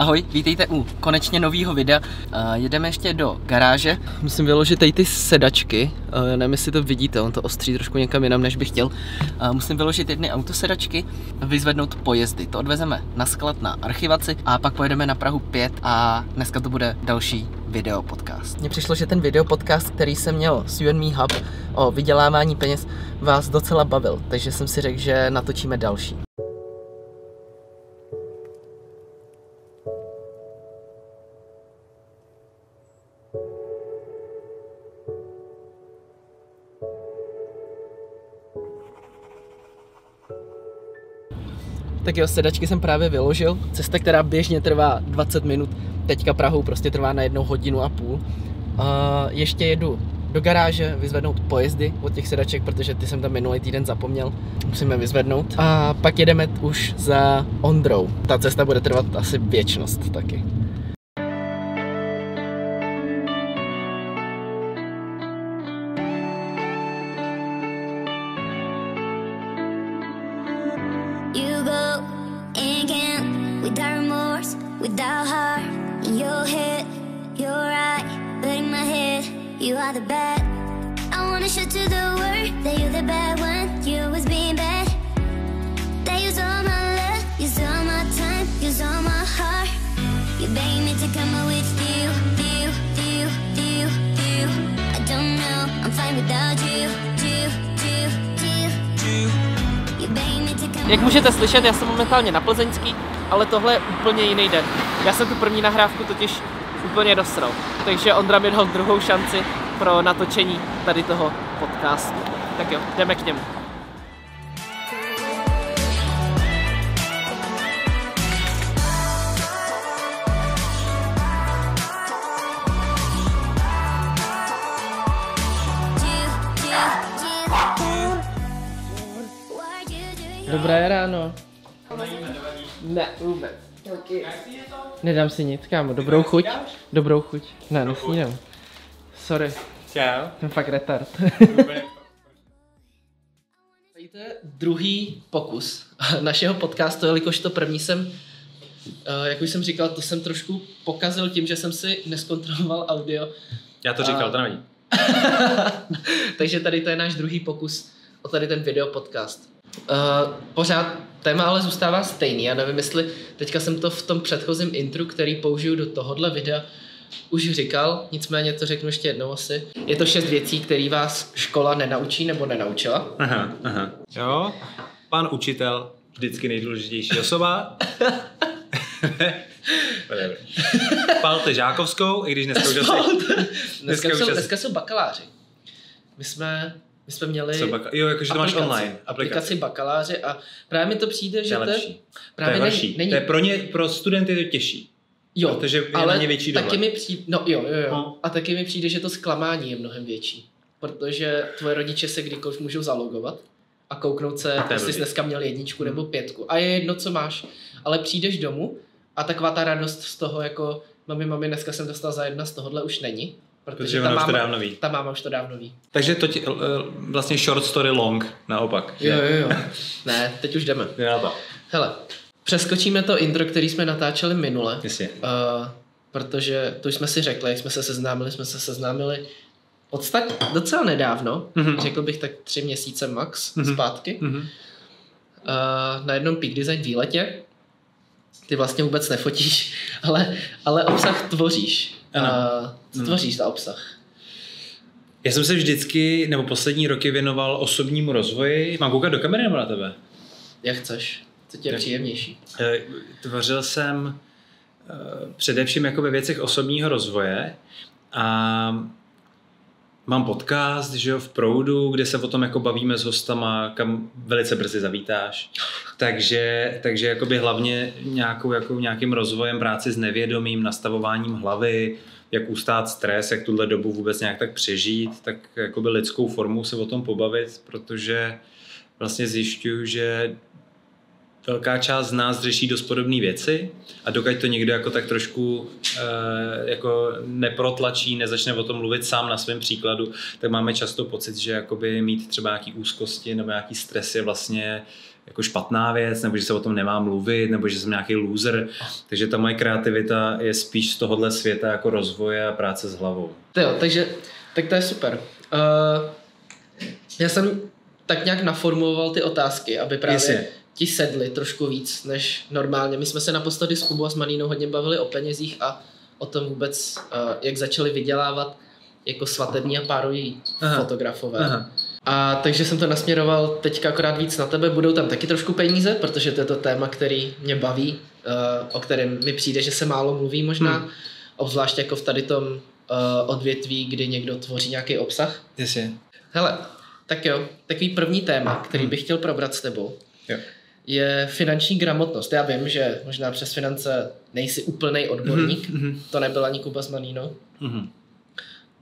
Ahoj, vítejte u konečně nového videa. Uh, jedeme ještě do garáže. Musím vyložit tady ty sedačky. Uh, nevím, jestli to vidíte, on to ostří trošku někam jinam, než bych chtěl. Uh, musím vyložit jedny autosedačky, vyzvednout pojezdy. To odvezeme na sklad na archivaci a pak pojedeme na Prahu 5 a dneska to bude další video podcast. Mně přišlo, že ten video podcast, který jsem měl s UNME Hub o vydělávání peněz, vás docela bavil, takže jsem si řekl, že natočíme další. Tak jo, sedačky jsem právě vyložil. Cesta, která běžně trvá 20 minut, teďka Prahou prostě trvá na jednou hodinu a půl. Uh, ještě jedu do garáže vyzvednout pojezdy od těch sedaček, protože ty jsem tam minulý týden zapomněl. Musíme vyzvednout. A pak jedeme už za Ondrou. Ta cesta bude trvat asi věčnost taky. You are the bad. I wanna show to the world that you're the bad one. You was being bad. That use all my love, use all my time, use all my heart. You begging me to come out with you, you, you, you, you. I don't know, I'm fine without you, you, you, you. You begging me to come Jak můžete slyšet, já jsem momentálně na Plzeňský, ale tohle je úplně jiný den. Já jsem tu první nahrávku totiž úplně dostal. Takže Ondra mi dal druhou šanci pro natočení tady toho podcastu. Tak jo, jdeme k němu. Dobré ráno. Ne, vůbec. Nedám si nic, kámo. Dobrou chuť. Dobrou chuť. Ne, nesnídám. Sorry, Čau. jsem fakt retard. To je druhý pokus našeho podcastu, jelikož to první jsem, eh, jak už jsem říkal, to jsem trošku pokazil tím, že jsem si neskontroloval audio. Já to říkal, to nevadí. Takže tady to je náš druhý pokus o tady ten video podcast. Uh, pořád téma ale zůstává stejný. Já nevím, jestli teďka jsem to v tom předchozím intru, který použiju do tohohle videa, už říkal, nicméně to řeknu ještě jednou asi. Je to šest věcí, které vás škola nenaučí nebo nenaučila. Aha, aha. Jo, pan učitel, vždycky nejdůležitější osoba. Palte Žákovskou, i když dneska už asi... dneska, Dneska jsou, dneska jsou bakaláři. My jsme, my jsme měli baka- jo, jakože to máš aplikaci, online. aplikaci bakaláři a právě mi to přijde, To že je to. To právě je není, horší. není To je pro ně, pro studenty je to těžší. Jo, Protože je ale na větší taky dohled. mi přijde, no jo, jo, jo. No. A taky mi přijde, že to zklamání je mnohem větší. Protože tvoje rodiče se kdykoliv můžou zalogovat a kouknout se, jestli jsi dneska měl jedničku nebo pětku. A je jedno, co máš. Ale přijdeš domů a taková ta radost z toho, jako mami, mami, dneska jsem dostal za jedna, z tohohle už není. Protože, Protože ta, ono už to máma, dávno ví. ta máma už to dávno ví. Takže to ti, eh, vlastně short story long, naopak. Jo, jo, jo. ne, teď už jdeme. Na to. Hele, přeskočíme to intro, který jsme natáčeli minule. Jasně. Uh, protože to už jsme si řekli, jak jsme se seznámili, jsme se seznámili odstak docela nedávno, Mhm. řekl bych tak tři měsíce max Mhm. zpátky, Mhm. uh, na jednom Peak Design výletě. Ty vlastně vůbec nefotíš, ale, ale obsah tvoříš. Ano. Co Ano. tvoříš za obsah? Já jsem se vždycky, nebo poslední roky věnoval osobnímu rozvoji. Mám koukat do kamery nebo na tebe? Jak chceš? Co ti je Jak- příjemnější? Eh, Tvořil jsem eh, především jako ve věcech osobního rozvoje a mám podcast, že jo, v Proudu, kde se o tom jako bavíme s hostama, kam velice brzy zavítáš. Takže, takže jakoby hlavně nějakou, jako nějakým rozvojem práci s nevědomím, nastavováním hlavy, jak ustát stres, jak tuhle dobu vůbec nějak tak přežít, tak jakoby lidskou formou se o tom pobavit, protože vlastně zjišťuju, že velká část z nás řeší dost podobné věci a dokud to někdo jako tak trošku e, jako neprotlačí, nezačne o tom mluvit sám na svém příkladu, tak máme často pocit, že jakoby mít třeba nějaký úzkosti nebo nějaký stres je vlastně jako špatná věc, nebo že se o tom nemá mluvit, nebo že jsem nějaký loser. Takže ta moje kreativita je spíš z tohohle světa jako rozvoje a práce s hlavou. To jo, takže tak to je super. Uh, já jsem tak nějak naformuloval ty otázky, aby právě Jasně. Ti sedly trošku víc než normálně. My jsme se naposledy s Kubou a s Manínou hodně bavili o penězích a o tom vůbec, uh, jak začali vydělávat jako svatební a pároví Aha. fotografové. Aha. A takže jsem to nasměroval teďka akorát víc na tebe. Budou tam taky trošku peníze, protože to je to téma, který mě baví, uh, o kterém mi přijde, že se málo mluví možná, Hmm. obzvlášť jako v tady tom uh, odvětví, kdy někdo tvoří nějaký obsah. Jasně. Hele, tak jo, takový první téma, který bych chtěl probrat s tebou, Jo. Je finanční gramotnost. Já vím, že možná přes finance nejsi úplný odborník, Mhm, to nebyl ani Kuba s Manínou, mhm.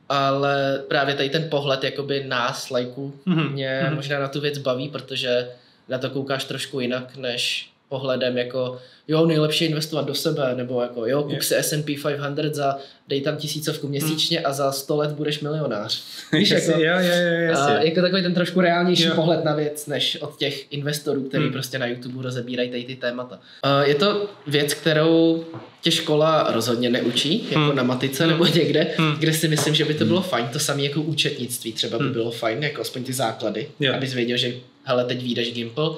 ale právě tady ten pohled jakoby nás, lajků, Mhm, mě mhm. možná na tu věc baví, protože na to koukáš trošku jinak, než pohledem jako jo, nejlepší investovat do sebe, nebo jako jo, kup si S&P 500 za, dej tam tisícovku měsíčně a za 100 let budeš milionář. Víš, jako, jo, jo, jo, a jako takový ten trošku reálnější Jo. pohled na věc, než od těch investorů, kteří Hmm. prostě na YouTube rozebírají tady ty témata. A je to věc, kterou tě škola rozhodně neučí, jako Hmm. na matice nebo někde, Hmm. kde si myslím, že by to bylo fajn. To samé jako účetnictví třeba by Hmm. bylo fajn, jako aspoň ty základy, Jo. abys věděl, že hele, teď vyjdeš Gimple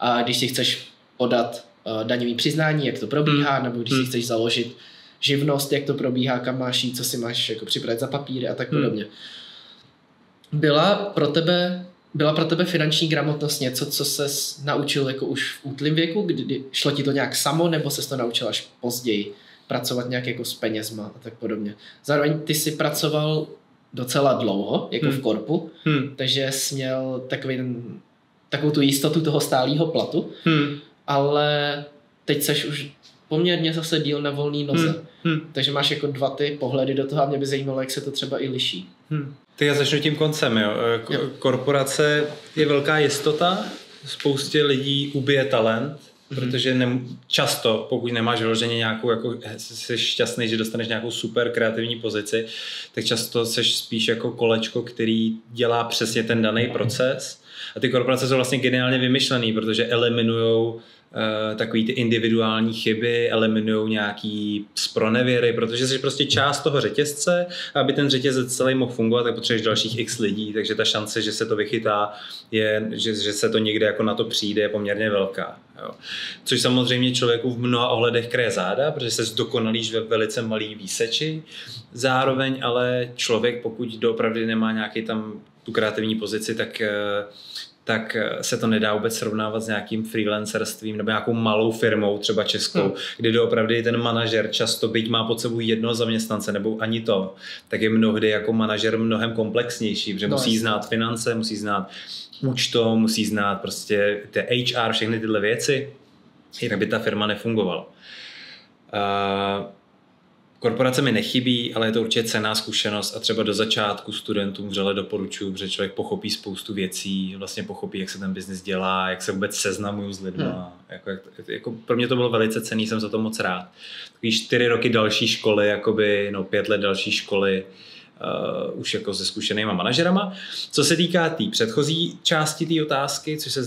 a když si chceš podat uh, daňový přiznání, jak to probíhá, nebo když si Hmm. chceš založit živnost, jak to probíhá, kam máš jít, co si máš jako připravit za papíry a tak Hmm. podobně. Byla pro tebe byla pro tebe finanční gramotnost něco, co se naučil jako už v útlém věku, kdy šlo ti to nějak samo, nebo se to naučil až později pracovat nějak jako s penězma a tak podobně. Zároveň ty si pracoval docela dlouho, jako Hmm. v korpu, Hm, takže jsi měl takový ten, takovou tu jistotu toho stálého platu, hm, ale teď seš už poměrně zase díl na volný noze. hm, hm, Takže máš jako dva ty pohledy do toho a mě by zajímalo, jak se to třeba i liší. hm. Tak já začnu tím koncem. Jo. E, Ko- Jo. Korporace je velká jistota, spoustě lidí ubije talent, protože ne, často, pokud nemáš vyloženě nějakou, jako jsi šťastný, že dostaneš nějakou super kreativní pozici, tak často jsi spíš jako kolečko, který dělá přesně ten daný proces. A ty korporace jsou vlastně geniálně vymyšlený, protože eliminují uh, takový ty individuální chyby, eliminují nějaký spronevěry, protože jsi prostě část toho řetězce a aby ten řetězec celý mohl fungovat, tak potřebuješ dalších x lidí, takže ta šance, že se to vychytá, je, že, že se to někde jako na to přijde, je poměrně velká. Jo. Což samozřejmě člověku v mnoha ohledech kreje záda, protože se zdokonalíš ve velice malý výseči. Zároveň ale člověk, pokud doopravdy nemá nějaký tam tu kreativní pozici, tak eh, tak eh, se to nedá vůbec srovnávat s nějakým freelancerstvím nebo nějakou malou firmou, třeba českou, Hmm. kdy doopravdy ten manažer často, byť má pod sebou jednoho zaměstnance nebo ani to, tak je mnohdy jako manažer mnohem komplexnější, protože No, musí znát finance, musí znát účto, musí znát prostě ty HR, všechny tyhle věci, jinak by ta firma nefungovala. Uh, Korporace mi nechybí, ale je to určitě cená zkušenost a třeba do začátku studentům vřele doporučuji, protože člověk pochopí spoustu věcí, vlastně pochopí, jak se ten biznis dělá, jak se vůbec seznamuju s lidmi. Hmm. Jako, jak, jako, pro mě to bylo velice cený, jsem za to moc rád. Takový čtyři roky další školy, jakoby, no pět let další školy, uh, už jako se zkušenýma manažerama. Co se týká té tý předchozí části té otázky, což se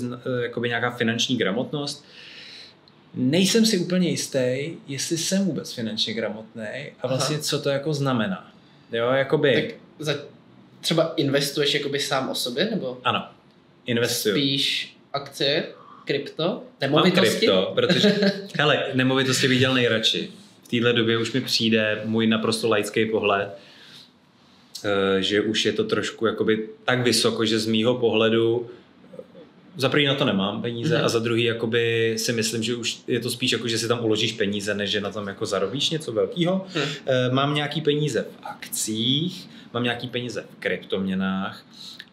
jakoby nějaká finanční gramotnost, nejsem si úplně jistý, jestli jsem vůbec finančně gramotný a vlastně Aha. co to jako znamená. Jo, jakoby, Tak za, třeba investuješ jakoby sám o sobě, nebo ano, investuju. spíš akcie, krypto, Mám nemovitosti? krypto, protože, hele, nemovitosti bych dělal nejradši. V téhle době už mi přijde můj naprosto laický pohled, eh, že už je to trošku jakoby tak vysoko, že z mýho pohledu za první na to nemám peníze Mhm. a za druhý jakoby si myslím, že už je to spíš jako, že si tam uložíš peníze, než že na tom jako zarobíš něco velkého. Hm. Eh, Mám nějaký peníze v akcích, mám nějaký peníze v kryptoměnách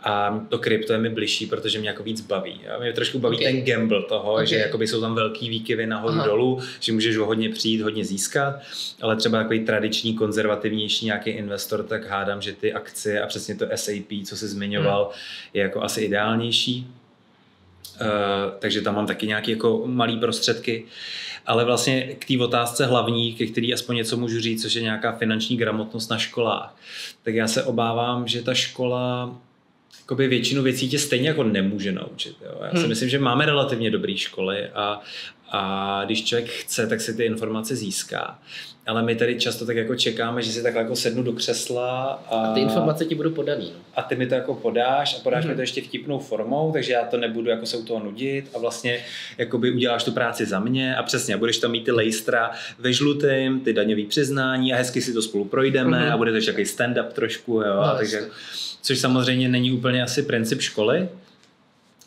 a to krypto je mi bližší, protože mě jako víc baví. A mě trošku baví Ok. ten gamble toho, Ok. že jakoby jsou tam velký výkyvy nahoru Aha. dolů, že můžeš o hodně přijít, hodně získat, ale třeba takový tradiční, konzervativnější nějaký investor, tak hádám, že ty akcie a přesně to SAP, co jsi zmiňoval, je jako asi ideálnější. Uh, takže tam mám taky nějaké jako malé prostředky. Ale vlastně k té otázce hlavní, ke který aspoň něco můžu říct, což je nějaká finanční gramotnost na školách, tak já se obávám, že ta škola jakoby většinu věcí tě stejně jako nemůže naučit. Jo. Já si Hmm. myslím, že máme relativně dobré školy a, a když člověk chce, tak si ty informace získá. Ale my tady často tak jako čekáme, že si takhle jako sednu do křesla a, A ty informace ti budou podaný. No. a ty mi to jako podáš a podáš Mhm. mi to ještě vtipnou formou, takže já to nebudu jako se u toho nudit a vlastně jakoby uděláš tu práci za mě a přesně a budeš tam mít ty lejstra ve žlutém, ty daňový přiznání a hezky si to spolu projdeme Mhm. a bude to ještě takový stand-up trošku, jo, a No, takže, jasně. což samozřejmě není úplně asi princip školy,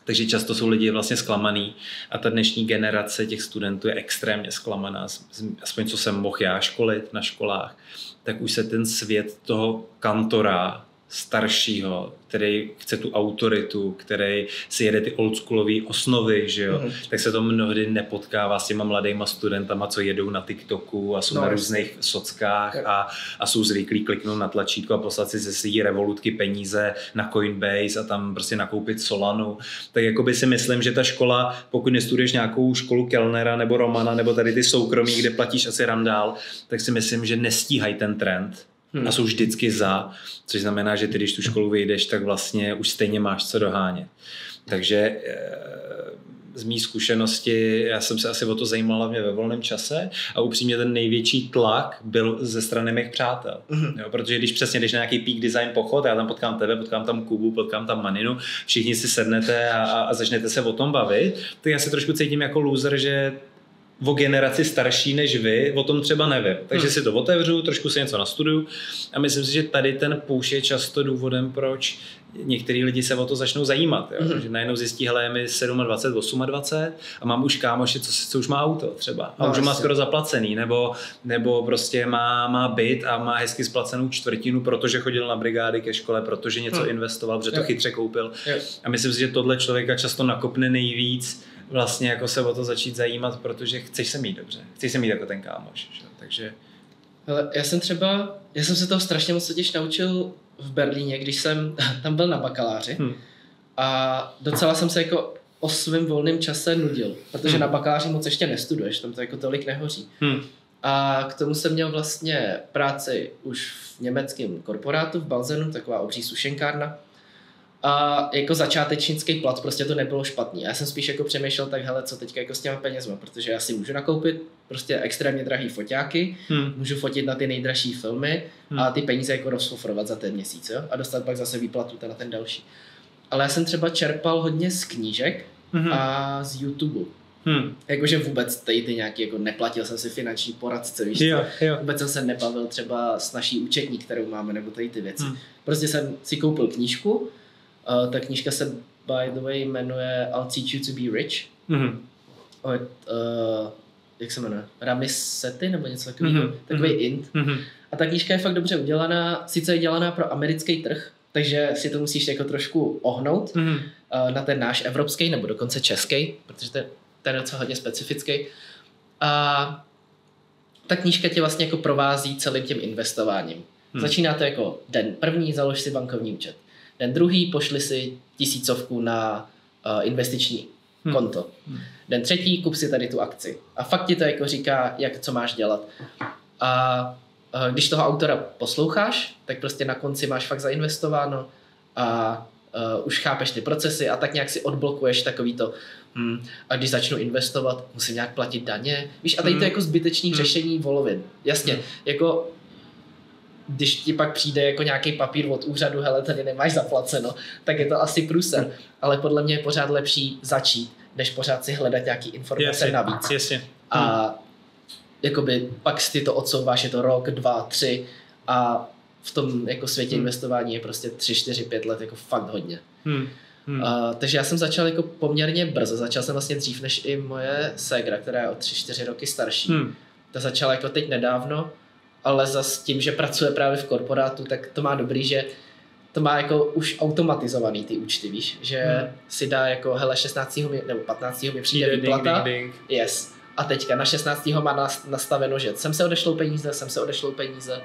takže často jsou lidi vlastně zklamaný a ta dnešní generace těch studentů je extrémně zklamaná, aspoň co jsem mohl já školit na školách, tak už se ten svět toho kantora staršího, který chce tu autoritu, který si jede ty oldschoolové osnovy, že jo, Mhm. tak se to mnohdy nepotkává s těma mladýma studentama, co jedou na TikToku a jsou No, na různých sockách Tak. a, a jsou zvyklí kliknout na tlačítko a poslat si ze svý revolutky peníze na Coinbase a tam prostě nakoupit Solanu. Tak jako by si myslím, že ta škola, pokud nestuduješ nějakou školu Kellnera nebo Romana nebo tady ty soukromí, kde platíš asi randál, tak si myslím, že nestíhají ten trend Hmm. a jsou vždycky za, což znamená, že ty, když tu školu vyjdeš, tak vlastně už stejně máš co dohánět. Takže eh, z mý zkušenosti, já jsem se asi o to zajímal hlavně ve volném čase a upřímně ten největší tlak byl ze strany mých přátel. Mhm. Jo, protože když přesně jdeš na nějaký peak design pochod, já tam potkám tebe, potkám tam Kubu, potkám tam Maninu, všichni si sednete a, a, a začnete se o tom bavit, tak já se trošku cítím jako loser, že o generaci starší než vy, o tom třeba nevím. Takže Hmm. si to otevřu, trošku si něco nastuduju a myslím si, že tady ten push je často důvodem, proč některý lidi se o to začnou zajímat. Jo? Mhm. Že najednou zjistí, hele, je mi 27, 28 a mám už kámoše, co, co už má auto třeba. A No, už má skoro zaplacený, nebo, nebo prostě má, má byt a má hezky splacenou čtvrtinu, protože chodil na brigády ke škole, protože něco Hmm. investoval, protože to Jo. chytře koupil. Jo. A myslím si, že tohle člověka často nakopne nejvíc vlastně jako se o to začít zajímat, protože chceš se mít dobře. Chceš se mít jako ten kámoš. Že? Takže Hele, já jsem třeba, já jsem se toho strašně moc totiž naučil v Berlíně, když jsem tam byl na bakaláři hm. a docela jsem se jako o svém volném čase nudil, protože Hmm. na bakaláři moc ještě nestuduješ, tam to jako tolik nehoří. Hm. A k tomu jsem měl vlastně práci už v německém korporátu v Balzenu, taková obří sušenkárna. A jako začátečnický plat prostě to nebylo špatný. Já jsem spíš jako přemýšlel tak, hele, co teďka jako s těma penězma, protože já si můžu nakoupit prostě extrémně drahý foťáky, Hm. můžu fotit na ty nejdražší filmy Hmm. a ty peníze jako rozfofrovat za ten měsíc, jo? A dostat pak zase výplatu na ten další. Ale já jsem třeba čerpal hodně z knížek Mhm. a z YouTube. Hm. Jakože vůbec tady ty nějaký, jako neplatil jsem si finanční poradce, víš? Jo, jo. Vůbec jsem se nebavil třeba s naší účetní, kterou máme, nebo tady ty věci. Hm. Prostě jsem si koupil knížku, uh, ta knížka se by the way jmenuje I'll teach you to be rich. Mhm. Od, uh, jak se jmenuje? Ramis Sety nebo něco takového. Mhm, Takový mhm. int. Mhm. A ta knížka je fakt dobře udělaná, sice je dělaná pro americký trh, takže si to musíš jako trošku ohnout Mhm. uh, na ten náš evropský nebo dokonce český, protože ten, ten je docela hodně specifický. A ta knížka tě vlastně jako provází celým tím investováním. Hmm. Začíná to jako den první, založ si bankovní účet. Den druhý, pošli si tisícovku na uh, investiční Hmm. hmm. konto. Hmm. Den třetí, kup si tady tu akci. A fakt ti to jako říká, jak co máš dělat. A uh, když toho autora posloucháš, tak prostě na konci máš fakt zainvestováno a uh, už chápeš ty procesy a tak nějak si odblokuješ takový to, hm, a když začnu investovat, musím nějak platit daně. Víš, a tady to je Hmm. jako zbytečný Hmm. řešení volovin. Jasně, Hmm. jako když ti pak přijde jako nějaký papír od úřadu, hele, tady nemáš zaplaceno, tak je to asi průser. Ale podle mě je pořád lepší začít, než pořád si hledat nějaký informace Jasně, navíc. jasně. A jakoby pak si to odsouváš, je to rok, dva, tři a v tom jako světě Hmm. investování je prostě tři, čtyři, pět let jako fakt hodně. Hm. Hm. Uh, takže já jsem začal jako poměrně brzo, začal jsem vlastně dřív než i moje ségra, která je o tři, čtyři roky starší. Hm. Ta začala jako teď nedávno, ale za s tím, že pracuje právě v korporátu, tak to má dobrý, že to má jako už automatizovaný ty účty, víš, že Hmm. si dá jako, hele, 16. mi, nebo 15. mi přijde Ding, výplata, ding, ding. yes, a teďka na 16. má nas- nastaveno, že sem se odešlou peníze, sem se odešlou peníze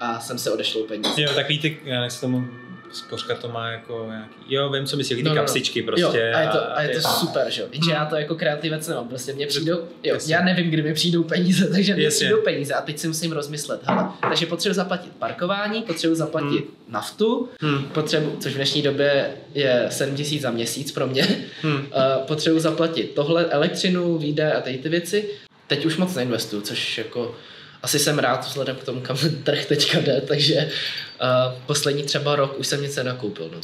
a sem se odešlou peníze. Jo, takový ty, já nechci tomu Spořka to má jako nějaký, jo, vím, co myslíš, ty No, no, no. kapsičky prostě. Jo, a je to, a je to super, že jo. Jenže já to jako kreativec nemám, prostě mě přijdou, jo, Jasně. já nevím, kdy mi přijdou peníze, takže mě Jasně. přijdou peníze a teď si musím rozmyslet, hele, takže potřebuji zaplatit parkování, potřebuji zaplatit naftu, Hmm. potřebuji, což v dnešní době je 7 tisíc za měsíc pro mě, Hmm. uh, potřebuji zaplatit tohle, elektřinu, výdaje a tady ty věci. Teď už moc neinvestuju, což jako asi jsem rád vzhledem k tomu, kam ten trh teďka jde, takže uh, poslední třeba rok už jsem nic nenakoupil, no.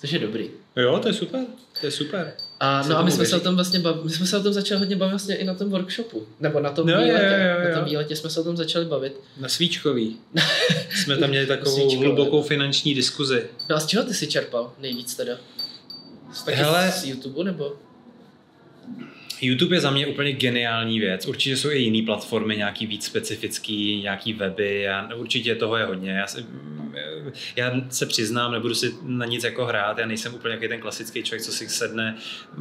Což je dobrý. Jo, to je super, to je super. A, no a my jsme se o tom vlastně bav, my jsme se o tom začali hodně bavit vlastně i na tom workshopu. Nebo na tom Jo, jo, výletě. jo, jo, Na tom jo. výletě jsme se o tom začali bavit. Na svíčkový. Jsme tam měli takovou Svíčkové. hlubokou finanční diskuzi. No a z čeho ty si čerpal nejvíc teda? Z, taky Hele. z YouTube nebo? YouTube je za mě úplně geniální věc. Určitě jsou i jiné platformy, nějaký víc specifický, nějaký weby a určitě toho je hodně. Já se, já se přiznám, nebudu si na nic jako hrát, já nejsem úplně jaký ten klasický člověk, co si sedne.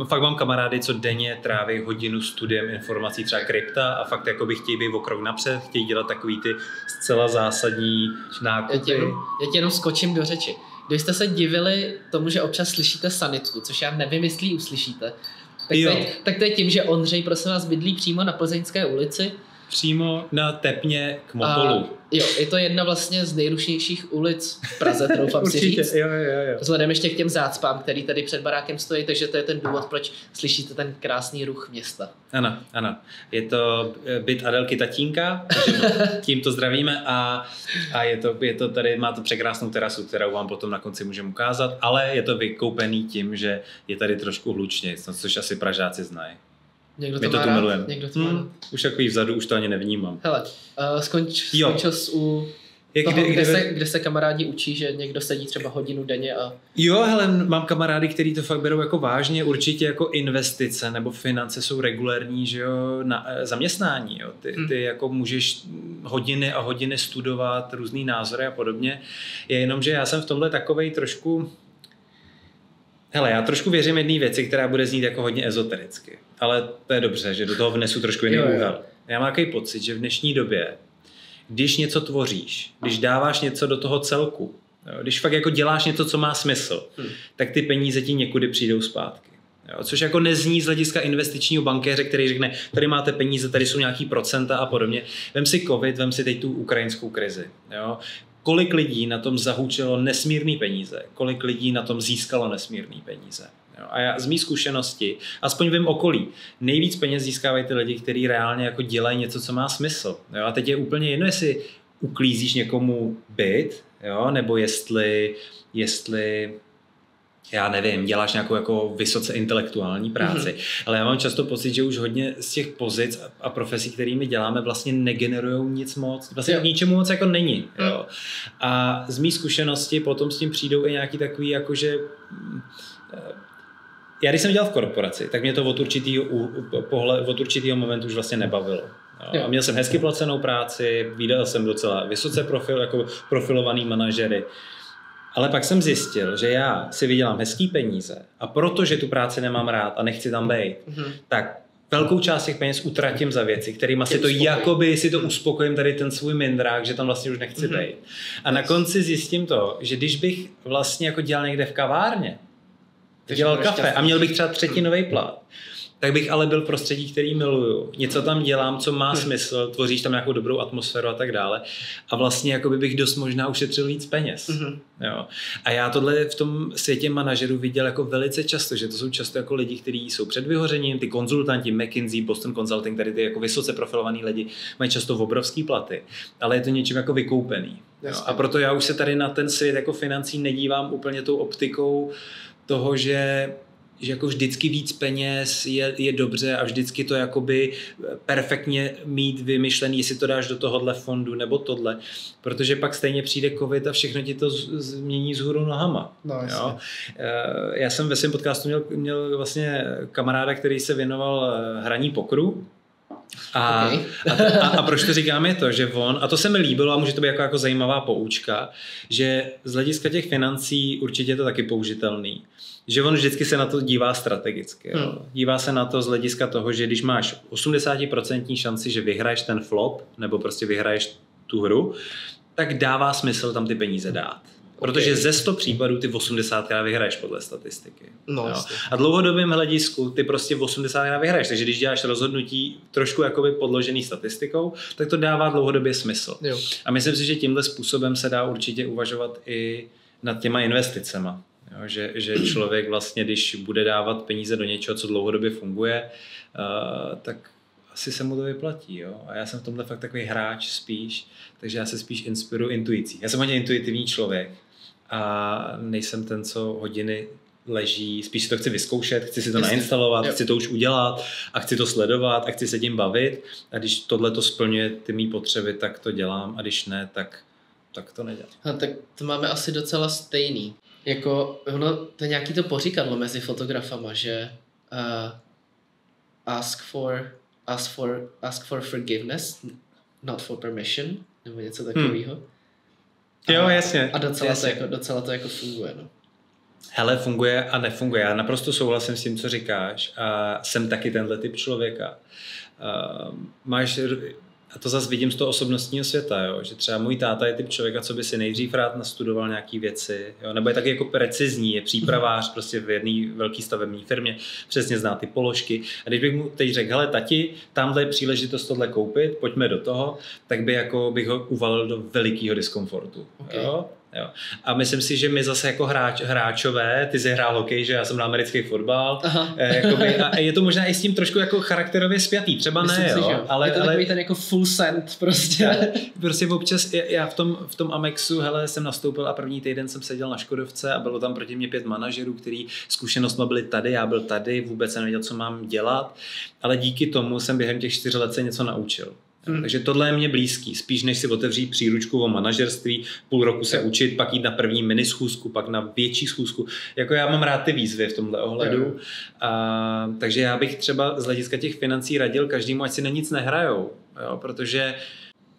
Fakt mám kamarády, co denně tráví hodinu studiem informací, třeba krypta a fakt jako by chtějí být o krok napřed, chtějí dělat takový ty zcela zásadní Já nákupy. jenom, já ti jenom skočím do řeči. Kdybyste se divili tomu, že občas slyšíte sanitku, což já nevím, jestli uslyšíte, tak, Jo. to je, tak to je tím, že Ondřej prosím vás bydlí přímo na Plzeňské ulici. Přímo na tepně k Motolu. A, jo, je to jedna vlastně z nejrušnějších ulic v Praze, troufám si říct. jo, jo, jo. Vzhledem ještě k těm zácpám, který tady před barákem stojí, takže to je ten důvod, proč slyšíte ten krásný ruch města. Ano, ano. Je to eh, byt Adelky tatínka, takže tímto zdravíme a, a je, to, je to tady, má to překrásnou terasu, kterou vám potom na konci můžeme ukázat, ale je to vykoupený tím, že je tady trošku hlučně, což asi Pražáci znají. Někdo My to, to má tu rád? milujeme. Někdo to má rád. Hmm, už takový vzadu, už to ani nevnímám. Hele, uh, skonč, Jo. skončil jsi u Jak, toho, kde, kde, kde, se, kde se kamarádi učí, že někdo sedí třeba hodinu denně a Jo, hele, mám kamarády, kteří to fakt berou jako vážně, určitě jako investice nebo finance jsou regulární, že jo, na eh, zaměstnání, jo. Ty, Hmm. ty jako můžeš hodiny a hodiny studovat různý názory a podobně. Je jenom, že já jsem v tomhle takovej trošku Hele, já trošku věřím jedné věci, která bude znít jako hodně ezotericky. Ale to je dobře, že do toho vnesu trošku jiný úhel. Já mám takový pocit, že v dnešní době, když něco tvoříš, když dáváš něco do toho celku, jo, když fakt jako děláš něco, co má smysl, Hmm. tak ty peníze ti někudy přijdou zpátky. Jo, což jako nezní z hlediska investičního bankéře, který řekne, tady máte peníze, tady jsou nějaký procenta a podobně. Vem si covid, vem si teď tu ukrajinskou krizi. Jo. Kolik lidí na tom zahučilo nesmírný peníze, kolik lidí na tom získalo nesmírný peníze. Jo. A já z mý zkušenosti, aspoň vím okolí, nejvíc peněz získávají ty lidi, kteří reálně jako dělají něco, co má smysl. Jo. A teď je úplně jedno, jestli uklízíš někomu byt, jo, nebo jestli, jestli já nevím, děláš nějakou jako vysoce intelektuální práci, mm-hmm. ale já mám často pocit, že už hodně z těch pozic a profesí, kterými děláme, vlastně negenerují nic moc. Vlastně Jo. k ničemu moc jako není. Mm. Jo. A z mý zkušenosti potom s tím přijdou i nějaký takový, jakože eh, já když jsem dělal v korporaci, tak mě to od určitýho, pohled, od určitýho momentu už vlastně nebavilo. Jo. Jo. A měl jsem hezky placenou práci, viděl jsem docela vysoce profil, jako profilovaný manažery. Ale pak jsem zjistil, že já si vydělám hezký peníze a protože tu práci nemám rád a nechci tam být, Mhm. tak velkou část těch peněz utratím za věci, kterými si to uspokojím. jakoby si to uspokojím tady ten svůj mindrák, že tam vlastně už nechci Mhm. být. A na konci zjistím to, že když bych vlastně jako dělal někde v kavárně, dělal kafe a měl bych třeba třetinový plat, tak bych ale byl v prostředí, který miluju. Něco tam dělám, co má Hmm. smysl, tvoříš tam nějakou dobrou atmosféru a tak dále. A vlastně jako by bych dost možná ušetřil víc peněz. Mhm. Jo. A já tohle v tom světě manažerů viděl jako velice často, že to jsou často jako lidi, kteří jsou před vyhořením, ty konzultanti, McKinsey, Boston Consulting, tady ty jako vysoce profilovaný lidi, mají často obrovský platy, ale je to něčím jako vykoupený. Jo. A proto já už se tady na ten svět jako financí nedívám úplně tou optikou toho, že že jako vždycky víc peněz je, je dobře a vždycky to jakoby perfektně mít vymyšlený, jestli to dáš do tohohle fondu nebo tohle, protože pak stejně přijde covid a všechno ti to změní z hůru nohama. No, jasně. jo? Eh, Já jsem ve svém podcastu měl, měl vlastně kamaráda, který se věnoval eh, hraní pokru a, Ok. a, a, a proč to říkám je to, že on, a to se mi líbilo a může to být jako, jako zajímavá poučka, že z hlediska těch financí určitě je to taky použitelný, že on vždycky se na to dívá strategicky. Jo. Hmm. Dívá se na to z hlediska toho, že když máš 80% šanci, že vyhraješ ten flop, nebo prostě vyhraješ tu hru, tak dává smysl tam ty peníze dát. Protože ze 100 případů ty 80 krát vyhraješ podle statistiky. No, Jo. A dlouhodobým hledisku ty prostě 80 krát vyhraješ, takže když děláš rozhodnutí trošku jakoby podložený statistikou, tak to dává dlouhodobě smysl. Jo. A myslím si, že tímhle způsobem se dá určitě uvažovat i nad těma investicema. Jo, že, že člověk vlastně, když bude dávat peníze do něčeho, co dlouhodobě funguje, uh, tak asi se mu to vyplatí. Jo? A já jsem v tomhle fakt takový hráč spíš, takže já se spíš inspiruji intuicí. Já jsem hodně intuitivní člověk a nejsem ten, co hodiny leží, spíš si to chci vyzkoušet, chci si to Jasně. nainstalovat, Jo. chci to už udělat a chci to sledovat a chci se tím bavit a když tohle to splňuje ty mý potřeby, tak to dělám a když ne, tak, tak to nedělám. No, tak to máme asi docela stejný. Jako, ono, to je nějaký to poříkadlo mezi fotografama, že uh, ask for, ask for, ask for forgiveness, not for permission, nebo něco takového. Jo, A- jasně. A docela, jasně. To jako, docela to jako funguje, no. Hele, funguje a nefunguje. Já naprosto souhlasím s tím, co říkáš. A jsem taky tenhle typ člověka. Uh, máš, a to zase vidím z toho osobnostního světa, jo? že třeba můj táta je typ člověka, co by si nejdřív rád nastudoval nějaké věci, jo? nebo je taky jako precizní, je přípravář prostě v jedné velké stavební firmě, přesně zná ty položky. A když bych mu teď řekl, hele tati, tamhle je příležitost tohle koupit, pojďme do toho, tak by jako bych ho uvalil do velikého diskomfortu. Ok. Jo? Jo. A myslím si, že my zase jako hráč, hráčové, ty jsi hrál hokej, že já jsem na americký fotbal, Aha. eh, jakoby, a je to možná i s tím trošku jako charakterově spjatý, třeba Myslím ne, si, jo, že jo. ale, je to ale takový ten jako full send prostě. prostě občas, já- já v tom, v tom Amexu, hele, jsem nastoupil a první týden jsem seděl na Škodovce a bylo tam proti mě pět manažerů, který zkušenostma byli tady, já byl tady, vůbec jsem nevěděl, co mám dělat, ale díky tomu jsem během těch čtyř let se něco naučil. Hmm. Takže tohle je mě blízký. Spíš než si otevřít příručku o manažerství, půl roku se učit, pak jít na první mini schůzku, pak na větší schůzku. Jako já mám rád ty výzvy v tomhle ohledu. A, takže já bych třeba z hlediska těch financí radil každému, ať si na nic nehrajou. Jo? Protože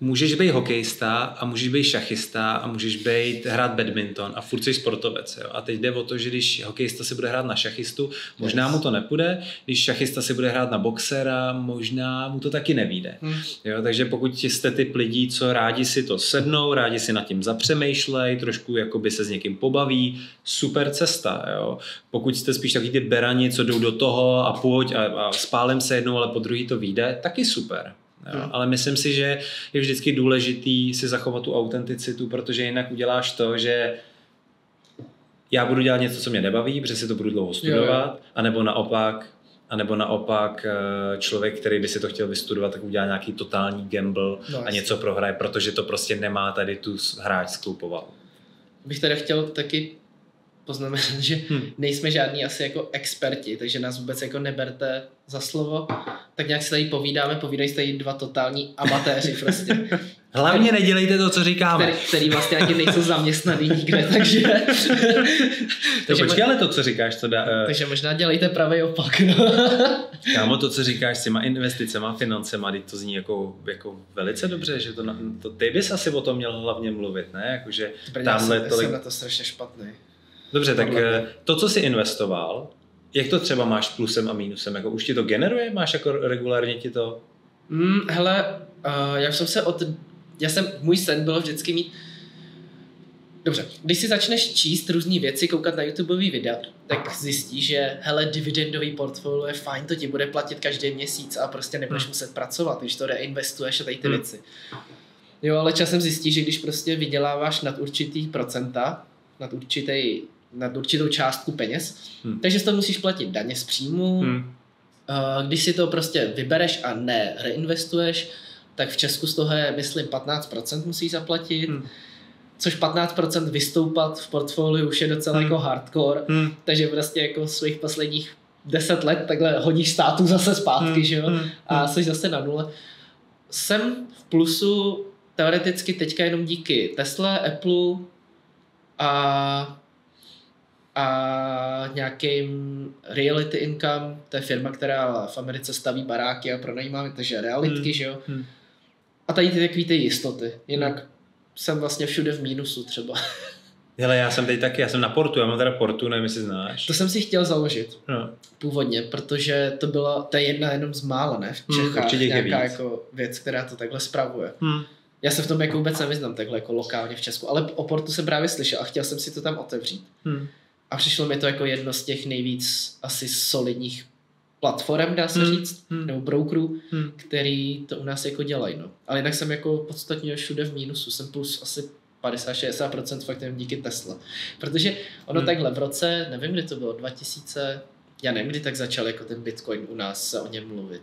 můžeš být hokejista a můžeš být šachista a můžeš být hrát badminton a furt jsi sportovec. Jo? A teď jde o to, že když hokejista si bude hrát na šachistu, možná Yes. mu to nepůjde, když šachista si bude hrát na boxera, možná mu to taky nevíde. Hm. Jo, takže pokud jste typ lidí, co rádi si to sednou, rádi si nad tím zapřemýšlej, trošku jakoby se s někým pobaví, super cesta. Jo. Pokud jste spíš takový ty berani, co jdou do toho a pojď a, a spálím se jednou, ale po druhý to vyjde, taky super. Jo. Hmm. Ale myslím si, že je vždycky důležitý si zachovat tu autenticitu, protože jinak uděláš to, že já budu dělat něco, co mě nebaví, protože si to budu dlouho studovat, anebo naopak, anebo naopak eh, člověk, který by si to chtěl vystudovat, tak udělá nějaký totální gamble No, a něco prohraje, protože to prostě nemá tady tu hráčskou povahu. Bych tady chtěl taky poznamenat, že Hm. nejsme žádní asi jako experti, takže nás vůbec jako neberte za slovo. Tak nějak si tady povídáme, povídají se tady dva totální amatéři prostě, Hlavně nedělejte to, co říkáme. který, který vlastně ani nejsou zaměstnaný nikde, takže, To takže, počkej, ale to, co říkáš, to dá, uh, takže možná dělejte pravý opak. No. kámo, to, co říkáš s těma investicema, financema, teď to zní jako, jako velice dobře, že to, to, ty bys asi o tom měl hlavně mluvit, ne? Jakože Brně, já tamhle jsem, tolik... jsem na to strašně špatný. Dobře, tak eh, to, co jsi investoval, jak to třeba máš s plusem a mínusem? Jako už ti to generuje? Máš jako regulárně ti to? Mm, hele, uh, já jsem se od... Já jsem, můj sen bylo vždycky mít... Dobře, když si začneš číst různé věci, koukat na YouTubeový videa, tak zjistíš, že hele, dividendový portfolio je fajn, to ti bude platit každý měsíc a prostě nebudeš Hmm. muset pracovat, když to reinvestuješ a tady ty Hmm. věci. Jo, ale časem zjistíš, že když prostě vyděláváš nad určitý procenta, nad, určitý, nad určitou částku peněz, Hmm. takže z toho musíš platit daně z příjmu, Hmm. Uh, když si to prostě vybereš a ne reinvestuješ, tak v Česku z toho je, myslím, 15% musíš zaplatit, Hmm. což 15% vystoupat v portfoliu už je docela Hmm. jako hardcore, Hmm. takže prostě jako svých posledních 10 let takhle hodíš státu zase zpátky, Hmm. že jo, Hmm. a jsi zase na nule. Jsem v plusu teoreticky teďka jenom díky Tesla, Apple a a nějakým reality income, to je firma, která v Americe staví baráky a pronajímá, takže realitky, Hmm. že jo. Hmm. A tady ty takový ty jistoty. Jinak jsem vlastně všude v mínusu třeba. Hele, já jsem teď taky, já jsem na portu, já mám teda portu, nevím, jestli znáš. To jsem si chtěl založit No. původně, protože to byla, to je jedna jenom z mála, ne? V Hmm, Čechách je nějaká víc. jako věc, která to takhle spravuje. Hmm. Já se v tom jako vůbec nevyznám takhle jako lokálně v Česku, ale o Portu jsem právě slyšel a chtěl jsem si to tam otevřít. Hmm. A přišlo mi to jako jedno z těch nejvíc asi solidních platform, dá se Hmm, říct, hmm. nebo brokerů, Hmm. který to u nás jako dělají. No. Ale jinak jsem jako podstatně všude v mínusu, jsem plus asi 50-60% fakt jenom díky Tesla. Protože ono Hmm. takhle v roce, nevím kdy to bylo, 2000, já nevím kdy tak začal jako ten Bitcoin u nás se o něm mluvit.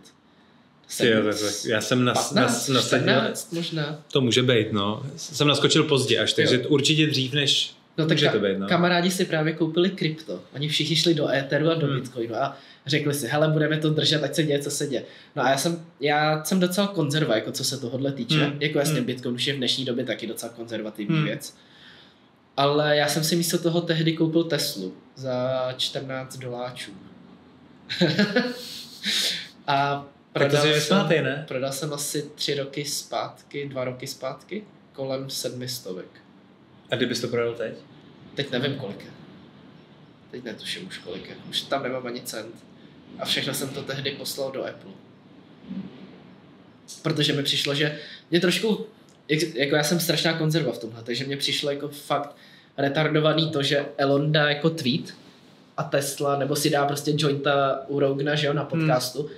Ty jo, je tak- já jsem nas, 15, nas, nasadil, 14 možná. to může být, no. Jsem naskočil pozdě až, takže Jo. určitě dřív než No tak ka- to být, no. kamarádi si právě koupili krypto. Oni všichni šli do Etheru a do Hmm. Bitcoinu a řekli si, hele, budeme to držet, ať se děje, co se děje. No a já jsem, já jsem docela konzerva, jako co se tohohle týče. Hmm. Jako jasně, Hmm. Bitcoin už je v dnešní době taky docela konzervativní Hmm. věc. Ale já jsem si místo toho tehdy koupil Teslu za 14 doláčů. a prodal jsem, vysmátej, ne? prodal jsem asi tři roky zpátky, dva roky zpátky, kolem sedmi stovek. A kdybys to prodal teď? Teď nevím kolik. Teď netuším už kolik. Už tam nemám ani cent. A všechno jsem to tehdy poslal do Apple. Protože mi přišlo, že mě trošku, jak- jako já jsem strašná konzerva v tomhle, takže mě přišlo jako fakt retardovaný to, že Elon dá jako tweet a Tesla, nebo si dá prostě jointa u Rogna, že jo, na podcastu,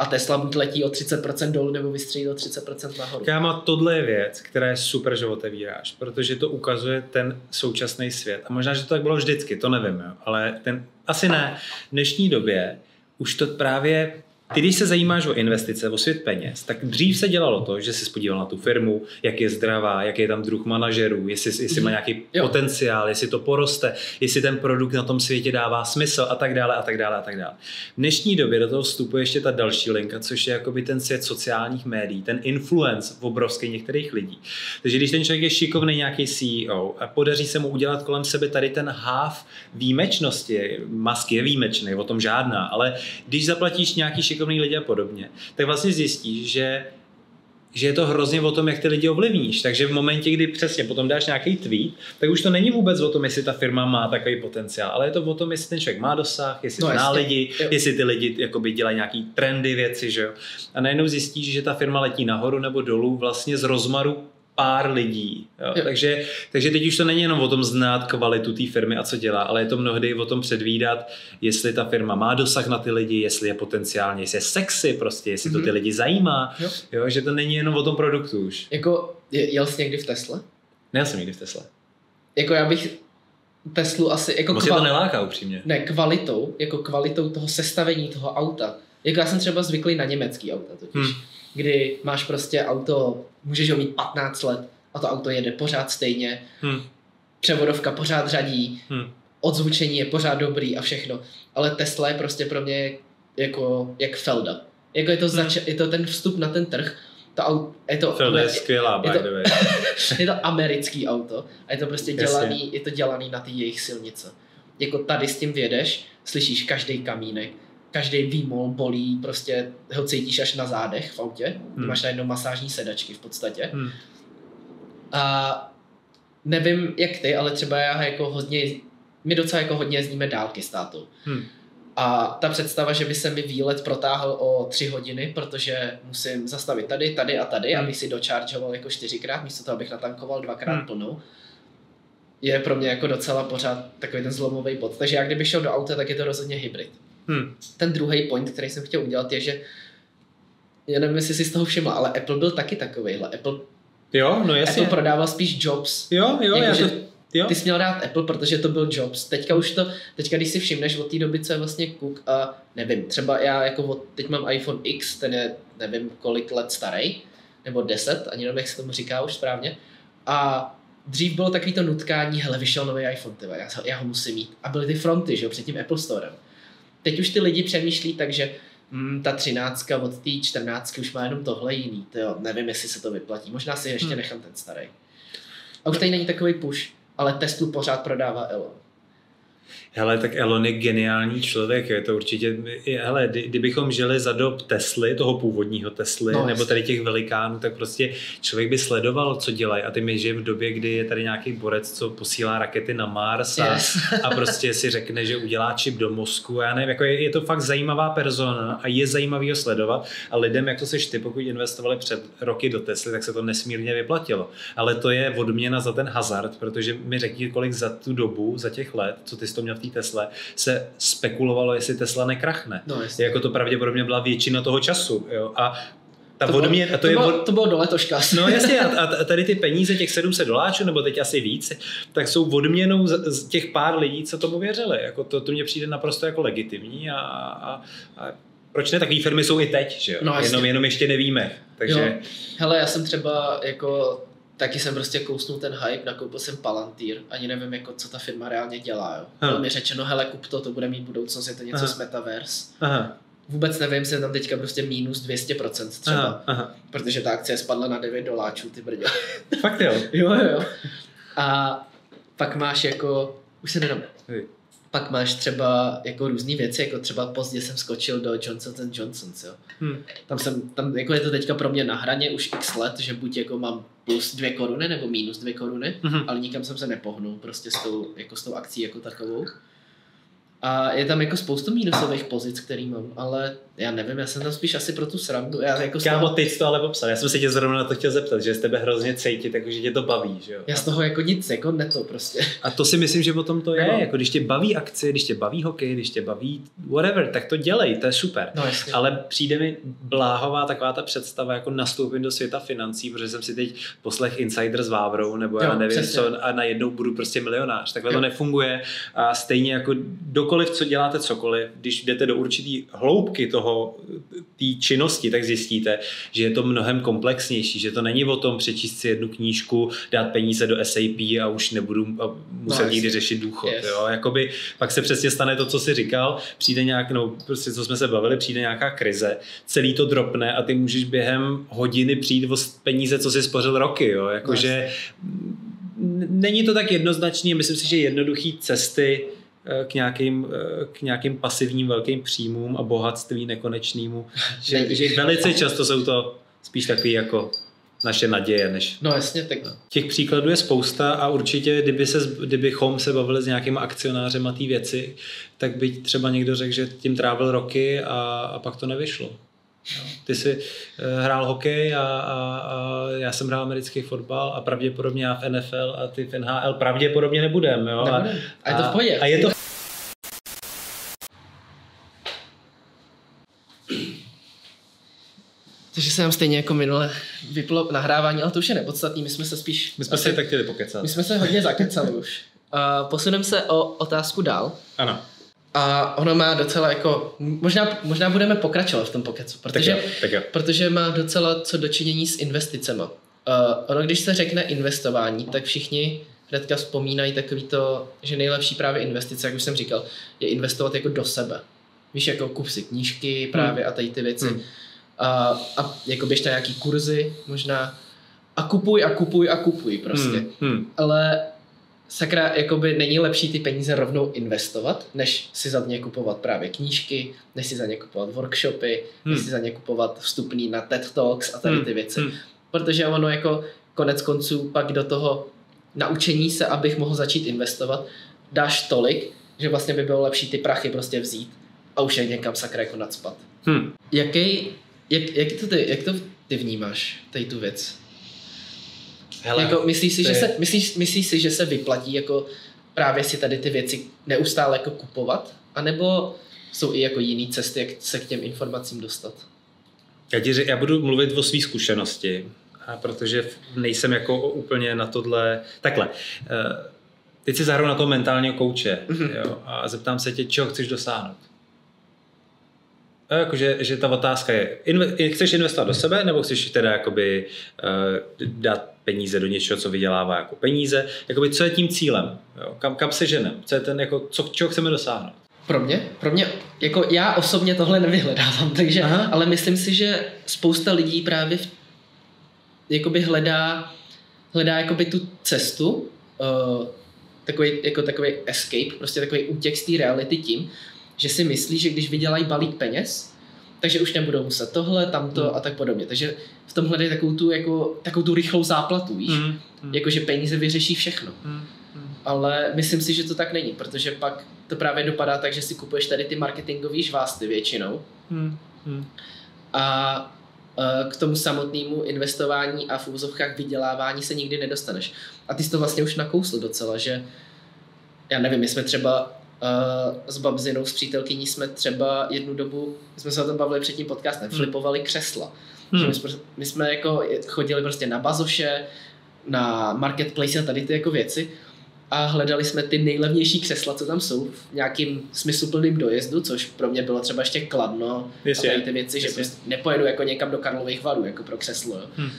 a Tesla buď letí o 30% dolů, nebo vystřelí o 30% nahoru. Káma, tohle je věc, která je super, že otevíráš, protože to ukazuje ten současný svět. A možná, že to tak bylo vždycky, to nevím, jo. ale ten, asi ne. V dnešní době už to právě ty, když se zajímáš o investice, o svět peněz, tak dřív se dělalo to, že jsi spodíval na tu firmu, jak je zdravá, jaký je tam druh manažerů, jestli, jestli má nějaký Jo. potenciál, jestli to poroste, jestli ten produkt na tom světě dává smysl a tak dále a tak dále a tak dále. V dnešní době do toho vstupuje ještě ta další linka, což je jakoby ten svět sociálních médií, ten influence obrovský některých lidí. Takže když ten člověk je šikovný nějaký CEO a podaří se mu udělat kolem sebe tady ten háv výjimečnosti, Musk je výjimečný, o tom žádná, ale když zaplatíš nějaký šikovný lidi a podobně, tak vlastně zjistíš, že že je to hrozně o tom, jak ty lidi ovlivníš. Takže v momentě, kdy přesně potom dáš nějaký tweet, tak už to není vůbec o tom, jestli ta firma má takový potenciál, ale je to o tom, jestli ten člověk má dosah, jestli No zná lidi, Jo. jestli ty lidi jakoby dělají nějaký trendy věci, že jo. A najednou zjistíš, že ta firma letí nahoru nebo dolů vlastně z rozmaru pár lidí. Jo? Jo. Takže, takže teď už to není jenom o tom znát kvalitu té firmy a co dělá, ale je to mnohdy o tom předvídat, jestli ta firma má dosah na ty lidi, jestli je potenciálně, jestli je sexy prostě, jestli to Mhm. ty lidi zajímá. Jo. Jo, že to není jenom o tom produktu už. Jako, je- jel jsi někdy v Tesle? Ne, já jsem nikdy v Tesla. Jako já bych Teslu asi, jako Moc je to neláká upřímně. ne, kvalitou, jako kvalitou toho sestavení toho auta. Jako já jsem třeba zvyklý na německý auta totiž, Hmm. Hmm. kdy máš prostě auto, můžeš ho mít 15 let a to auto jede pořád stejně, Hm, převodovka pořád řadí, hm. odzvučení je pořád dobrý a všechno. Ale Tesla je prostě pro mě jako jak Felda. Jako je to, zač- je to ten vstup na ten trh, to auto, je to, Felda je skvělá, by je to- je to americký auto a je to prostě Jasně. dělaný, je to dělaný na ty jejich silnice. Jako tady s tím vědeš, slyšíš každý kamínek, každý výmol bolí, prostě ho cítíš až na zádech v autě, Hmm. hmm. máš najednou masážní sedačky v podstatě. Hm. A nevím jak ty, ale třeba já jako hodně, my docela jako hodně jezdíme dálky s tátou. Hm. A ta představa, že by se mi výlet protáhl o tři hodiny, protože musím zastavit tady, tady a tady, Hmm. abych si dochargeoval jako čtyřikrát, místo toho, abych natankoval dvakrát Hmm. plnou, je pro mě jako docela pořád takový ten zlomový bod. Takže já kdybych šel do auta, tak je to rozhodně hybrid. Hm. Ten druhý point, který jsem chtěl udělat, je, že já nevím, jestli si z toho všiml, ale Apple byl taky takovejhle. Apple, Jo, no jasně. Apple prodával spíš Jobs. Jo, jo, já Jakože to, jo. Ty jsi měl rád Apple, protože to byl Jobs. Teďka už to, teďka když si všimneš od té doby, co je vlastně Cook a nevím, třeba já jako od, teď mám iPhone X, ten je nevím kolik let starý, nebo 10, ani nevím, jak se tomu říká už správně. A dřív bylo takový to nutkání, hele, vyšel nový iPhone, tyva, já, ho- já ho musím mít. A byly ty fronty, že jo, před tím Apple Storem. Teď už ty lidi přemýšlí tak, že hm, ta třináctka od té čtrnáctky už má jenom tohle jiný. Tyjo, nevím, jestli se to vyplatí. Možná si ještě Hmm. nechám ten starý. A už tady není takový push, ale Teslu pořád prodává Elon. Hele, tak Elon je geniální člověk, je to určitě, hele, kdy- kdybychom žili za dob Tesly, toho původního Tesly, No, nebo tady těch velikánů, tak prostě člověk by sledoval, co dělají a ty my žijeme v době, kdy je tady nějaký borec, co posílá rakety na Mars a, Yes. a prostě si řekne, že udělá čip do mozku, já nevím, jako je, je to fakt zajímavá persona a je zajímavý ho sledovat a lidem, jako seš ty, pokud investovali před roky do Tesly, tak se to nesmírně vyplatilo. Ale to je odměna za ten hazard, protože mi řekni, kolik za tu dobu, za těch let, co ty jsi to měl v té Tesle, se spekulovalo, jestli Tesla nekrachne. No, jasně. Jako to pravděpodobně byla většina toho času. Jo? A ta To bylo, odměna, a to, to, je bylo, to bylo do letoška. No jasně, a, a tady ty peníze, těch 700 doláčů, nebo teď asi víc, tak jsou odměnou z, z těch pár lidí, co tomu věřili. Jako to, to mně přijde naprosto jako legitimní a, a, a proč ne? Takové firmy jsou i teď, že jo? No, jasně. jenom, jenom ještě nevíme. Takže Jo. Hele, já jsem třeba jako taky jsem prostě kousnul ten hype, nakoupil jsem Palantir, ani nevím, jako, co ta firma reálně dělá. Jo. Bylo mi řečeno, hele, kup to, to bude mít budoucnost, je to něco Aha. z Metaverse. aha, Vůbec nevím, jsem tam teďka prostě minus 200% třeba, aha, aha. protože ta akcie spadla na 9 doláčů, ty brdě. Fakt jo. jo, jo, jo. A pak máš jako, už se nedám, pak máš třeba jako různé věci, jako třeba pozdě jsem skočil do Johnson Johnson, jo. Hm. Tam jsem, tam jako je to teďka pro mě na hraně už x let, že buď jako mám plus dvě koruny nebo minus dvě koruny, Mhm. ale nikam jsem se nepohnul prostě s tou, jako s tou akcí jako takovou. A je tam jako spoustu minusových pozic, který mám, ale já nevím, já jsem tam spíš asi pro tu srandu. Já, jako Kámo, toho, jsi to ale popsal. Já jsem se tě zrovna na to chtěl zeptat, že z tebe hrozně cítit, takže tě to baví, že jo? já z toho jako nic, jako neto prostě. A to si myslím, že o tom to je. Nemám. Jako když tě baví akcie, když tě baví hokej, když tě baví whatever, tak to dělej, to je super. No jasně. Ale přijde mi bláhová taková ta představa, jako nastoupit do světa financí, protože jsem si teď poslech Insider s Vávrou, nebo Jo, já nevím přesně. co, a najednou budu prostě milionář. Takhle Jo. to nefunguje a stejně jako dokoliv, co děláte cokoliv, když jdete do určitý hloubky toho, té činnosti, tak zjistíte, že je to mnohem komplexnější, že to není o tom přečíst si jednu knížku, dát peníze do SAP a už nebudu a muset No, nikdy řešit důchod. Yes. Jo? Jakoby, pak se přesně stane to, co jsi říkal, přijde nějak, no, prostě co jsme se bavili, přijde nějaká krize, celý to dropne a ty můžeš během hodiny přijít o peníze, co jsi spořil roky. Jo? Jakože n- není to tak jednoznačný, myslím si, že jednoduchý cesty k nějakým, eh, k nějakým pasivním velkým příjmům a bohatství nekonečnému, že, že velice často jsou to spíš takový jako naše naděje, než No jasně, tak Těch příkladů je spousta a určitě, kdyby se, kdybychom se bavili s nějakým akcionářem a té věci, tak by třeba někdo řekl, že tím trávil roky a, a pak to nevyšlo. Jo. Ty jsi eh, hrál hokej a, a, a já jsem hrál americký fotbal a pravděpodobně já v NFL a ty v NHL pravděpodobně nebudem. Jo? A, nebudem. A je to v pohodě. A je to Takže se nám stejně jako minule vyplo nahrávání, ale to už je nepodstatný, my jsme se spíš... My jsme asi- si tak chtěli pokecat. My jsme se hodně zakecali už. Uh, posuneme se o otázku dál. Ano, A ono má docela jako... Možná, možná budeme pokračovat v tom pokecu, tak protože, jo, tak jo. protože má docela co dočinění s investicema. Uh, ono, když se řekne investování, tak všichni hnedka vzpomínají takový to, že nejlepší právě investice, jak už jsem říkal, je investovat jako do sebe. Víš, jako kup si knížky právě a tady ty věci. Hmm. A, a jako běž na nějaký kurzy možná a kupuj a kupuj a kupuj prostě. Hmm, hmm. Ale sakra, jakoby není lepší ty peníze rovnou investovat, než si za ně kupovat právě knížky, než si za ně kupovat workshopy, Hmm. než si za ně kupovat vstupný na TED Talks a tady ty věci. Hmm. Protože ono jako konec konců pak do toho naučení se, abych mohl začít investovat, dáš tolik, že vlastně by bylo lepší ty prachy prostě vzít a už je někam sakra jako nadspat. Hmm. Jaký, jak, jak, to ty, jak to ty vnímáš, tady tu věc? Hele, jako, myslíš, si, to že se, myslíš, myslíš si, že se vyplatí jako právě si tady ty věci neustále jako kupovat? A nebo jsou i jako jiné cesty, jak se k těm informacím dostat? Já, ti, řek- já budu mluvit o své zkušenosti, a protože nejsem jako úplně na tohle... Takhle, eh, teď si zahraju na toho mentálního kouče Mhm. jo, a zeptám se tě, čeho chceš dosáhnout. A Jakože, že ta otázka je, inve, chceš investovat do sebe, nebo chceš teda jakoby uh, dát peníze do něčeho, co vydělává jako peníze, jakoby co je tím cílem, jo? Kam, kam se ženem, co je ten, jako, co, čeho chceme dosáhnout. Pro mě? Pro mě, jako já osobně tohle nevyhledávám, takže, Aha. ale myslím si, že spousta lidí právě v, jakoby hledá, hledá jakoby tu cestu, uh, takový, jako takový escape, prostě takový útěk z té reality tím, že si myslí, že když vydělají balík peněz, takže už nebudou muset tohle, tamto Hmm. a tak podobně. Takže v tom hledají takovou tu, jako, takovou tu rychlou záplatu, víš? Mm, mm, Jako, že peníze vyřeší všechno. mm, mm. Ale myslím si, že to tak není, protože pak to právě dopadá tak, že si kupuješ tady ty marketingové žvásty většinou Mm, mm. a e, k tomu samotnému investování a v úvozovkách vydělávání se nikdy nedostaneš. A ty jsi to vlastně už nakousl docela, že já nevím, my jsme třeba s Babzinou, s přítelkyní jsme třeba jednu dobu, jsme se o tom bavili před tím podcastem, Hmm. flipovali křesla. Hmm. Že my, jsme, my jsme jako chodili prostě na bazoše, na marketplace a tady ty jako věci a hledali jsme ty nejlevnější křesla, co tam jsou v nějakým smysluplným dojezdu, což pro mě bylo třeba ještě kladno Jasně. a tady ty věci, že Jasně. prostě nepojedu jako někam do Karlových varů jako pro křeslo. Jo. Hmm.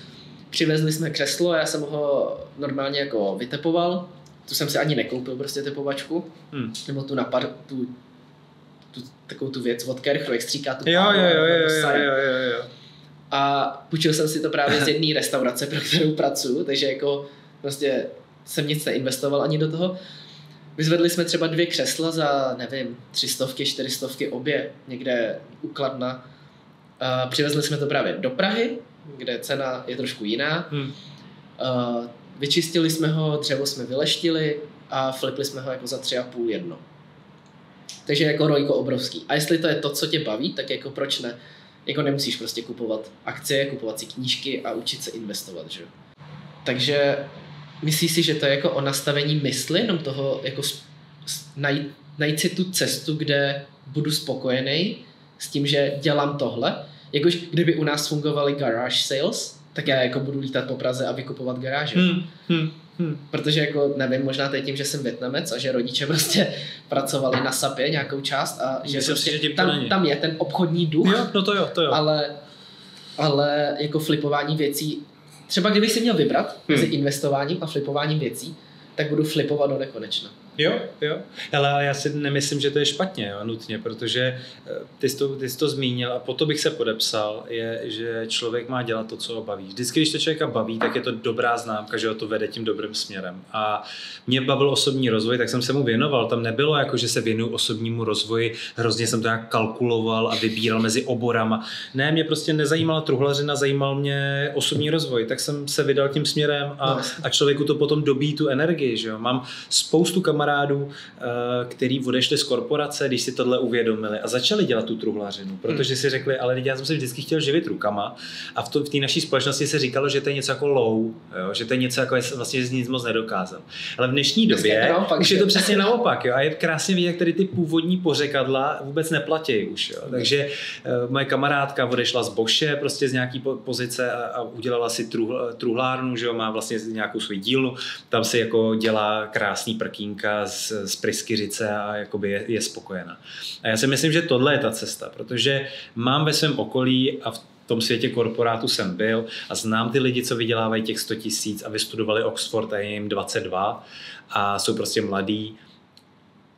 Přivezli jsme křeslo, já jsem ho normálně jako vytepoval, tu jsem si ani nekoupil prostě tepovačku, Hmm. nebo tu napad, tu, tu takovou tu věc od Kerchru, jak stříká tu Jo, párnu, jo, jo, jo, saje. jo, jo, jo. A půjčil jsem si to právě z jedné restaurace, pro kterou pracuji, takže jako prostě jsem nic neinvestoval ani do toho. Vyzvedli jsme třeba dvě křesla za, nevím, tři stovky, čtyři stovky obě, někde u Kladna. A přivezli jsme to právě do Prahy, kde cena je trošku jiná. Hmm. Vyčistili jsme ho, dřevo jsme vyleštili a flipli jsme ho jako za tři a půl jedno. Takže jako rojko obrovský. A jestli to je to, co tě baví, tak jako proč ne? Jako nemusíš prostě kupovat akcie, kupovat si knížky a učit se investovat, že? Takže myslíš si, že to je jako o nastavení mysli, jenom toho jako najít, najít si tu cestu, kde budu spokojený s tím, že dělám tohle. Jakož kdyby u nás fungovaly garage sales, tak já jako budu lítat po Praze a vykupovat garáže. Hmm, hmm, hmm. Protože jako nevím, možná to je tím, že jsem Větnamec a že rodiče prostě pracovali na SAPě nějakou část a že, Myslím si, prostě že tím to tam, není. tam je ten obchodní duch, Jo, no to jo, to jo. ale, ale jako flipování věcí, třeba kdybych si měl vybrat mezi Hmm. investováním a flipováním věcí, tak budu flipovat do nekonečna. Jo, jo. Ale, ale já si nemyslím, že to je špatně, jo, nutně, protože eh, ty jsi, to, ty jsi to zmínil a po to bych se podepsal, je, že člověk má dělat to, co ho baví. Vždycky, když to člověka baví, tak je to dobrá známka, že ho to vede tím dobrým směrem. A mě bavil osobní rozvoj, tak jsem se mu věnoval. Tam nebylo jako, že se věnuju osobnímu rozvoji, hrozně jsem to nějak kalkuloval a vybíral mezi oborama. Ne, mě prostě nezajímala truhlařina, zajímal mě osobní rozvoj, tak jsem se vydal tím směrem a, No, a člověku to potom dobí tu energii. Že jo? Mám spoustu kamarádů, eh, který odešli z korporace, když si tohle uvědomili a začali dělat tu truhlařinu, protože si řekli, ale lidi, já jsem se vždycky chtěl živit rukama a v, to, v té naší společnosti se říkalo, že to je něco jako low, jo? že to je něco jako, vlastně, že jsi nic moc nedokázal. Ale v dnešní době naopak, už je to přesně naopak. Jo? A je krásně vidět, jak tady ty původní pořekadla vůbec neplatí už. Jo? Takže eh, moje kamarádka odešla z Boše prostě z nějaký po- pozice a, a udělala si truhl, truhlárnu, že jo? má vlastně nějakou svou dílnu, tam si jako dělá krásný prkínka z, z pryskyřice a jakoby je, je spokojená. A já si myslím, že tohle je ta cesta, protože mám ve svém okolí a v tom světě korporátu jsem byl a znám ty lidi, co vydělávají těch 100 tisíc a vystudovali Oxford a je jim 22 a jsou prostě mladí.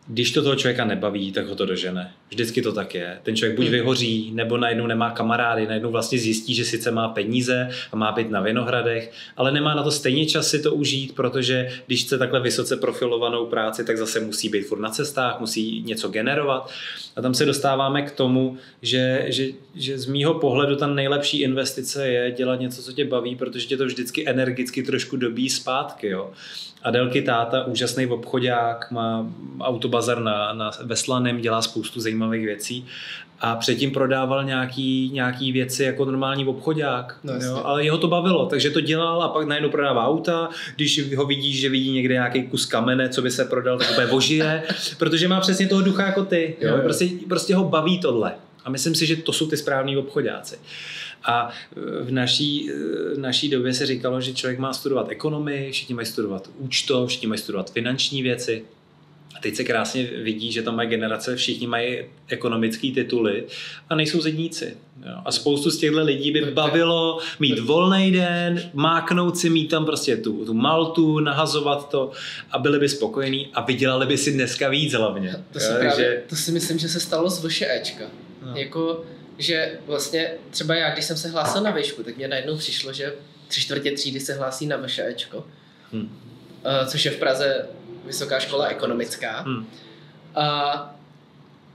Když to toho člověka nebaví, tak ho to dožene. Vždycky to tak je. Ten člověk buď Hmm. vyhoří, nebo najednou nemá kamarády, najednou vlastně zjistí, že sice má peníze a má být na Vinohradech, ale nemá na to stejně čas si to užít, protože když chce takhle vysoce profilovanou práci, tak zase musí být furt na cestách, musí něco generovat. A tam se dostáváme k tomu, že, že, že z mýho pohledu ta nejlepší investice je dělat něco, co tě baví, protože tě to vždycky energicky trošku dobí zpátky. Jo. Adelky táta, úžasný obchodák, má autobazar na, na Veslanem, dělá spoustu zajímavých věcí a předtím prodával nějaký, nějaký věci jako normální obchodák, No, jo, ale jeho to bavilo, takže to dělal a pak najednou prodává auta, když ho vidíš, že vidí někde nějaký kus kamene, co by se prodal, tak úplně vožije, protože má přesně toho ducha jako ty, jo, Jo. Prostě, prostě ho baví tohle. A myslím si, že to jsou ty správní obchodáci. A v naší, v naší době se říkalo, že člověk má studovat ekonomii, všichni mají studovat účto, všichni mají studovat finanční věci. A teď se krásně vidí, že tam mají generace, všichni mají ekonomické tituly a nejsou zedníci. Jo. A spoustu z těchto lidí by bavilo mít volný den, máknout si, mít tam prostě tu, tu maltu, nahazovat to a byli by spokojení a vydělali by si dneska víc hlavně. To si, Jo, právě, takže- to si myslím, že se stalo z VŠEčka. No. Jako, že vlastně třeba já, když jsem se hlásil na výšku, tak mě najednou přišlo, že tři čtvrtě třídy se hlásí na VŠEčko, Hm. uh, což je v Praze vysoká škola ekonomická. Hmm. A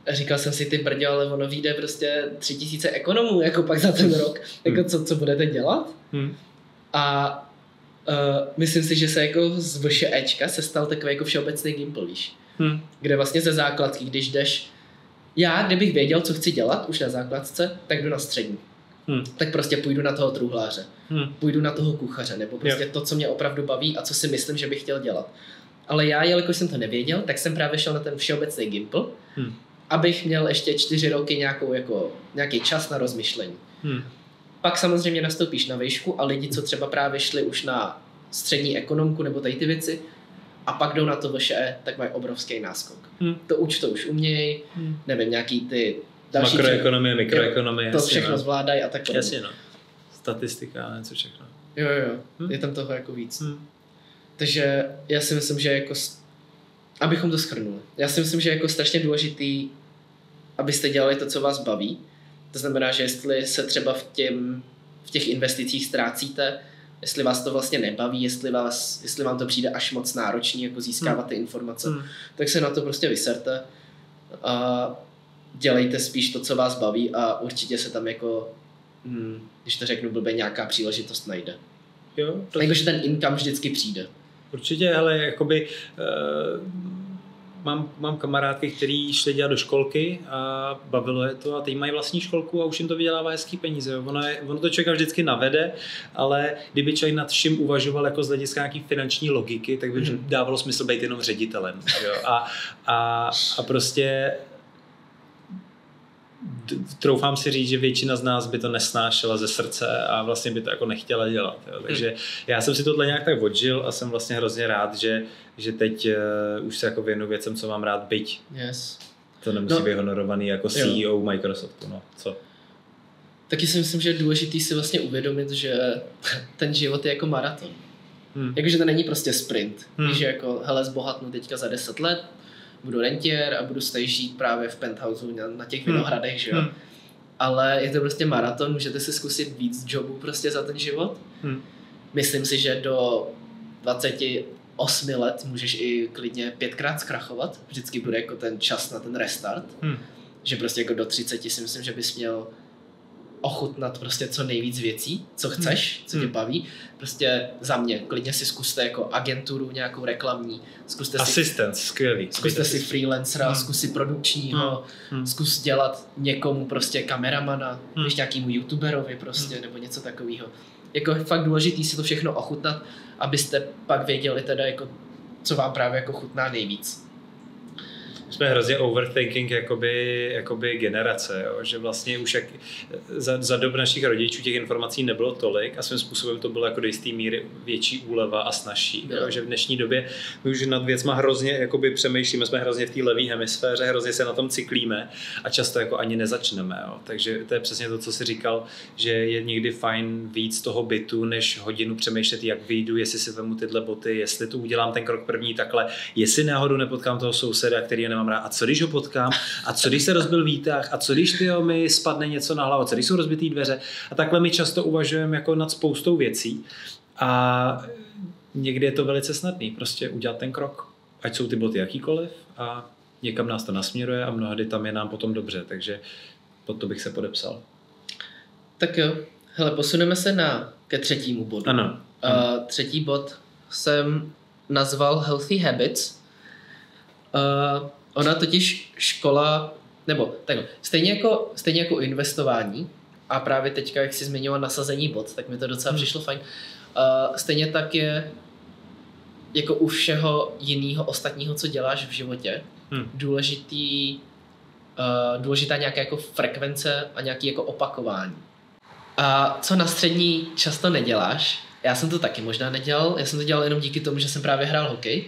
říkal jsem si, ty brdě, ale ono vyjde prostě tři tisíce ekonomů, jako pak za ten rok. Jako co, co budete dělat? Hmm. A uh, myslím si, že se jako z VŠEčka se stal takový jako všeobecný gimpl, víš? Hmm. Kde vlastně ze základky, když jdeš, já kdybych věděl, co chci dělat už na základce, tak jdu na střední. Hmm. Tak prostě půjdu na toho truhláře, Hmm. půjdu na toho kuchaře, nebo prostě to, co mě opravdu baví a co si myslím, že bych chtěl dělat. Ale já, jelikož jsem to nevěděl, tak jsem právě šel na ten všeobecný gimpl, Hmm. abych měl ještě čtyři roky nějakou, jako, nějaký čas na rozmyšlení. Hmm. Pak samozřejmě nastoupíš na výšku a lidi, co třeba právě šli už na střední ekonomku nebo tady ty věci a pak jdou na to VŠE, tak mají obrovský náskok. Hmm. To už to už umějí, Hmm. nevím, nějaký ty další Makroekonomie, mikroekonomie, to jasně, všechno no. zvládají a tak podobně. Jasně, no. Statistika a něco všechno. Jo, jo, jo. Hmm. je tam toho jako víc. Hmm. Takže já si myslím, že jako, abychom to schrnuli, já si myslím, že je jako strašně důležitý, abyste dělali to, co vás baví. To znamená, že jestli se třeba v, těm, v těch investicích ztrácíte, jestli vás to vlastně nebaví, jestli, vás, jestli vám to přijde až moc náročný, jako získávat ty informace, Hmm. tak se na to prostě vyserte a dělejte spíš to, co vás baví a určitě se tam jako, hm, když to řeknu blbě, nějaká příležitost najde. Jo, to Jakože ten income vždycky přijde. Určitě, ale jakoby uh, mám, mám kamarádky, který šli dělat do školky a bavilo je to a teď mají vlastní školku a už jim to vydělává hezký peníze. Jo. Ono, je, ono to člověka vždycky navede, ale kdyby člověk nad vším uvažoval jako z hlediska nějaký finanční logiky, tak by Mhm. dávalo smysl být jenom ředitelem. Jo. A, a, a prostě troufám si říct, že většina z nás by to nesnášela ze srdce a vlastně by to jako nechtěla dělat. Jo. Takže já jsem si tohle nějak tak odžil a jsem vlastně hrozně rád, že, že teď uh, už se jako věnu věcem, co mám rád, byť Yes. to nemusí No. být honorovaný jako Jo. CEO Microsoftu. No, co? Taky si myslím, že je důležitý si vlastně uvědomit, že ten život je jako maraton. Hm. Jakože to není prostě sprint. Hmm. Že jako, hele, zbohatnu teďka za 10 let, budu rentier a budu stejně žít právě v penthouse na, na těch Hmm. vinohradech, že jo. Hm. Ale je to prostě maraton, můžete si zkusit víc jobů prostě za ten život. Hm. Myslím si, že do 28 let můžeš i klidně pětkrát zkrachovat. Vždycky bude jako ten čas na ten restart. Hm. Že prostě jako do 30 si myslím, že bys měl ochutnat prostě co nejvíc věcí, co chceš, co tě Hmm. baví. Prostě za mě, klidně si zkuste jako agenturu nějakou reklamní, zkuste si, Assistance, skvělý. zkuste si freelancera, Hmm. zkus si produkčního, Hmm. zkus dělat někomu prostě kameramana, Hmm. víš, nějakýmu youtuberovi prostě, nebo něco takového. Jako je fakt důležitý si to všechno ochutnat, abyste pak věděli teda jako, co vám právě jako chutná nejvíc. Jsme hrozně overthinking jakoby, jakoby generace, jo? že vlastně už jak za, za dob našich rodičů těch informací nebylo tolik a svým způsobem to bylo jako do jisté míry větší úleva a snažší. Jo. Že v dnešní době my už nad věcma hrozně jakoby přemýšlíme, jsme hrozně v té levé hemisféře, hrozně se na tom cyklíme a často jako ani nezačneme. Jo? Takže to je přesně to, co jsi říkal, že je někdy fajn víc toho bytu, než hodinu přemýšlet, jak vyjdu, jestli si vemu tyhle boty, jestli tu udělám ten krok první takhle, jestli náhodou nepotkám toho souseda, který je nemám rád, a co když ho potkám, a co když se rozbil výtah, a co když tyjo, mi spadne něco na hlavu, a co když jsou rozbitý dveře. A takhle my často uvažujeme jako nad spoustou věcí a někdy je to velice snadný, prostě udělat ten krok, ať jsou ty boty jakýkoliv a někam nás to nasměruje a mnohdy tam je nám potom dobře, takže pod to bych se podepsal. Tak jo, hele, posuneme se na, ke třetímu bodu. Ano. Uh, třetí bod jsem nazval Healthy Habits. Uh, ona totiž škola, nebo tak, stejně jako, stejně jako investování, a právě teďka, jak jsi zmiňoval nasazení bod, tak mi to docela Hmm. přišlo fajn. Uh, stejně tak je jako u všeho jiného ostatního, co děláš v životě, Hmm. důležitý, uh, důležitá nějaká jako frekvence a nějaký jako opakování. A co na střední často neděláš, já jsem to taky možná nedělal, já jsem to dělal jenom díky tomu, že jsem právě hrál hokej,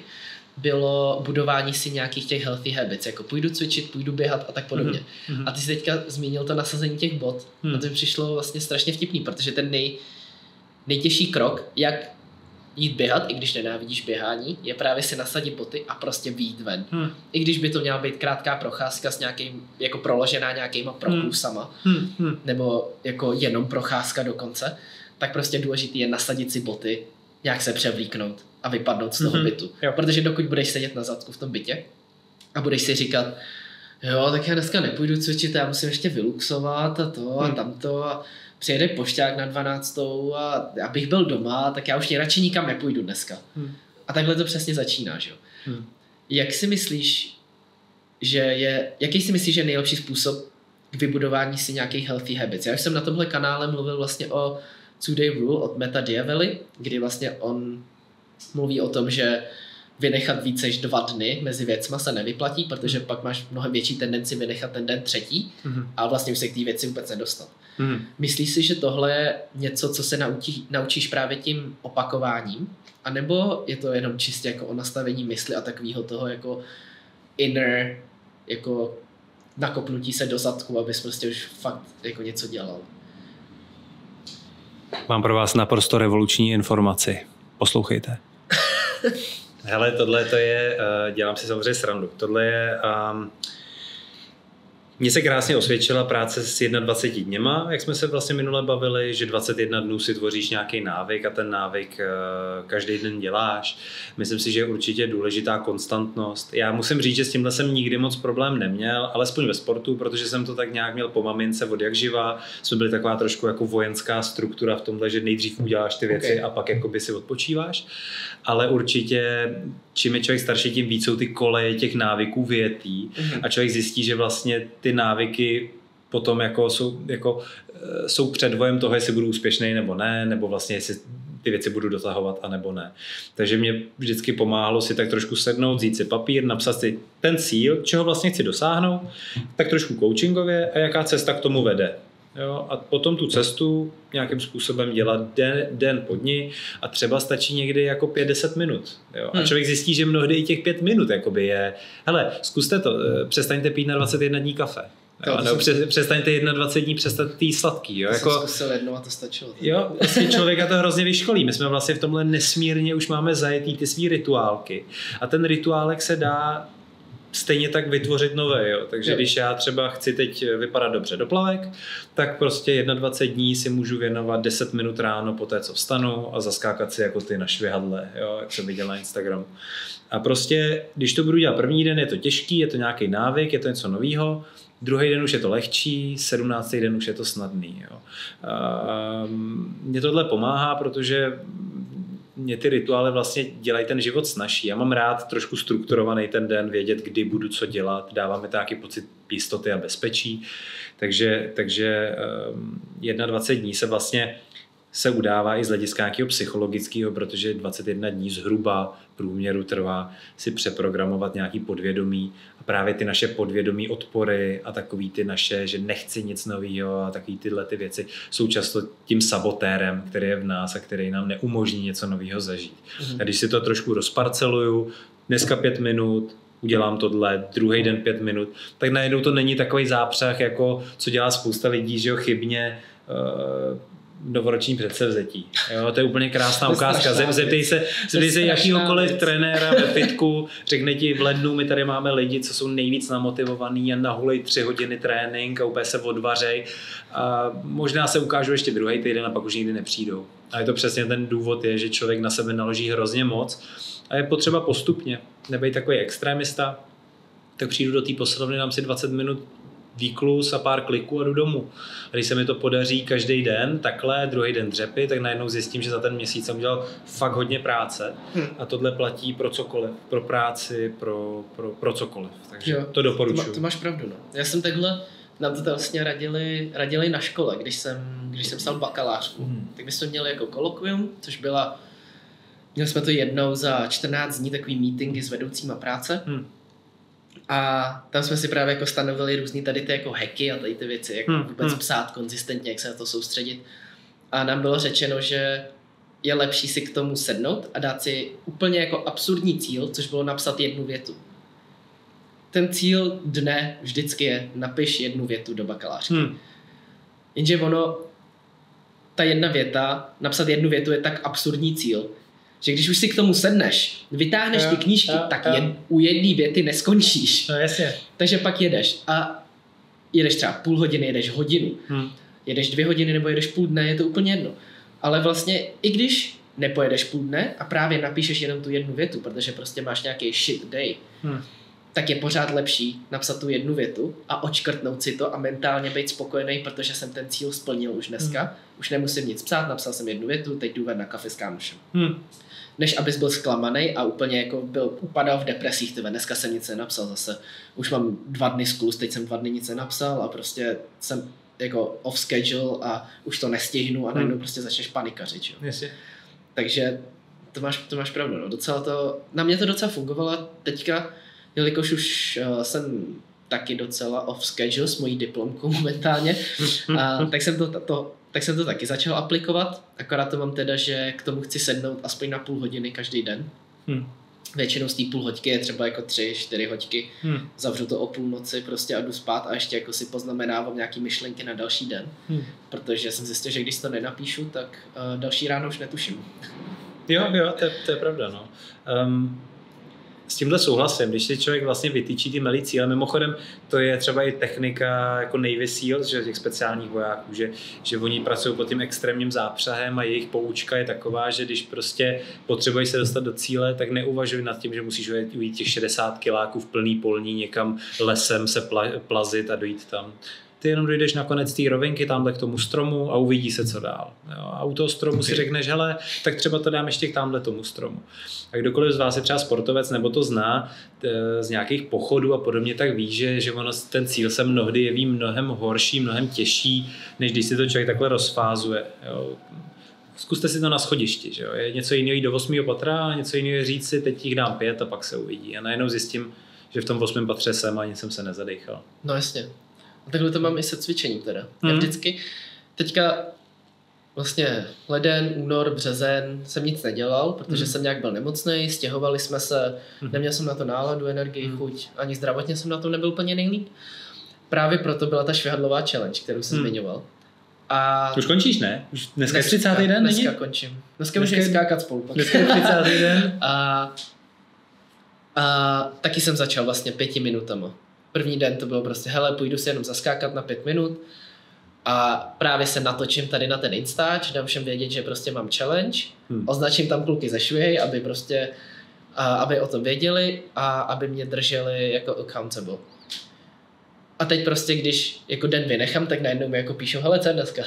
bylo budování si nějakých těch healthy habits, jako půjdu cvičit, půjdu běhat a tak podobně. Mhm. A ty jsi teďka zmínil to nasazení těch bot Hmm. a to mi přišlo vlastně strašně vtipný, protože ten nej, nejtěžší krok, jak jít běhat, i když nenávidíš běhání, je právě si nasadit boty a prostě výjít ven. Hmm. I když by to měla být krátká procházka s nějakým, jako proložená nějakýma proklusama, Hmm. Hmm. nebo jako jenom procházka dokonce, tak prostě důležitý je nasadit si boty, nějak se převlíknout a vypadnout z toho Mhm, bytu. jo. Protože dokud budeš sedět na zadku v tom bytě a budeš si říkat, jo, tak já dneska nepůjdu cvičit, já musím ještě vyluxovat a to a Hmm. tamto a přijede pošťák na 12. a abych byl doma, tak já už radši nikam nepůjdu dneska. Hmm. A takhle to přesně začíná, že jo. Hmm. Jak si myslíš, že je, jaký si myslíš, že je nejlepší způsob k vybudování si nějakých healthy habits? Já už jsem na tomhle kanále mluvil vlastně o Two Day Rule od Meta Diavelli, kdy vlastně on mluví o tom, že vynechat více než dva dny mezi věcma se nevyplatí, protože pak máš mnohem větší tendenci vynechat ten den třetí Mhm. a vlastně už se k té věci vůbec nedostat. Mhm. Myslíš si, že tohle je něco, co se naučí, naučíš právě tím opakováním? A nebo je to jenom čistě jako o nastavení mysli a takového toho jako inner, jako nakopnutí se do zadku, abys prostě už fakt jako něco dělal? Mám pro vás naprosto revoluční informaci. Poslouchejte. Hele, tohle to je, uh, dělám si samozřejmě srandu, tohle je, um, mně se krásně osvědčila práce s 21 dněma, jak jsme se vlastně minule bavili, že 21 dnů si tvoříš nějaký návyk a ten návyk uh, každý den děláš. Myslím si, že je určitě důležitá konstantnost. Já musím říct, že s tímhle jsem nikdy moc problém neměl, alespoň ve sportu, protože jsem to tak nějak měl po mamince od jak živa. Jsme byli taková trošku jako vojenská struktura v tomhle, že nejdřív uděláš ty věci Okay. a pak jakoby si odpočíváš. Ale určitě, čím je člověk starší, tím víc jsou ty koleje těch návyků vyjetý Mhm. a člověk zjistí, že vlastně ty návyky potom jako jsou, jako, eh, jsou předvojem toho, jestli budu úspěšný nebo ne, nebo vlastně jestli ty věci budu dotahovat a nebo ne. Takže mě vždycky pomáhalo si tak trošku sednout, vzít si papír, napsat si ten cíl, čeho vlastně chci dosáhnout, tak trošku coachingově a jaká cesta k tomu vede. Jo, a potom tu cestu nějakým způsobem dělat den, den po dni a třeba stačí někdy jako 5-10 minut. Jo. A Hmm. člověk zjistí, že mnohdy i těch 5 minut jakoby je, hele, zkuste to, eh, přestaňte pít na 21 dní kafe. To- Jo, to nebo jsem- přes, přestaňte 21 dní přestat tý sladký. Jo. Já Jako, jsem zkusil jednou a to stačilo. Jo, vlastně člověka to hrozně vyškolí. My jsme vlastně v tomhle nesmírně už máme zajetý ty svý rituálky. A ten rituálek se dá stejně tak vytvořit nové. Jo. Takže Jo. když já třeba chci teď vypadat dobře do plavek, tak prostě 21 dní si můžu věnovat 10 minut ráno po té, co vstanu a zaskákat si jako ty na švihadle, jo, jak jsem viděl na Instagramu. A prostě, když to budu dělat první den, je to těžký, je to nějaký návyk, je to něco nového, druhý den už je to lehčí, 17. den už je to snadný. Jo. A mně tohle pomáhá, protože mě ty rituály vlastně dělají ten život snažší. Já mám rád trošku strukturovaný ten den, vědět, kdy budu co dělat, dává mi nějaký pocit jistoty a bezpečí. Takže, takže um, 21 dní se vlastně se udává i z hlediska nějakého psychologického, protože 21 dní zhruba průměru trvá si přeprogramovat nějaký podvědomí a právě ty naše podvědomí odpory a takový ty naše, že nechci nic nového a takový tyhle ty věci jsou často tím sabotérem, který je v nás a který nám neumožní něco nového zažít. Mhm. A když si to trošku rozparceluju, dneska pět minut, udělám tohle, druhý den pět minut, tak najednou to není takový zápřah, jako co dělá spousta lidí, že jo, chybně uh, novoroční předsevzetí. Jo, to je úplně krásná To ukázka. strašná Zep- Zeptej se, zeptej se jakýhokoliv věc. trenéra ve fitku, řekne ti v lednu, my tady máme lidi, co jsou nejvíc namotivovaný a nahulej tři hodiny trénink a úplně se odvařej. A možná se ukážou ještě druhý týden a pak už nikdy nepřijdou. A je to přesně ten důvod, je, že člověk na sebe naloží hrozně moc a je potřeba postupně. Nebej takový extremista, tak přijdu do té posilovny, dám si 20 minut výklus a pár kliků a jdu domů. A když se mi to podaří každý den, takhle, druhý den dřepy, tak najednou zjistím, že za ten měsíc jsem udělal fakt hodně práce. Hm. A tohle platí pro cokoliv. Pro práci, pro, pro, pro cokoliv. Takže Jo. to To, má, doporučuji. to máš pravdu, no. Já jsem takhle, nám to vlastně radili, radili na škole, když jsem, když jsem psal bakalářku. Mhm. Tak my jsme měli jako kolokvium, což byla, měli jsme to jednou za 14 dní, takový meetingy s vedoucíma práce. Hm. A tam jsme si právě jako stanovili různý tady ty jako hacky a tady ty věci, jak Hmm, vůbec hmm. psát konzistentně, jak se na to soustředit. A nám bylo řečeno, že je lepší si k tomu sednout a dát si úplně jako absurdní cíl, což bylo napsat jednu větu. Ten cíl dne vždycky je napiš jednu větu do bakalářky. Hm. Jenže ono, ta jedna věta, napsat jednu větu je tak absurdní cíl, že když už si k tomu sedneš, vytáhneš Jo, ty knížky, jo, tak jo. jed, u jedné věty neskončíš. No jasně. Takže pak jedeš a jedeš třeba půl hodiny, jedeš hodinu, Hm. jedeš dvě hodiny nebo jedeš půl dne, je to úplně jedno. Ale vlastně i když nepojedeš půl dne a právě napíšeš jenom tu jednu větu, protože prostě máš nějaký shit day, Hmm. tak je pořád lepší napsat tu jednu větu a očkrtnout si to a mentálně být spokojený, protože jsem ten cíl splnil už dneska. Hmm. Už nemusím nic psát, napsal jsem jednu větu, teď jdu ven na kafe s kámošem. Hmm. Než abys byl zklamaný a úplně jako byl, upadal v depresích, tyve, dneska jsem nic nenapsal zase. Už mám dva dny sklus, teď jsem dva dny nic nenapsal a prostě jsem jako off schedule a už to nestihnu a najednou Hmm. prostě začneš panikařit. Jo. Jasně. Takže to máš, to máš pravdu. No. Docela to, na mě to docela fungovalo teďka, jelikož už uh, jsem taky docela off schedule s mojí diplomkou momentálně, a, tak, jsem to, to, tak jsem to taky začal aplikovat, akorát to mám teda, že k tomu chci sednout aspoň na půl hodiny každý den. Hmm. Většinou z té půl hoďky je třeba jako tři, čtyři hoďky. Hmm. Zavřu to o půlnoci prostě a jdu spát a ještě jako si poznamenávám nějaký myšlenky na další den. Hmm. Protože jsem zjistil, že když to nenapíšu, tak uh, další ráno už netuším. Jo, jo, to je, to je pravda, no. Um, s tímhle souhlasím, když si člověk vlastně vytýčí ty malý cíle, mimochodem to je třeba i technika jako Navy SEALs, že těch speciálních vojáků, že, že oni pracují pod tím extrémním zápřahem a jejich poučka je taková, že když prostě potřebuješ se dostat do cíle, tak neuvažuj nad tím, že musíš ujít, těch 60 kiláků v plný polní někam lesem se pla, plazit a dojít tam. Ty jenom dojdeš na konec té rovinky tamhle k tomu stromu a uvidí se, co dál. Jo, a u toho stromu si řekneš, hele, tak třeba to dám ještě k tamhle tomu stromu. A kdokoliv z vás je třeba sportovec nebo to zná z nějakých pochodů a podobně, tak ví, že, že ono, ten cíl se mnohdy jeví mnohem horší, mnohem těžší, než když si to člověk takhle rozfázuje. Jo. Zkuste si to na schodišti. Že jo. Je něco jiného jít do 8. patra a něco jiného říct si, teď jich dám pět a pak se uvidí. A najednou zjistím, že v tom 8. patře jsem a ani jsem se nezadechal. No jasně. A takhle to mám i se cvičením teda. Já Mhm. vždycky, teďka vlastně leden, únor, březen jsem nic nedělal, protože Mhm. jsem nějak byl nemocný, stěhovali jsme se, Mhm. neměl jsem na to náladu, energii, Mhm. chuť, ani zdravotně jsem na to nebyl úplně nejlíp. Právě proto byla ta švihadlová challenge, kterou jsem Mhm. zmiňoval. A Už končíš, ne? Už dneska je 30. den, není? Dneska končím. Dneska, Dneska můžeme je- skákat spolu. Pak. Dneska je 30. den. A, a taky jsem začal vlastně pěti minutama. První den to bylo prostě, hele, půjdu si jenom zaskákat na pět minut a právě se natočím tady na ten Instač, dám všem vědět, že prostě mám challenge, Hmm. označím tam kluky ze švih, aby prostě, a, aby o tom věděli a aby mě drželi jako accountable. A teď prostě, když jako den vynechám, tak najednou mi jako píšou, hele, co je dneska?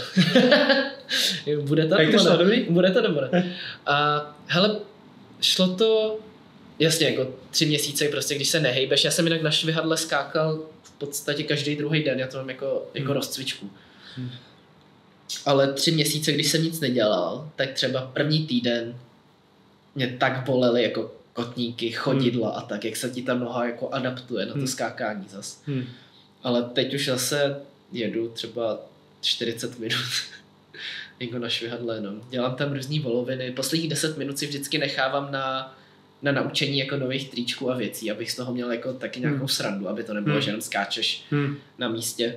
Bude to? Jak? Bude to nebo ne? A hele, šlo to, jasně, jako tři měsíce, prostě když se nehejbeš. Já jsem jinak na švihadle skákal v podstatě každý druhý den, já to mám jako, jako Hmm. rozcvičku. Hmm. Ale tři měsíce, když jsem nic nedělal, tak třeba první týden mě tak bolely jako kotníky, chodidla a tak, jak se ti ta noha jako adaptuje na to Hmm. skákání zas. Hmm. Ale teď už zase jedu třeba 40 minut jako na švihadle, no. Dělám tam různý voloviny. Posledních 10 minut si vždycky nechávám na, na naučení jako nových tričků a věcí, abych z toho měl jako taky nějakou Hmm. srandu, aby to nebylo, Hmm. že jenom skáčeš Hmm. na místě.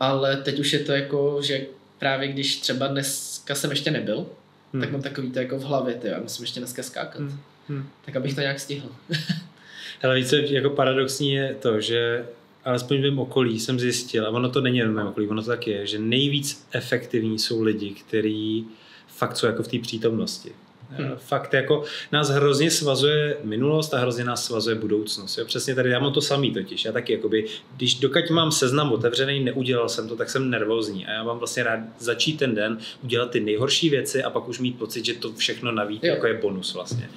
Ale teď už je to jako, že právě když třeba dneska jsem ještě nebyl, Hmm. tak mám takový to jako v hlavě, ty, já musím ještě dneska skákat. Hmm. Hmm. Tak abych to nějak stihl. Ale více jako paradoxní je to, že alespoň v mém okolí jsem zjistil, a ono to není v mém okolí, ono to tak je, že nejvíc efektivní jsou lidi, kteří fakt jsou jako v té přítomnosti. Hmm. Fakt jako nás hrozně svazuje minulost a hrozně nás svazuje budoucnost. Jo? Přesně tady, já mám to samý totiž. Já taky, jakoby, když dokud mám seznam otevřený, neudělal jsem to, tak jsem nervózní. A já mám vlastně rád začít ten den, udělat ty nejhorší věci a pak už mít pocit, že to všechno navíc Jo. jako je bonus vlastně.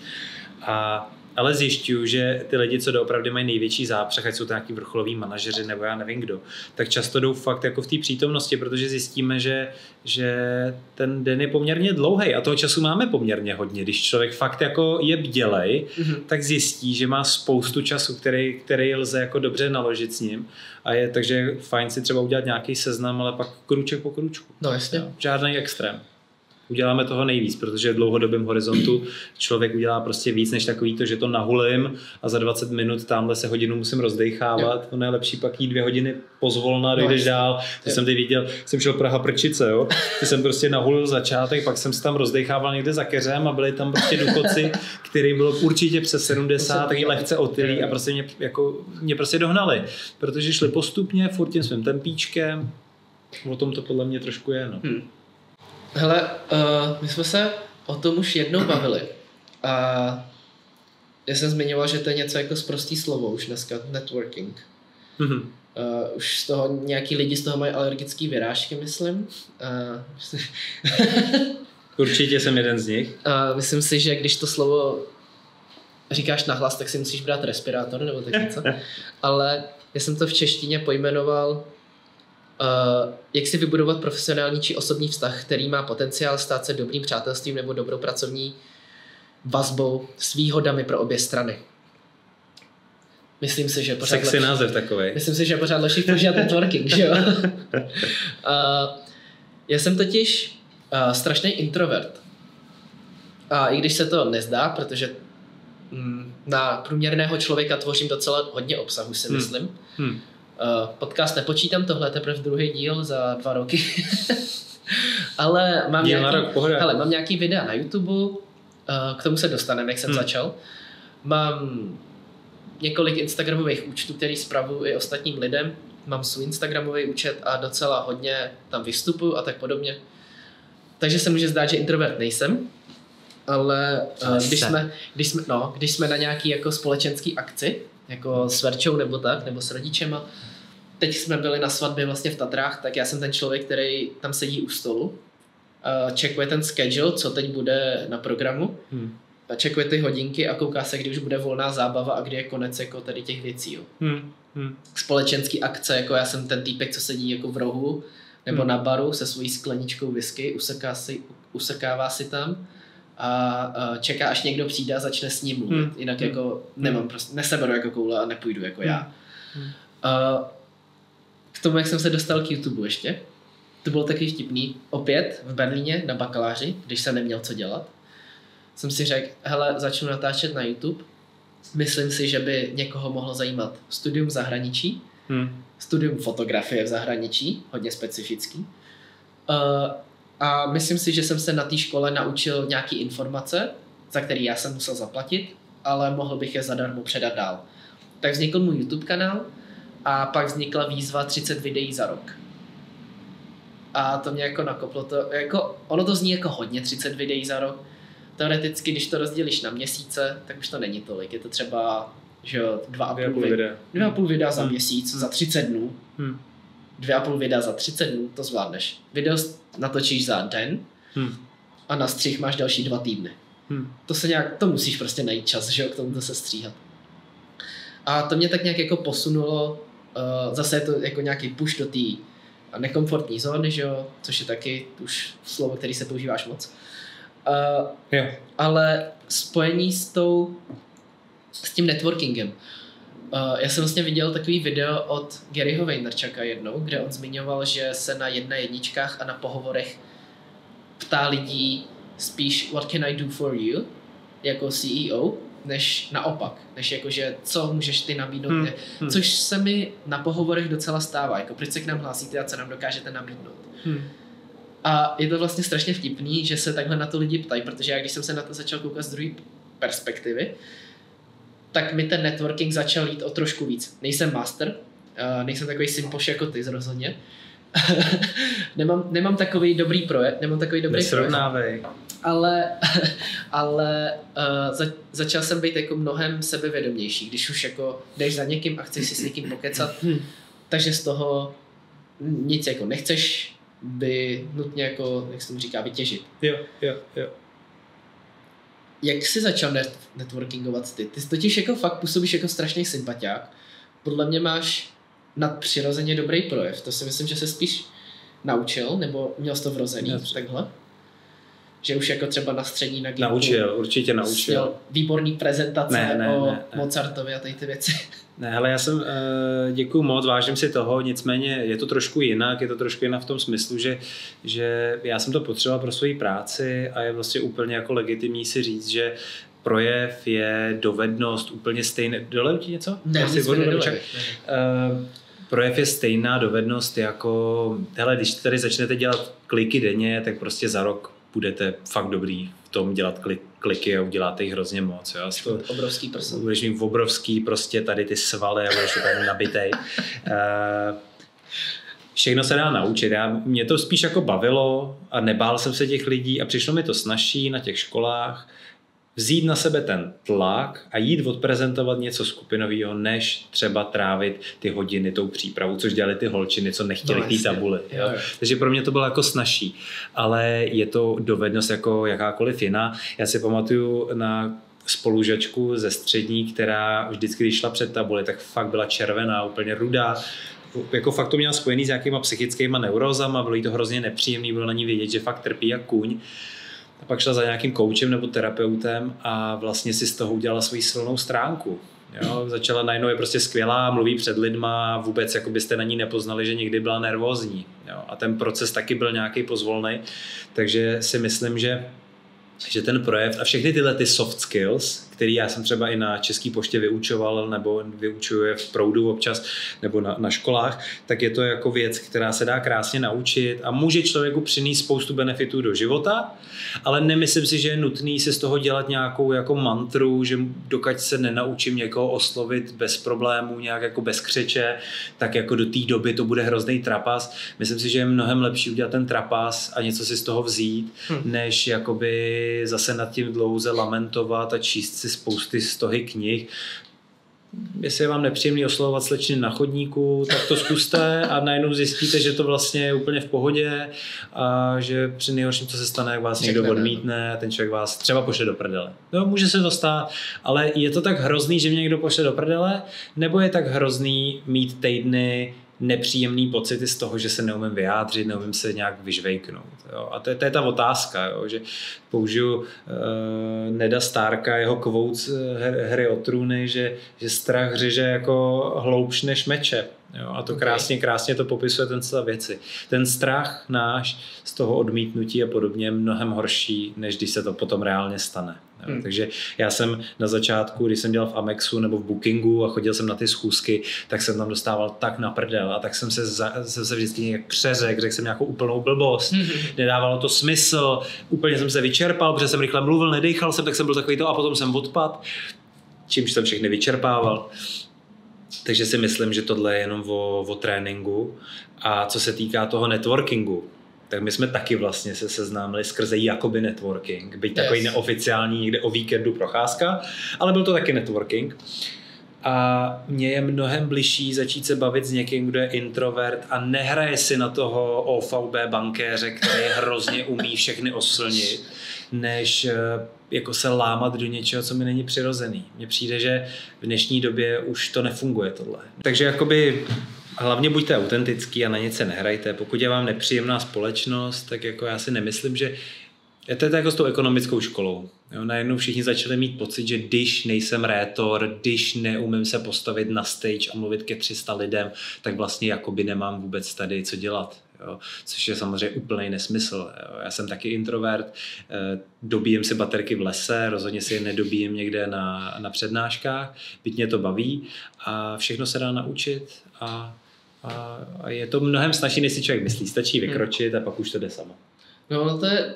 A ale zjišťuju, že ty lidi, co doopravdy mají největší zápřeh, ať jsou to nějaký vrcholoví manažeři nebo já nevím kdo, tak často jdou fakt jako v té přítomnosti, protože zjistíme, že, že ten den je poměrně dlouhý a toho času máme poměrně hodně. Když člověk fakt jako je bdělej, Mhm. tak zjistí, že má spoustu času, který, který lze jako dobře naložit s ním. A je, takže fajn si třeba udělat nějaký seznam, ale pak kruček po kručku. No jasně. Žádný extrém. Uděláme toho nejvíc, protože v dlouhodobém horizontu člověk udělá prostě víc než takový to, že to nahulím a za 20 minut tamhle se hodinu musím rozdechávat. Ono je lepší pak jít dvě hodiny pozvolna, dojdeš jasně. dál. To Jo. jsem teď viděl, jsem šel Praha Prčice, jo. Ty jsem prostě nahulil začátek, pak jsem se tam rozdechával někde za keřem a byli tam prostě důchodci, který bylo určitě přes 70, taky lehce otylí a prostě mě, jako, mě prostě dohnali, protože šli postupně, furt tím svým tempíčkem, O tom to podle mě trošku je. No. Hm. Hele, uh, my jsme se o tom už jednou bavili. A já jsem zmiňoval, že to je něco jako zprostý slovo už dneska, networking. Mhm. Uh, už z toho nějaký lidi z toho mají alergické vyrážky, myslím. Uh, Určitě jsem jeden z nich. uh, myslím si, že když to slovo říkáš nahlas, tak si musíš brát respirátor nebo tak něco. Ale já jsem to v češtině pojmenoval jak si vybudovat profesionální či osobní vztah, který má potenciál stát se dobrým přátelstvím nebo dobrou pracovní vazbou s výhodami pro obě strany. Myslím si, že pořád Sexy název takový. Myslím si, že pořád lepší používat networking, že jo? uh, já jsem totiž uh, strašný introvert. A i když se to nezdá, protože mm, na průměrného člověka tvořím docela hodně obsahu, si Hmm. myslím. Hmm. Uh, podcast nepočítám, tohle je teprve druhý díl za dva roky. Ale mám Díl na nějaký, rok, pohoda. hele, mám nějaký videa na YouTube, uh, k tomu se dostaneme, jak jsem Hmm. začal. Mám několik Instagramových účtů, který spravuju i ostatním lidem. Mám svůj Instagramový účet a docela hodně tam vystupuju a tak podobně. Takže se může zdát, že introvert nejsem, ale uh, když, jsme, když, jsme, no, když jsme na nějaký jako společenský akci, jako s Verčou nebo tak, nebo s rodičema, teď jsme byli na svatbě vlastně v Tatrách, tak já jsem ten člověk, který tam sedí u stolu, checkuje ten schedule, co teď bude na programu, Hmm. a checkuje ty hodinky a kouká se, kdy už bude volná zábava a kdy je konec jako tady těch věcí. Jo. Hmm. Hmm. Společenský akce, jako já jsem ten týpek, co sedí jako v rohu nebo Hmm. na baru se svojí skleničkou whisky, useká si, usekává si tam a, čeká, až někdo přijde a začne s ním mluvit. Hmm. Jinak Hmm. jako nemám prostě, neseberu jako koule a nepůjdu jako já. Hmm. A k tomu, jak jsem se dostal k YouTube ještě, to bylo taky vtipný. Opět v Berlíně na bakaláři, když jsem neměl co dělat, jsem si řekl, hele, začnu natáčet na YouTube. Myslím si, že by někoho mohlo zajímat studium zahraničí, Hmm. studium fotografie v zahraničí, hodně specifický. Uh, a myslím si, že jsem se na té škole naučil nějaký informace, za které já jsem musel zaplatit, ale mohl bych je zadarmo předat dál. Tak vznikl můj YouTube kanál a pak vznikla výzva 30 videí za rok. A to mě jako nakoplo to, jako, ono to zní jako hodně 30 videí za rok. Teoreticky, když to rozdělíš na měsíce, tak už to není tolik. Je to třeba, že jo, dva a půl, půl vi- videa. Dvě a půl videa za Hmm. měsíc, za 30 dnů. Hmm. Dvě a půl videa za 30 dnů, to zvládneš. Video natočíš za den Hmm. a na střih máš další dva týdny. Hmm. To se nějak, to musíš prostě najít čas, že jo, k tomu se stříhat. A to mě tak nějak jako posunulo, uh, zase je to jako nějaký push do té nekomfortní zóny, že jo, což je taky už slovo, který se používáš moc. Uh, Jo. ale spojení s tou, s tím networkingem. Uh, já jsem vlastně viděl takový video od Garyho Vaynerchuka jednou, kde on zmiňoval, že se na jedna jedničkách a na pohovorech ptá lidí spíš what can I do for you, jako CEO, než naopak, než jakože co můžeš ty nabídnout, Hmm, hmm. což se mi na pohovorech docela stává, jako proč se k nám hlásíte a co nám dokážete nabídnout. Hmm. A je to vlastně strašně vtipný, že se takhle na to lidi ptají, protože já když jsem se na to začal koukat z druhé perspektivy, tak mi ten networking začal jít o trošku víc. Nejsem master, uh, nejsem takový simpoš jako ty rozhodně. nemám, nemám takový dobrý projekt, nemám takový dobrý projekt, Nesrovnávej. ale, ale uh, za, začal jsem být jako mnohem sebevědomější, když už jako jdeš za někým a chceš si s někým pokecat, takže z toho nic jako nechceš by nutně jako, jak se tomu říká, vytěžit. Jo, jo, jo. Jak jsi začal net, networkingovat ty? Ty totiž jako fakt působíš jako strašný sympatiák. Podle mě máš nadpřirozeně dobrý projev. To si myslím, že se spíš naučil, nebo měl jsi to vrozený Jasně. takhle? Že už jako třeba na střední na Gimpu Naučil, určitě naučil. měl výborný prezentace Ne, ne, o ne, ne. Mozartovi a tady ty věci. Ne, hele, já jsem, uh, děkuju moc, vážím si toho, nicméně je to trošku jinak, je to trošku jinak v tom smyslu, že, že já jsem to potřeboval pro svoji práci a je vlastně úplně jako legitimní si říct, že projev je dovednost úplně stejné. Dole ti něco? Já si nic vodu čak- Eh, projev je stejná dovednost jako, hele, když tady začnete dělat kliky denně, tak prostě za rok budete fakt dobrý tom dělat klik, kliky a uděláte jich hrozně moc. Jo? Toho- Obrovský prso. budeš mít obrovský prostě tady ty svaly a budeš to tam nabitej. Uh, všechno se dá naučit. Já, mě to spíš jako bavilo a nebál jsem se těch lidí a přišlo mi to snažší na těch školách vzít na sebe ten tlak a jít odprezentovat něco skupinového, než třeba trávit ty hodiny tou přípravou, což dělali ty holčiny, co nechtěli no, té tabuli. Jo? Jo. Takže pro mě to bylo jako snažší, ale je to dovednost jako jakákoliv jiná. Já si pamatuju na spolužačku ze střední, která vždycky, když šla před tabuli, tak fakt byla červená, úplně rudá, jako fakt to měla spojený s nějakýma psychickýma neurozama, bylo jí to hrozně nepříjemný, bylo na ní vidět, že fakt trpí jak kůň. A pak šla za nějakým koučem nebo terapeutem a vlastně si z toho udělala svoji silnou stránku. Jo, začala najednou je prostě skvělá, mluví před lidma, vůbec jako byste na ní nepoznali, že někdy byla nervózní. Jo, a ten proces taky byl nějaký pozvolný, takže si myslím, že že ten projev a všechny tyhle ty soft skills, který já jsem třeba i na České poště vyučoval nebo vyučuje v proudu občas nebo na, na školách, tak je to jako věc, která se dá krásně naučit a může člověku přinést spoustu benefitů do života, ale nemyslím si, že je nutný se z toho dělat nějakou jako mantru, že dokud se nenaučím někoho oslovit bez problémů, nějak jako bez křeče, tak jako do té doby to bude hrozný trapas. Myslím si, že je mnohem lepší udělat ten trapas a něco si z toho vzít, hmm. než jakoby zase nad tím dlouze lamentovat a číst si spousty stohy knih. Jestli je vám nepříjemný oslovovat slečny na chodníku, tak to zkuste a najednou zjistíte, že to vlastně je úplně v pohodě a že při nejhorším, co se stane, jak vás někdo odmítne a ten člověk vás třeba pošle do prdele. No, může se to stát, ale je to tak hrozný, že mě někdo pošle do prdele, nebo je tak hrozný mít týdny nepříjemný pocity z toho, že se neumím vyjádřit, neumím se nějak vyžvejknout. Jo? A to je, to je ta otázka, jo? že použiju uh, Neda Starka, jeho quote z hry o trůny, že, že strach řeže jako hloubš než meče. Jo? A to krásně, krásně to popisuje ten celé věci. Ten strach náš z toho odmítnutí a podobně je mnohem horší, než když se to potom reálně stane. Hmm. Takže já jsem na začátku, když jsem dělal v Amexu nebo v Bookingu a chodil jsem na ty schůzky, tak jsem tam dostával tak na prdel a tak jsem se, za, jsem se vždycky nějak přeřekl, řekl jsem nějakou úplnou blbost, hmm. nedávalo to smysl, úplně jsem se vyčerpal, protože jsem rychle mluvil, nedechal jsem, tak jsem byl takový to a potom jsem odpad, čímž jsem všechny vyčerpával. Takže si myslím, že tohle je jenom o, o tréninku. A co se týká toho networkingu, tak my jsme taky vlastně se seznámili skrze jakoby networking, byť yes. takový neoficiální někde o víkendu procházka, ale byl to taky networking. A mně je mnohem bližší začít se bavit s někým, kdo je introvert a nehraje si na toho OVB bankéře, který hrozně umí všechny oslnit, než eh, jako se lámat do něčeho, co mi není přirozený. Mně přijde, že v dnešní době už to nefunguje tohle. Takže jakoby hlavně buďte autentický a na nic se nehrajte. Pokud je vám nepříjemná společnost, tak jako já si nemyslím, že je to jako s tou ekonomickou školou. Jo, najednou všichni začali mít pocit, že když nejsem rétor, když neumím se postavit na stage a mluvit ke 300 lidem, tak vlastně jakoby nemám vůbec tady co dělat. Jo, což je samozřejmě úplný nesmysl. Jo. Já jsem taky introvert, eh, dobíjem si baterky v lese, rozhodně si je nedobíjem někde na, na přednáškách, byť mě to baví a všechno se dá naučit a a, a je to mnohem snažší, než si člověk myslí. Stačí vykročit a pak už to jde samo. No, to je...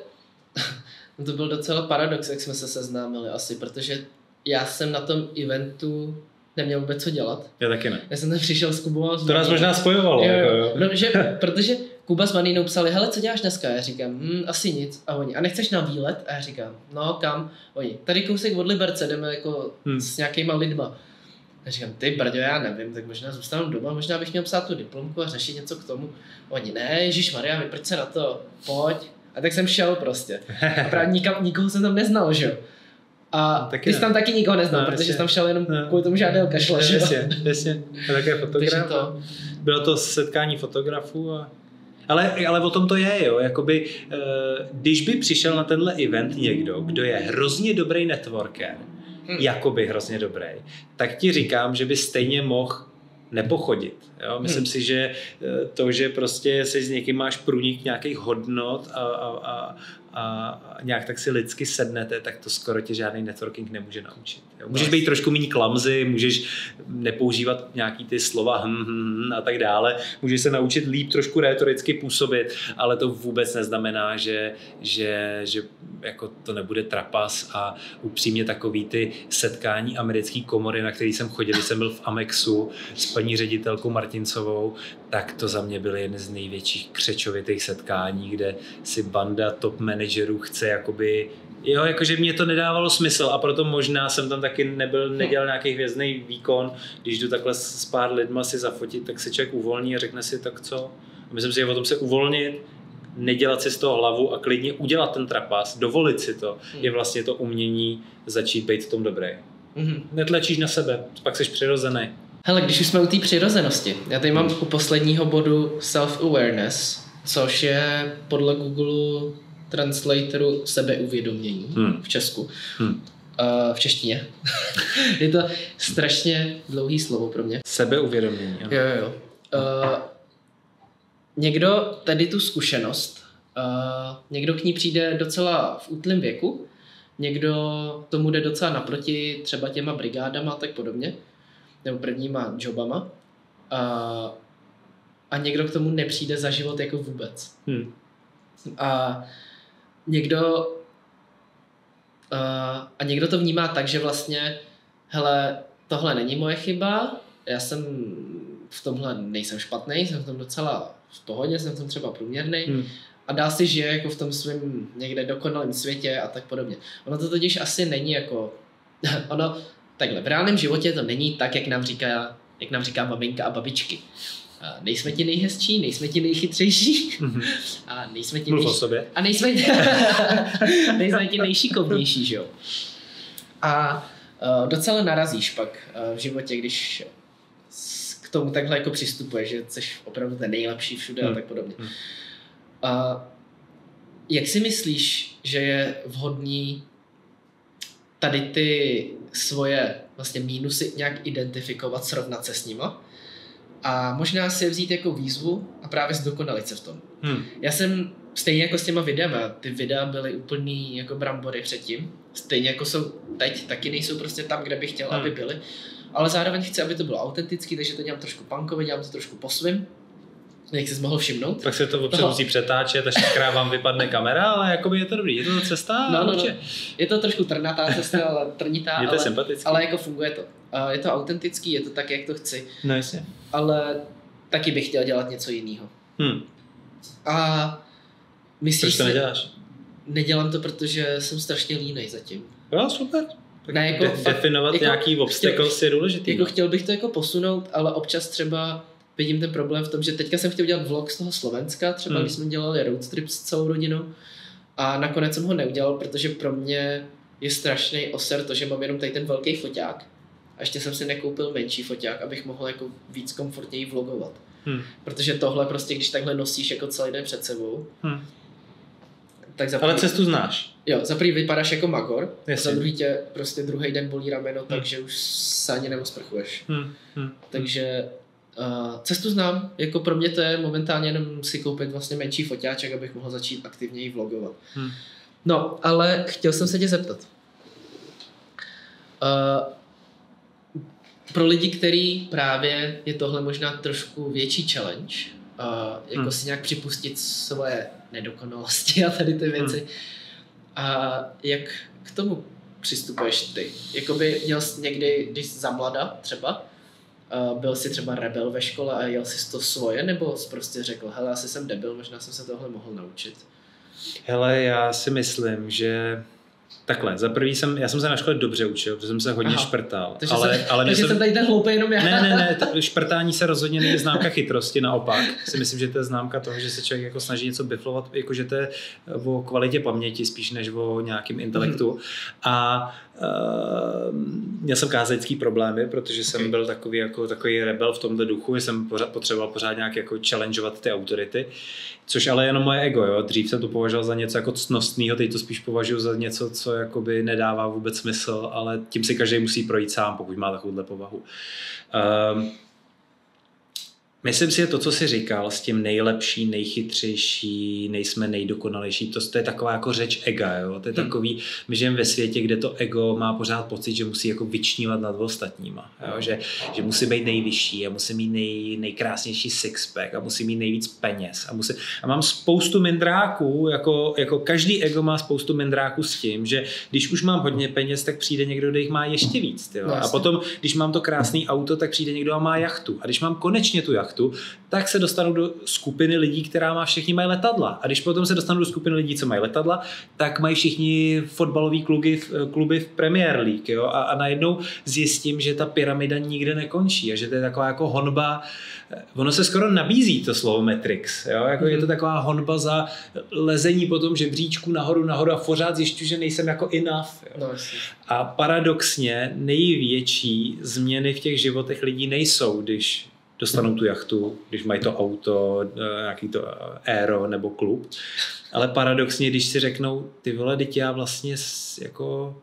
to byl docela paradox, jak jsme se seznámili asi, protože já jsem na tom eventu neměl vůbec co dělat. Já taky ne. Já jsem tam přišel s Kubou a To nás možná spojovalo. Jo, jo. Jako, No, že, protože Kuba s Manínou psali, hele, co děláš dneska? Já říkám, hm, asi nic. A oni, a nechceš na výlet? A já říkám, no kam? Oni, tady kousek od Liberce, jdeme jako hmm. s nějakýma lidma. A říkám, ty brďo, já nevím, tak možná zůstanu doma, možná bych měl psát tu diplomku a řešit něco k tomu. Oni, ne, Ježíš Maria, vyprč se na to, pojď. A tak jsem šel prostě. A právě nikam, nikoho jsem tam neznal, že jo. A no, ty jsi tam taky nikoho neznal, no, protože jsi tam šel jenom no. kvůli tomu, že Adel kašla, že jo. Jasně, jasně. A také fotograf. To... Bylo to setkání fotografů a ale, ale o tom to je, jo. Jakoby, eh, když by přišel na tenhle event někdo, kdo je hrozně dobrý networker, hmm. jakoby hrozně dobrý, tak ti říkám, že by stejně mohl nepochodit. Jo? Myslím hmm. si, že eh, to, že prostě se s někým máš průnik nějakých hodnot a, a, a, a nějak tak si lidsky sednete, tak to skoro tě žádný networking nemůže naučit. Jo. Můžeš být trošku méně klamzy, můžeš nepoužívat nějaký ty slova hm, hm, hm, a tak dále, můžeš se naučit líp trošku retoricky působit, ale to vůbec neznamená, že, že, že jako to nebude trapas a upřímně takový ty setkání americké komory, na který jsem chodil, jsem byl v Amexu s paní ředitelkou Martincovou, tak to za mě byly jedny z největších křečovitých setkání, kde si banda top manažerů chce jakoby Jo, jakože mě to nedávalo smysl a proto možná jsem tam taky nebyl, nedělal nějaký hvězdný výkon. Když jdu takhle s pár lidma si zafotit, tak se člověk uvolní a řekne si tak co. A myslím si, že o tom se uvolnit, nedělat si z toho hlavu a klidně udělat ten trapas, dovolit si to, hmm. je vlastně to umění začít být v tom dobrý. Hmm. Netlačíš na sebe, pak jsi přirozený. Hele, když už jsme u té přirozenosti, já tady mám u posledního bodu self-awareness, což je podle Google Translatoru sebeuvědomění hmm. v Česku. Hmm. Uh, v češtině. je to strašně dlouhý slovo pro mě. Sebeuvědomění. Jo, jo, jo. Uh, někdo tady tu zkušenost, uh, někdo k ní přijde docela v útlém věku, někdo tomu jde docela naproti třeba těma brigádama a tak podobně nebo prvníma jobama a, a někdo k tomu nepřijde za život jako vůbec. Hmm. A někdo a, a někdo to vnímá tak, že vlastně hele, tohle není moje chyba, já jsem v tomhle nejsem špatný, jsem v tom docela v pohodě, jsem v tom třeba průměrný hmm. a dál si žije jako v tom svém někde dokonalém světě a tak podobně. Ono to totiž asi není jako, ono takhle, v reálném životě to není tak, jak nám říká, jak nám říká maminka a babičky. A nejsme ti nejhezčí, nejsme ti nejchytřejší mm-hmm. a nejsme ti nejší... o sobě. A nejsme, nejsme ti nejšikovnější, že jo. A uh, docela narazíš pak uh, v životě, když k tomu takhle jako přistupuješ, že jsi opravdu ten nejlepší všude hmm. a tak podobně. Hmm. A jak si myslíš, že je vhodný tady ty svoje vlastně mínusy nějak identifikovat, srovnat se s nima a možná si je vzít jako výzvu a právě zdokonalit se v tom. Hmm. Já jsem stejně jako s těma videama, ty videa byly úplný jako brambory předtím, stejně jako jsou teď, taky nejsou prostě tam, kde bych chtěl, hmm. aby byly, ale zároveň chci, aby to bylo autentický, takže to dělám trošku punkově, dělám to trošku po svým jak jsi mohl všimnout. Tak se to občas musí přetáčet, až krát vám vypadne kamera, ale jakoby je to dobrý. Je to cesta? No, no, no. Je to trošku trnatá cesta, ale trnitá, je to ale, sympatický. ale jako funguje to. Je to autentický, je to tak, jak to chci. No jasně. Ale taky bych chtěl dělat něco jiného. Hmm. A myslíš Proč to neděláš? Nedělám to, protože jsem strašně línej zatím. Jo, super. Ne, jako, De- definovat jako, nějaký obstacles je důležitý. Jako no. chtěl bych to jako posunout, ale občas třeba vidím ten problém v tom, že teďka jsem chtěl dělat vlog z toho Slovenska, třeba hmm. když jsme dělali road trip s celou rodinou a nakonec jsem ho neudělal, protože pro mě je strašný oser to, že mám jenom tady ten velký foťák a ještě jsem si nekoupil menší foťák, abych mohl jako víc komfortněji vlogovat. Hmm. Protože tohle prostě, když takhle nosíš jako celý den před sebou, hmm. tak za Ale cestu znáš. Jo, za prvý vypadáš jako magor, Jasně. za druhý tě prostě druhý den bolí rameno, hmm. takže už se ani neusprchuješ. Hmm. Hmm. Takže cestu znám, jako pro mě to je momentálně jenom si koupit vlastně menší foťáček, abych mohl začít aktivněji vlogovat. Hmm. No, ale chtěl jsem se tě zeptat. Uh, pro lidi, který právě je tohle možná trošku větší challenge, uh, jako hmm. si nějak připustit svoje nedokonalosti a tady ty věci. Hmm. A jak k tomu přistupuješ ty? Jakoby měl jsi někdy, když za mlada třeba, Uh, byl jsi třeba rebel ve škole a jel jsi to svoje, nebo jsi prostě řekl, hele, asi jsem debil, možná jsem se tohle mohl naučit? Hele, já si myslím, že Takhle, za prvý jsem, já jsem se na škole dobře učil, protože jsem se hodně Aha, šprtal. Takže, ale, jsem, ale takže jsem tady ten hloupý jenom já. Ne, ne, ne, t- šprtání se rozhodně není známka chytrosti, naopak. Si myslím, že to je známka toho, že se člověk jako snaží něco biflovat, jakože to je o kvalitě paměti spíš než o nějakém intelektu. Mm. A Uh, měl jsem kázecký problémy, protože jsem okay. byl takový, jako, takový rebel v tomto duchu, že jsem pořád, potřeboval pořád nějak jako challengeovat ty autority, což ale jenom moje ego, jo. dřív jsem to považoval za něco jako cnostného, teď to spíš považuji za něco, co jakoby nedává vůbec smysl, ale tím si každý musí projít sám, pokud má takovouhle povahu. Uh, Myslím si, že to, co jsi říkal, s tím nejlepší, nejchytřejší, nejsme nejdokonalejší, to, to je taková jako řeč ega, jo? to je Hmm. takový, my žijeme ve světě, kde to ego má pořád pocit, že musí jako vyčnívat nad ostatníma, jo? Že, že musí být nejvyšší a musí mít nej, nejkrásnější sixpack a musí mít nejvíc peněz a, musí, a mám spoustu mindráků, jako, jako každý ego má spoustu mindráků s tím, že když už mám hodně peněz, tak přijde někdo, kdo jich má ještě víc. Tyjo? No, a potom, když mám to krásné auto, tak přijde někdo a má jachtu. A když mám konečně tu jachtu, tak se dostanu do skupiny lidí, která má všichni mají letadla. A když potom se dostanu do skupiny lidí, co mají letadla, tak mají všichni fotbalové kluby, kluby v Premier League. Jo? A, a najednou zjistím, že ta pyramida nikde nekončí a že to je taková jako honba, ono se skoro nabízí to slovo Matrix. Jo? Jako Je to taková honba za lezení po tom žebříčku nahoru, nahoru a pořád zjišťu, že nejsem jako enough. Jo? No. A paradoxně největší změny v těch životech lidí nejsou, když dostanou tu jachtu, když mají to auto, eh, nějaký to eh, aero nebo klub. Ale paradoxně, když si řeknou, ty vole, teď já vlastně jako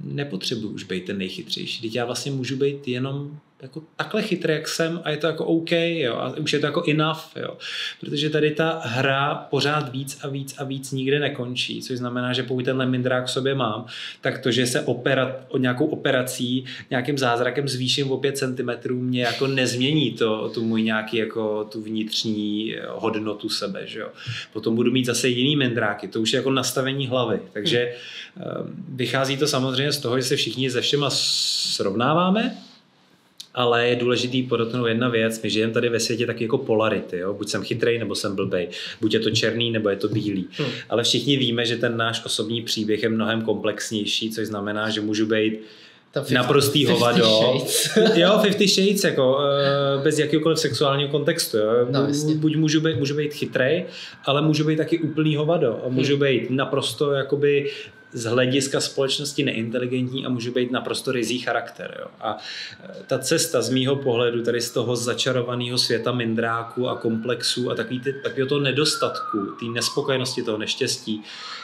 nepotřebuji už být ten nejchytřejší. Teď já vlastně můžu být jenom jako takhle chytrý, jak jsem a je to jako OK, jo, a už je to jako enough, jo. Protože tady ta hra pořád víc a víc a víc nikde nekončí, což znamená, že pokud tenhle mindrák v sobě mám, tak to, že se operat, o nějakou operací, nějakým zázrakem zvýším o 5 cm, mě jako nezmění to, tu můj nějaký jako tu vnitřní hodnotu sebe, že jo. Potom budu mít zase jiný mindráky, to už je jako nastavení hlavy, takže eh, vychází to samozřejmě z toho, že se všichni se všema srovnáváme, ale je důležitý podotknout jedna věc, my žijeme tady ve světě tak jako polarity, jo? buď jsem chytrý, nebo jsem blbej, buď je to černý, nebo je to bílý. Hmm. Ale všichni víme, že ten náš osobní příběh je mnohem komplexnější, což znamená, že můžu být naprostý hovado. shades. jo, Fifty Shades, jako eh, bez jakéhokoliv sexuálního kontextu. Jo. No, jasně. Buď můžu být, můžu být chytrej, ale můžu být taky úplný hovado. Můžu být naprosto jakoby z hlediska společnosti neinteligentní a můžu být naprosto rizí charakter. Jo. A eh, ta cesta z mýho pohledu tady z toho začarovaného světa mindráku a komplexů a takový ty, takového toho nedostatku, té nespokojenosti, toho neštěstí,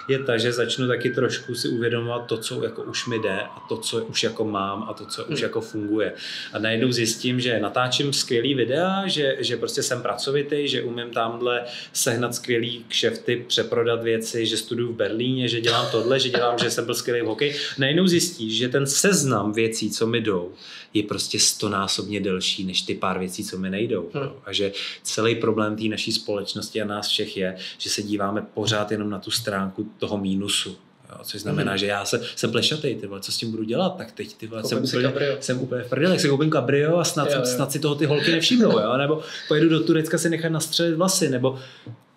je ta, že začnu taky trošku si uvědomovat to, co jako už mi jde a to, co už jako mám a to, co už Hmm. jako funguje. A najednou zjistím, že natáčím skvělý videa, že, že prostě jsem pracovitý, že umím tamhle sehnat skvělý kšefty, přeprodat věci, že studuju v Berlíně, že dělám tohle, že dělám, že jsem byl skvělý v hokeji. Najednou zjistíš, že ten seznam věcí, co mi jdou, je prostě stonásobně delší než ty pár věcí, co mi nejdou. Hmm. Hmm. A že celý problém té naší společnosti a nás všech je, že se díváme pořád jenom na tu stránku toho mínusu. Jo, což znamená, Mhm. že já se, jsem plešatý, ty vole, co s tím budu dělat, tak teď ty vole, jsem úplně, kabrio. jsem úplně v prdeli, tak si koupím kabrio a snad, Jo, jo. snad si toho ty holky nevšimnou, jo? nebo pojedu do Turecka si nechat nastřelit vlasy, nebo,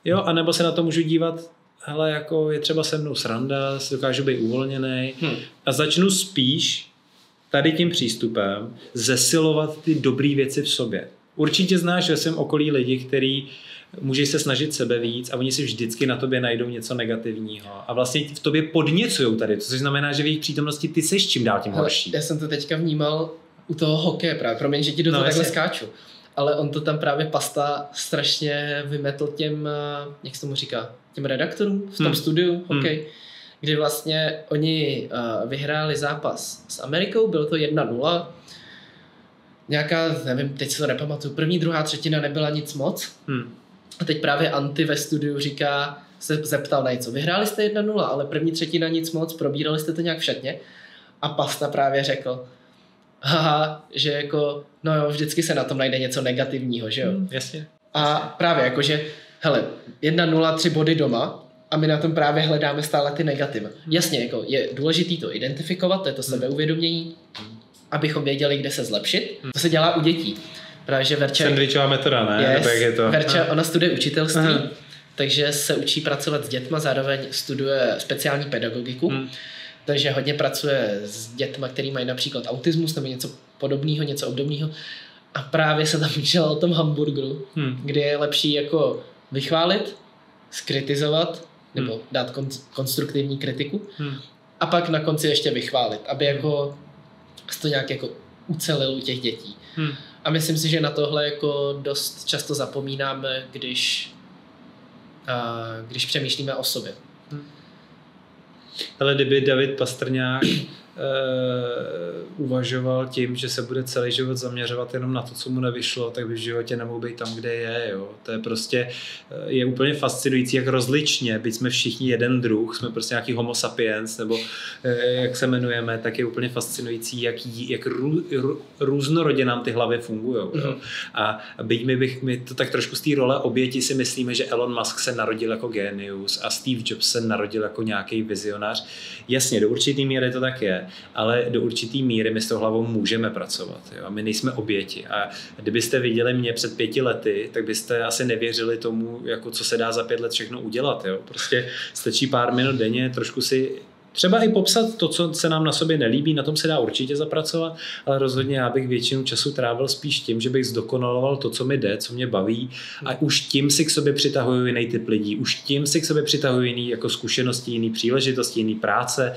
jo, a nebo se na to můžu dívat, hele, jako je třeba se mnou sranda, si dokážu být uvolněný Hm. a začnu spíš tady tím přístupem zesilovat ty dobré věci v sobě. Určitě znáš ve svém okolí lidi, který můžeš se snažit sebe víc a oni si vždycky na tobě najdou něco negativního. A vlastně v tobě podněcují tady, což znamená, že v jejich přítomnosti ty seš čím dál tím Hele, horší. já jsem to teďka vnímal u toho hokeje právě, promiň, že ti do toho No, takhle jasně. skáču. Ale on to tam právě pasta strašně vymetl těm, eh, jak se tomu říká, těm redaktorům v tom Hmm. studiu hokej, kdy vlastně oni uh, vyhráli zápas s Amerikou, bylo to 1-0, nějaká, nevím, teď se to nepamatuju, první, druhá třetina nebyla nic moc. Hm. A teď právě Anty ve studiu říká, se zeptal na něco. Vyhráli jste 1-0, ale první třetina nic moc, probírali jste to nějak v šatně. A Pasta právě řekl, haha, že jako, no jo, vždycky se na tom najde něco negativního, že jo. Hm, jasně. A právě jako, že hele, 1-0, 3 body doma a my na tom právě hledáme stále ty negativa. Jasně, jako je důležité to identifikovat, to je to sebeuvědomění, abychom věděli, kde se zlepšit. To se dělá u dětí. Právě, že Verča Sandwichová metoda, ne? Yes. Jak je to? Verča, ona studuje učitelství, Aha. takže se učí pracovat s dětma, zároveň studuje speciální pedagogiku, Hm. takže hodně pracuje s dětma, který mají například autismus nebo něco podobného, něco obdobného. A právě se tam učila o tom hamburgeru, Hm. kdy je lepší jako vychválit, skritizovat nebo Hmm. dát kon- konstruktivní kritiku Hm. a pak na konci ještě vychválit, aby jako to nějak jako ucelil u těch dětí. Hm. A myslím si, že na tohle jako dost často zapomínáme, když, a, když přemýšlíme o sobě. Ale kdyby David Pastrňák uvažoval tím, že se bude celý život zaměřovat jenom na to, co mu nevyšlo, tak by v životě nemohl být tam, kde je. Jo. To je prostě je úplně fascinující, jak rozličně, byť jsme všichni jeden druh, jsme prostě nějaký homo sapiens, nebo jak se jmenujeme, tak je úplně fascinující, jak, jak rů, rů, různorodě nám ty hlavy fungují. Mm-hmm. A byť my, bych, my to tak trošku z té role oběti si myslíme, že Elon Musk se narodil jako genius a Steve Jobs se narodil jako nějaký vizionář. Jasně, do určitý míry to tak je, ale do určitý míry my s tou hlavou můžeme pracovat. Jo? A my nejsme oběti. A kdybyste viděli mě před pěti lety, tak byste asi nevěřili tomu, jako co se dá za pět let všechno udělat. Jo? Prostě stačí pár minut denně, trošku si Třeba i popsat to, co se nám na sobě nelíbí, na tom se dá určitě zapracovat, ale rozhodně já bych většinu času trávil spíš tím, že bych zdokonaloval to, co mi jde, co mě baví a už tím si k sobě přitahuju jiný typ lidí, už tím si k sobě přitahuju jiný jako zkušenosti, jiný příležitosti, jiný práce,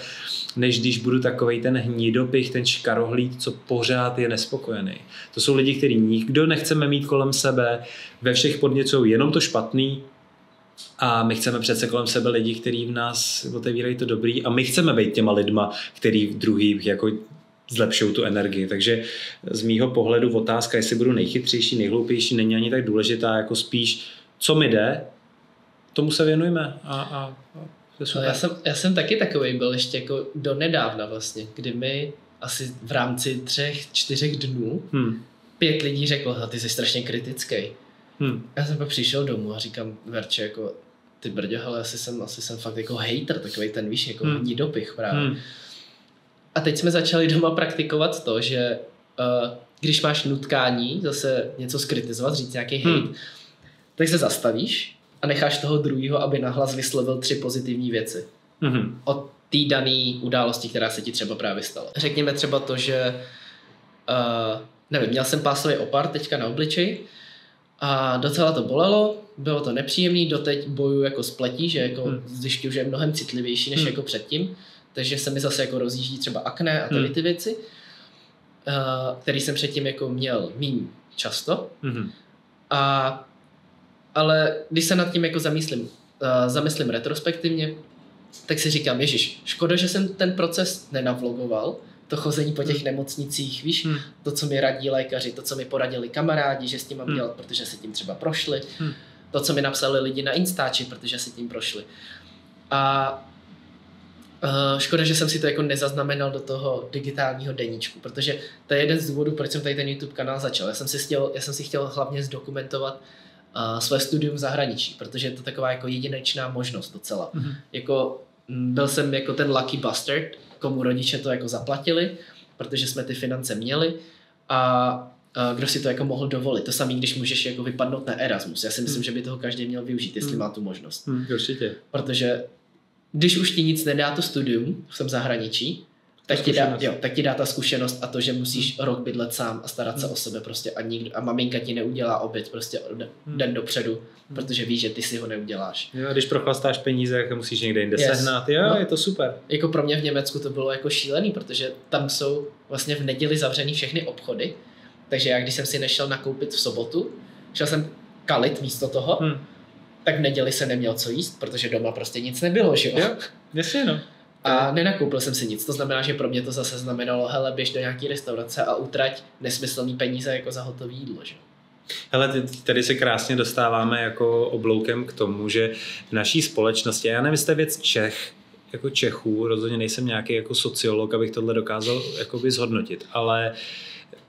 než když budu takový ten hnidopich, ten škarohlíd, co pořád je nespokojený. To jsou lidi, který nikdo nechceme mít kolem sebe, ve všech podněcou jenom to špatný, a my chceme přece kolem sebe lidi, kteří v nás otevírají to dobrý a my chceme být těma lidma, který v druhých jako zlepšují tu energii. Takže z mýho pohledu otázka, jestli budu nejchytřejší, nejhloupější, není ani tak důležitá, jako spíš, co mi jde, tomu se věnujeme a, a, a já, jsem, já jsem taky takový byl ještě jako do nedávna vlastně, kdy mi asi v rámci třech, čtyřech dnů hmm. pět lidí řeklo, ty jsi strašně kritický. Hmm. Já jsem pak přišel domů a říkám, Verče, jako ty brdě, ale asi jsem, asi jsem fakt jako hater, takový ten, víš, jako hmm. dopich právě. Hmm. A teď jsme začali doma praktikovat to, že uh, když máš nutkání zase něco skritizovat, říct nějaký hate, hmm. tak se zastavíš a necháš toho druhého, aby nahlas vyslovil tři pozitivní věci. Hmm. Od té dané události, která se ti třeba právě stala. Řekněme třeba to, že uh, nevím, měl jsem pásový opar teďka na obličeji a docela to bolelo, bylo to nepříjemný, doteď boju jako s pletí, že jako hmm. zjišťuju, že je mnohem citlivější než hmm. jako předtím, takže se mi zase jako rozjíždí třeba akné a tady hmm. ty věci, uh, který jsem předtím jako měl méně často. Hmm. A, ale když se nad tím jako zamyslím, uh, zamyslím retrospektivně, tak si říkám, ježiš, škoda, že jsem ten proces nenavlogoval, to chození po těch hmm. nemocnicích, víš, hmm. to, co mi radí lékaři, to, co mi poradili kamarádi, že s tím mám hmm. dělat, protože se tím třeba prošli, hmm. to, co mi napsali lidi na Instači, protože se tím prošli. A uh, škoda, že jsem si to jako nezaznamenal do toho digitálního deníčku, protože to je jeden z důvodů, proč jsem tady ten YouTube kanál začal. Já jsem si chtěl, já jsem si chtěl hlavně zdokumentovat uh, své studium v zahraničí, protože je to taková jako jedinečná možnost docela. Hmm. Jako byl jsem jako ten lucky bastard, komu rodiče to jako zaplatili, protože jsme ty finance měli a kdo si to jako mohl dovolit. To samé, když můžeš jako vypadnout na Erasmus. Já si myslím, hmm. že by toho každý měl využít, jestli hmm. má tu možnost. Hmm, určitě. Protože když už ti nic nedá to studium v tom zahraničí, tak ti, dá, jo, tak ti dá ta zkušenost a to, že musíš hmm. rok bydlet sám a starat se hmm. o sebe prostě a, nikdo, a maminka ti neudělá oběd prostě den, hmm. den dopředu, hmm. protože víš, že ty si ho neuděláš. Jo, když prochlastáš peníze, tak musíš někde jinde yes. sehnat. Jo, no, je to super. Jako pro mě v Německu to bylo jako šílený, protože tam jsou vlastně v neděli zavřený všechny obchody, takže já když jsem si nešel nakoupit v sobotu, šel jsem kalit místo toho, hmm. tak v neděli se neměl co jíst, protože doma prostě nic nebylo, že jo? Jo, jasně no. A nenakoupil jsem si nic, to znamená, že pro mě to zase znamenalo, hele, běž do nějaký restaurace a utrať nesmyslný peníze jako za hotové jídlo, že? Hele, tady se krásně dostáváme jako obloukem k tomu, že v naší společnosti, já nevím, jste věc Čech, jako Čechů, rozhodně nejsem nějaký jako sociolog, abych tohle dokázal jakoby zhodnotit, ale uh,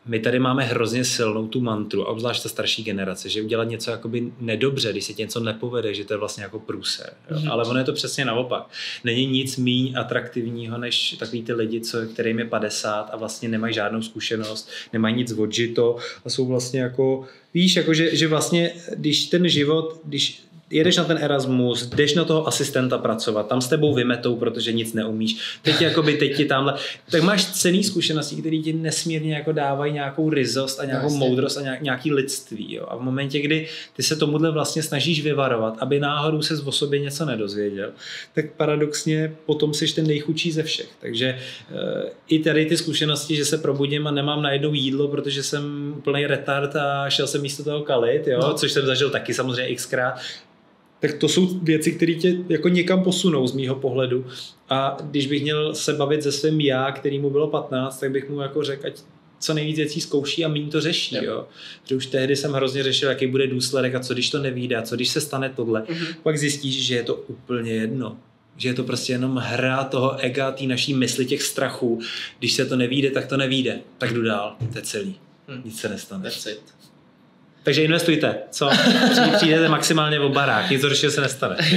my tady máme hrozně silnou tu mantru, a obzvlášť ta starší generace, že udělat něco jakoby nedobře, když se ti něco nepovede, že to je vlastně jako průser. Mm-hmm. Ale ono je to přesně naopak. Není nic míň atraktivního, než takový ty lidi, co, kterým je 50 a vlastně nemají žádnou zkušenost, nemají nic odžito a jsou vlastně jako, víš, jako že, že vlastně, když ten život, když jedeš na ten Erasmus, jdeš na toho asistenta pracovat, tam s tebou vymetou, protože nic neumíš, teď, jakoby, teď ti tamhle, tak máš cený zkušenosti, které ti nesmírně jako dávají nějakou ryzost a nějakou Jasně. moudrost a nějaký lidství. Jo. A v momentě, kdy ty se tomuhle vlastně snažíš vyvarovat, aby náhodou se o sobě něco nedozvěděl, tak paradoxně potom jsi ten nejchudší ze všech. Takže e, i tady ty zkušenosti, že se probudím a nemám najednou jídlo, protože jsem plný retard a šel jsem místo toho kalit, jo, no. což jsem zažil taky samozřejmě xkrát, tak to jsou věci, které tě jako někam posunou z mýho pohledu. A když bych měl se bavit se svým já, který mu bylo 15, tak bych mu jako řekl, ať co nejvíc věcí zkouší a méně to řeší. Jo. Jo. Protože už tehdy jsem hrozně řešil, jaký bude důsledek a co když to nevíde a co když se stane tohle. Mhm. Pak zjistíš, že je to úplně jedno. Že je to prostě jenom hra toho ega, té naší mysli, těch strachů. Když se to nevíde, tak to nevíde. Tak jdu dál. To je celý. Hm. Nic se nestane. That's it. Takže investujte. Co? Při- Přijdete maximálně o barák. Nic horšího se nestane.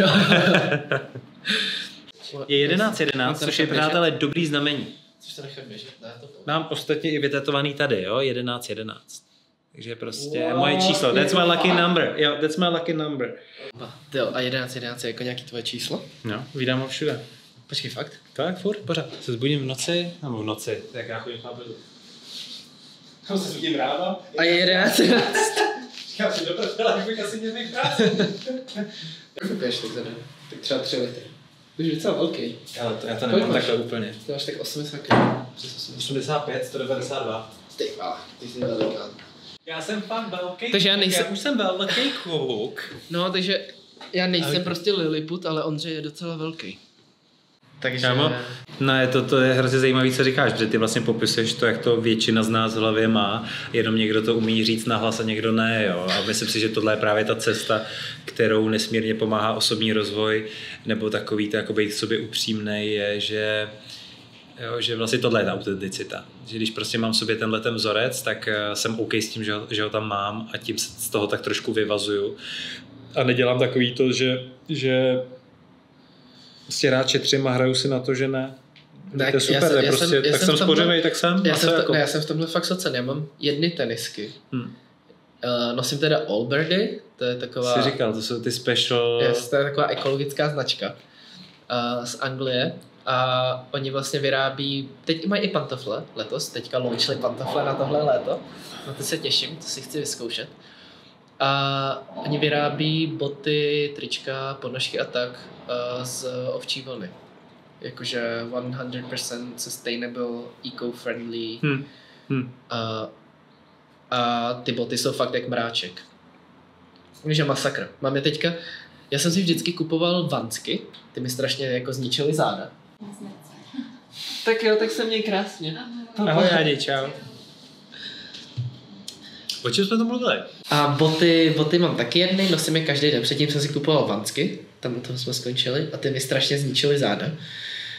Je 11, 11, což je, přátelé, dobrý znamení. Což to nechat běžet, ne? To Mám ostatně i vytetovaný tady, jo, 11, 11. Takže prostě Wow, moje číslo. That's my lucky number. Jo, that's my lucky number. Jo, a 11, 11 je jako nějaký tvoje číslo? No, vydám ho všude. Počkej, fakt? Tak, furt, pořád. Se zbudím v noci, nebo v noci, tak já chodím na bedu. Tam se zbudím ráno. A je 11, 11. Já si do prdele, jak bych asi měl být práci. Kolik piješ tak za den? Tak třeba 3 litry. To je docela velký. Ale to, já to Kolik nemám máš? takhle úplně. To máš tak 80 kg. Přes 80. 85, 192. Ty, a, ty jsi velikán. Já jsem fakt velký. Takže já nejsem- Já už jsem velký kluk. No, takže já nejsem Ale- prostě Lilliput, ale Ondřej je docela velký. Takže... Kámo, no je to, to je hrozně zajímavé, co říkáš, protože ty vlastně popisuješ to, jak to většina z nás v hlavě má, jenom někdo to umí říct nahlas a někdo ne, jo. A myslím si, že tohle je právě ta cesta, kterou nesmírně pomáhá osobní rozvoj, nebo takový to, jako být sobě upřímnej, je, že Jo, že vlastně tohle je ta autenticita. Že když prostě mám v sobě tenhle ten vzorec, tak eh, jsem OK s tím, že ho, že ho tam mám a tím se z toho tak trošku vyvazuju. A nedělám takový to, že, že prostě rád šetřím a hraju si na to, že ne. Ne, to je super, já jsem- to je já prostě, jsem- tak jsem jsem spořivej, tak jsem. Já jsem, to, jako? ne, já jsem v tomhle fakt socen, já mám jedny tenisky. Hm. Uh, nosím teda Allbirdy, to je taková... Jsi říkal, to jsou ty special... Yes, to je taková ekologická značka uh, z Anglie a oni vlastně vyrábí, teď mají i pantofle letos, teďka launchli pantofle na tohle léto, na to se těším, to si chci vyzkoušet. A oni vyrábí boty, trička, podnožky a tak z ovčí vlny. Jakože 100% sustainable, eco-friendly Hm. Hm. a, a ty boty jsou fakt jak mráček. Takže masakr. Mám je teďka, já jsem si vždycky kupoval vansky, ty mi strašně jako zničily záda. Tak jo, tak se měj krásně. Ahoj, Jádi, čau. O čem jsme to mluvili? A boty, boty mám taky jedny, nosím je každý den. Předtím jsem si kupoval vansky, tam u toho jsme skončili, a ty mi strašně zničily záda.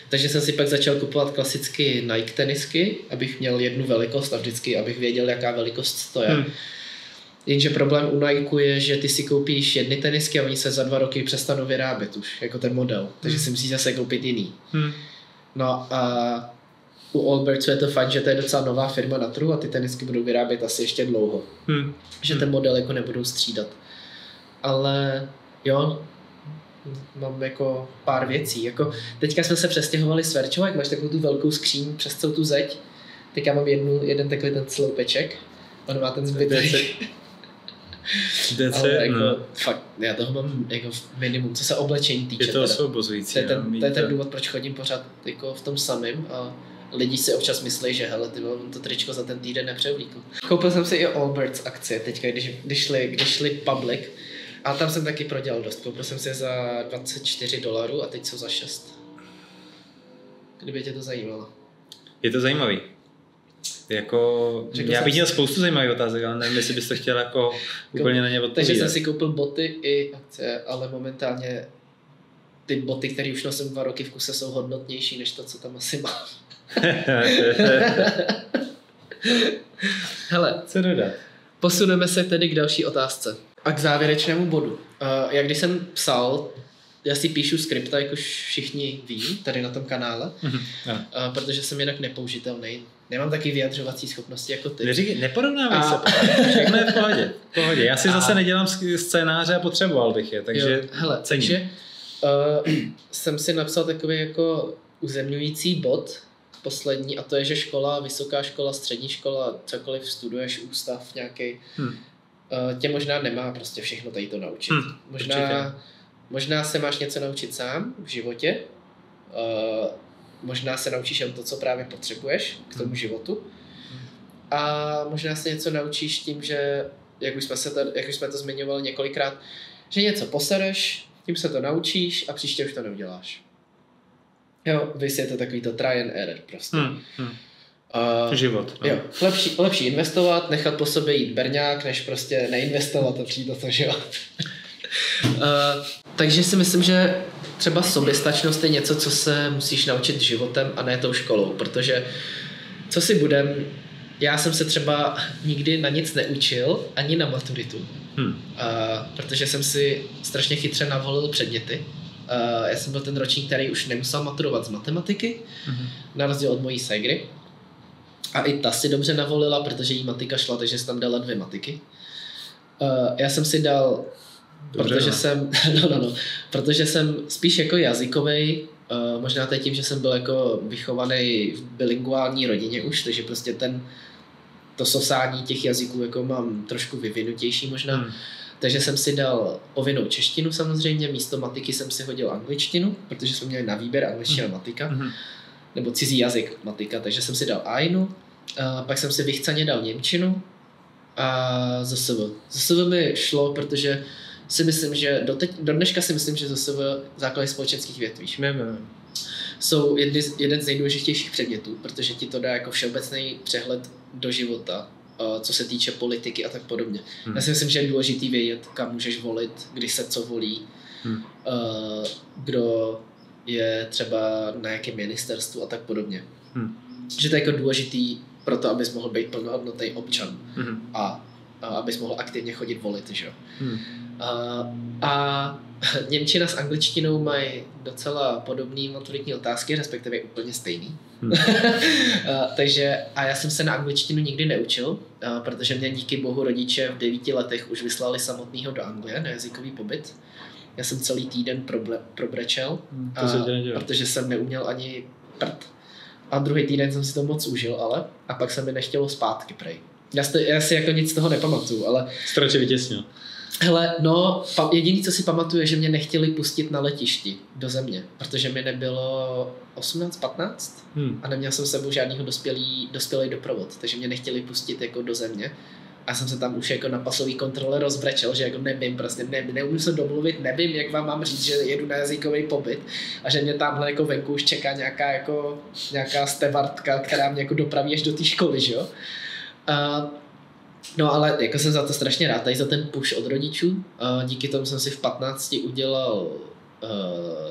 Takže jsem si pak začal kupovat klasicky Nike tenisky, abych měl jednu velikost a vždycky, abych věděl, jaká velikost to je. Hm. Jenže problém u Nike je, že ty si koupíš jedny tenisky a oni se za dva roky přestanou vyrábět už, jako ten model. Takže Hmm. si musíš zase koupit jiný. Hm. No a u Allbirds je to fakt, že to je docela nová firma na trhu a ty tenisky budou vyrábět asi ještě dlouho. Hm. Že ten model jako nebudou střídat. Ale jo, mám jako pár věcí. Jako teďka jsme se přestěhovali s Verčou, jak máš takovou tu velkou skříň přes celou tu zeď, tak já mám jednu, jeden takový ten sloupeček, on má ten zbytek. That's Ale jako, no. fakt, já toho mám jako minimum, co se oblečení týče. Je to osvobozující. to, je ten, to je ten důvod, proč chodím pořád jako v tom samém a lidi si občas myslí, že hele, ty on to tričko za ten týden nepřevlíkl. Koupil jsem si i Allbirds akcie teďka, když, když, šli, když šli public a tam jsem taky prodělal dost. Koupil jsem si je za 24 dolarů a teď jsou za 6. Kdyby tě to zajímalo. Je to zajímavý. Jako, Řekl já bych si- měl spoustu zajímavých otázek, ale nevím, jestli bys to chtěl jako úplně na ně odpovídat. Takže jsem si koupil boty i akcie, ale momentálně ty boty, které už nosím dva roky v kuse, jsou hodnotnější než to, co tam asi mám. Hele, Co dodat? Posuneme se tedy k další otázce. A k závěrečnému bodu. Uh, jak když jsem psal, já si píšu skripta, jak už všichni ví, tady na tom kanále, Mhm, uh, protože jsem jinak nepoužitelný. Nemám taky vyjadřovací schopnosti jako ty. Neříkej, neporovnávej A- se, všechno je v pohodě. v pohodě. Já si A- zase nedělám scénáře a potřeboval bych je, takže jo, hele, cením. takže uh, jsem si napsal takový jako uzemňující bod poslední a to je, že škola, vysoká škola, střední škola, cokoliv studuješ, ústav nějaký, Hm. uh, tě možná nemá prostě všechno tady to naučit. Hm, možná, určitě. možná se máš něco naučit sám v životě, uh, možná se naučíš jen to, co právě potřebuješ k tomu Hm. životu a možná se něco naučíš tím, že jak už jsme, se tady, jak už jsme to zmiňovali několikrát, že něco posereš, tím se to naučíš a příště už to neuděláš. Jo, vy je to takový to try and error prostě. Hmm. Hmm. Uh, Život. No. Jo, lepší, lepší investovat, nechat po sobě jít berňák, než prostě neinvestovat a přijít do toho, že jo. uh, takže si myslím, že třeba soběstačnost je něco, co se musíš naučit životem a ne tou školou, protože co si budem, já jsem se třeba nikdy na nic neučil, ani na maturitu, Hmm. uh, protože jsem si strašně chytře navolil předměty. Uh, já jsem byl ten ročník, který už nemusel maturovat z matematiky, Mhm. na rozdíl od mojí segry. A i ta si dobře navolila, protože jí matika šla, takže jsem tam dala dvě matiky. Uh, já jsem si dal, Dobře, protože no. jsem, no, no, no, protože jsem spíš jako jazykový, uh, možná to je tím, že jsem byl jako vychovaný v bilinguální rodině už, takže prostě ten to sosání těch jazyků jako mám trošku vyvinutější možná. Hmm. Takže jsem si dal povinnou češtinu samozřejmě, místo matiky jsem si hodil angličtinu, protože jsme měli na výběr angličtina a matika, Mhm. nebo cizí jazyk matika, takže jsem si dal Ainu, a pak jsem si vychcaně dal Němčinu a ZSV. ZSV mi šlo, protože si myslím, že do, teď, do dneška si myslím, že ZSV základy společenských věd, vím. jsou jedny, jeden z nejdůležitějších předmětů, protože ti to dá jako všeobecný přehled do života, co se týče politiky a tak podobně. Hmm. Hmm. Já si myslím, že je důležitý vědět, kam můžeš volit, kdy se co volí, Hmm. a kdo je třeba na jakém ministerstvu a tak podobně. Hmm. Že to je jako důležitý pro to, abys mohl být plnohodnotný občan Mhm. a, a abys mohl aktivně chodit volit, že jo. Hmm. A, a Němčina s angličtinou mají docela podobné maturitní otázky, respektive úplně stejný. Hmm. a, takže a já jsem se na angličtinu nikdy neučil, a, protože mě díky bohu rodiče v devíti letech už vyslali samotného do Anglie na jazykový pobyt. Já jsem celý týden proble, probrečel, To se tě nedělá. protože jsem neuměl ani prd. A druhý týden jsem si to moc užil, ale a pak se mi nechtělo zpátky prej. Já si, já si jako nic z toho nepamatuju, ale Strače vytěsnil. Hele, no, jediný, co si pamatuju, je, že mě nechtěli pustit na letišti do země, protože mi nebylo 18-15 Hmm. a neměl jsem s sebou žádného dospělý, dospělý doprovod, takže mě nechtěli pustit jako do země. A jsem se tam už jako na pasový kontrole rozbrečel, že jako nevím, prostě ne, neumím se domluvit, nevím, jak vám mám říct, že jedu na jazykový pobyt a že mě tamhle jako venku už čeká nějaká jako nějaká stevardka, která mě jako dopraví až do té školy, že jo. A, no ale jako jsem za to strašně rád, tady za ten push od rodičů. A díky tomu jsem si v 15 udělal uh,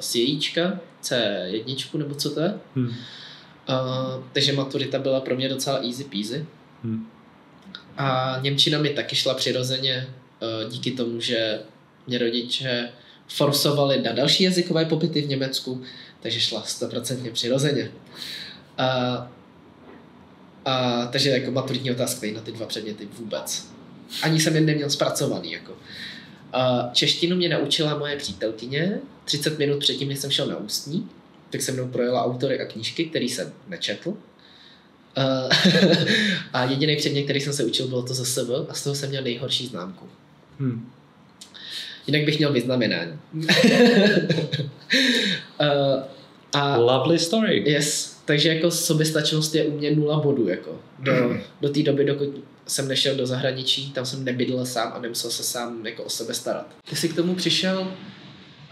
sjejíčka, C1 nebo co to je. Hmm. Uh, takže maturita byla pro mě docela easy peasy. Hmm. A Němčina mi taky šla přirozeně uh, díky tomu, že mě rodiče forsovali na další jazykové pobyty v Německu, takže šla 100% přirozeně. A, a, takže jako maturitní otázka tady na ty dva předměty vůbec. Ani jsem je neměl zpracovaný. Jako. A češtinu mě naučila moje přítelkyně 30 minut předtím, než jsem šel na ústní, tak se mnou projela autory a knížky, který jsem nečetl. A, a jediný předmět, který jsem se učil, bylo to ZSV a z toho jsem měl nejhorší známku. Hmm. Jinak bych měl vyznamenání. uh, a Lovely story. yes, takže jako soběstačnost je u mě nula bodů. Jako. Do, do té doby, dokud jsem nešel do zahraničí, tam jsem nebydlel sám a nemusel se sám jako o sebe starat. Ty jsi k tomu přišel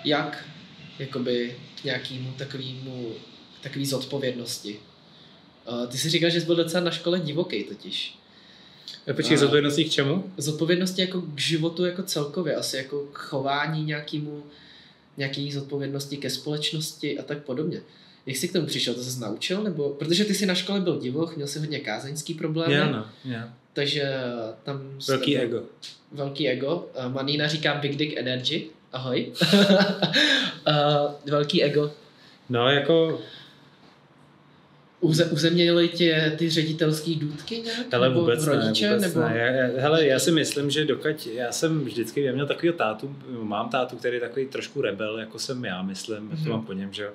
jak jakoby k nějakému takovému takový zodpovědnosti. Uh, ty jsi říkal, že jsi byl docela na škole divoký totiž. A počkej, A- zodpovědností k čemu? Zodpovědnosti jako k životu jako celkově, asi jako k chování nějakému, nějaký zodpovědnosti ke společnosti a tak podobně. Jak jsi k tomu přišel, to jsi naučil? Nebo, protože ty jsi na škole byl divoch, měl jsi hodně kázeňský problémy, Já no, já. takže tam... Velký tebou- ego. Velký ego. Uh, Manína říká Big Dick Energy. Ahoj. uh, velký ego. No, jako, Uze, uzeměli tě ty ředitelský důdky nějak? hele, nebo vůbec rodiče, ne, vůbec nebo... ne. Já, já, hele, já si myslím, že dokud, já jsem vždycky, já měl takovýho tátu, mám tátu, který je takový trošku rebel, jako jsem já, myslím, mm-hmm. Mhm. to mám po něm, že jo.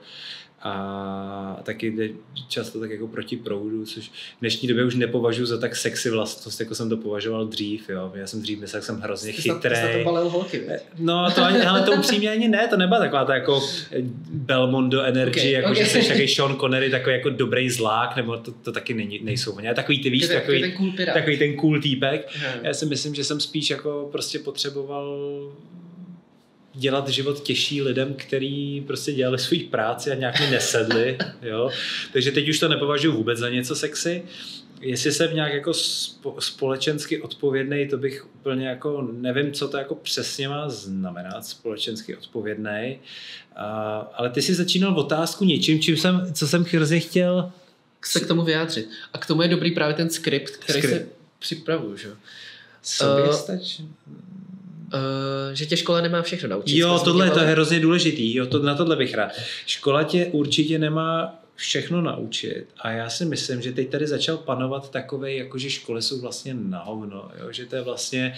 A taky jde často tak jako proti proudu, což v dnešní době už nepovažuji za tak sexy vlastnost, jako jsem to považoval dřív, jo. Já jsem dřív myslel, že jsem hrozně Ty jsi to chytrý. balil holky, viď? No, to ani, ale to upřímně ani ne, to nebyla taková ta jako Belmondo energy, Okay, jako okay. že jsi takový Sean Connery, takový jako dobrý zlák, nebo to, to taky není, nejsou oni. Takový ty víš, Takový ten- takový, takový ten cool takový ten cool týpek. Aha. Já si myslím, že jsem spíš jako prostě potřeboval dělat život těžší lidem, který prostě dělali svůj práci a nějak mi nesedli, jo. Takže teď už to nepovažuji vůbec za něco sexy. Jestli jsem nějak jako spo, společensky odpovědný, to bych úplně jako nevím, co to jako přesně má znamenat, společensky odpovědný. ale ty si začínal otázku něčím, čím jsem, co jsem hrozně chtěl se k tomu vyjádřit. A k tomu je dobrý právě ten skript, který skript. se připravuju, že? Soběstač? Uh, Uh, že tě škola nemá všechno naučit. Jo, tohle to je hrozně důležitý, jo, to, na tohle bych rád. Škola tě určitě nemá všechno naučit a já si myslím, že teď tady začal panovat takový, jako že školy jsou vlastně na hovno, jo, že to je vlastně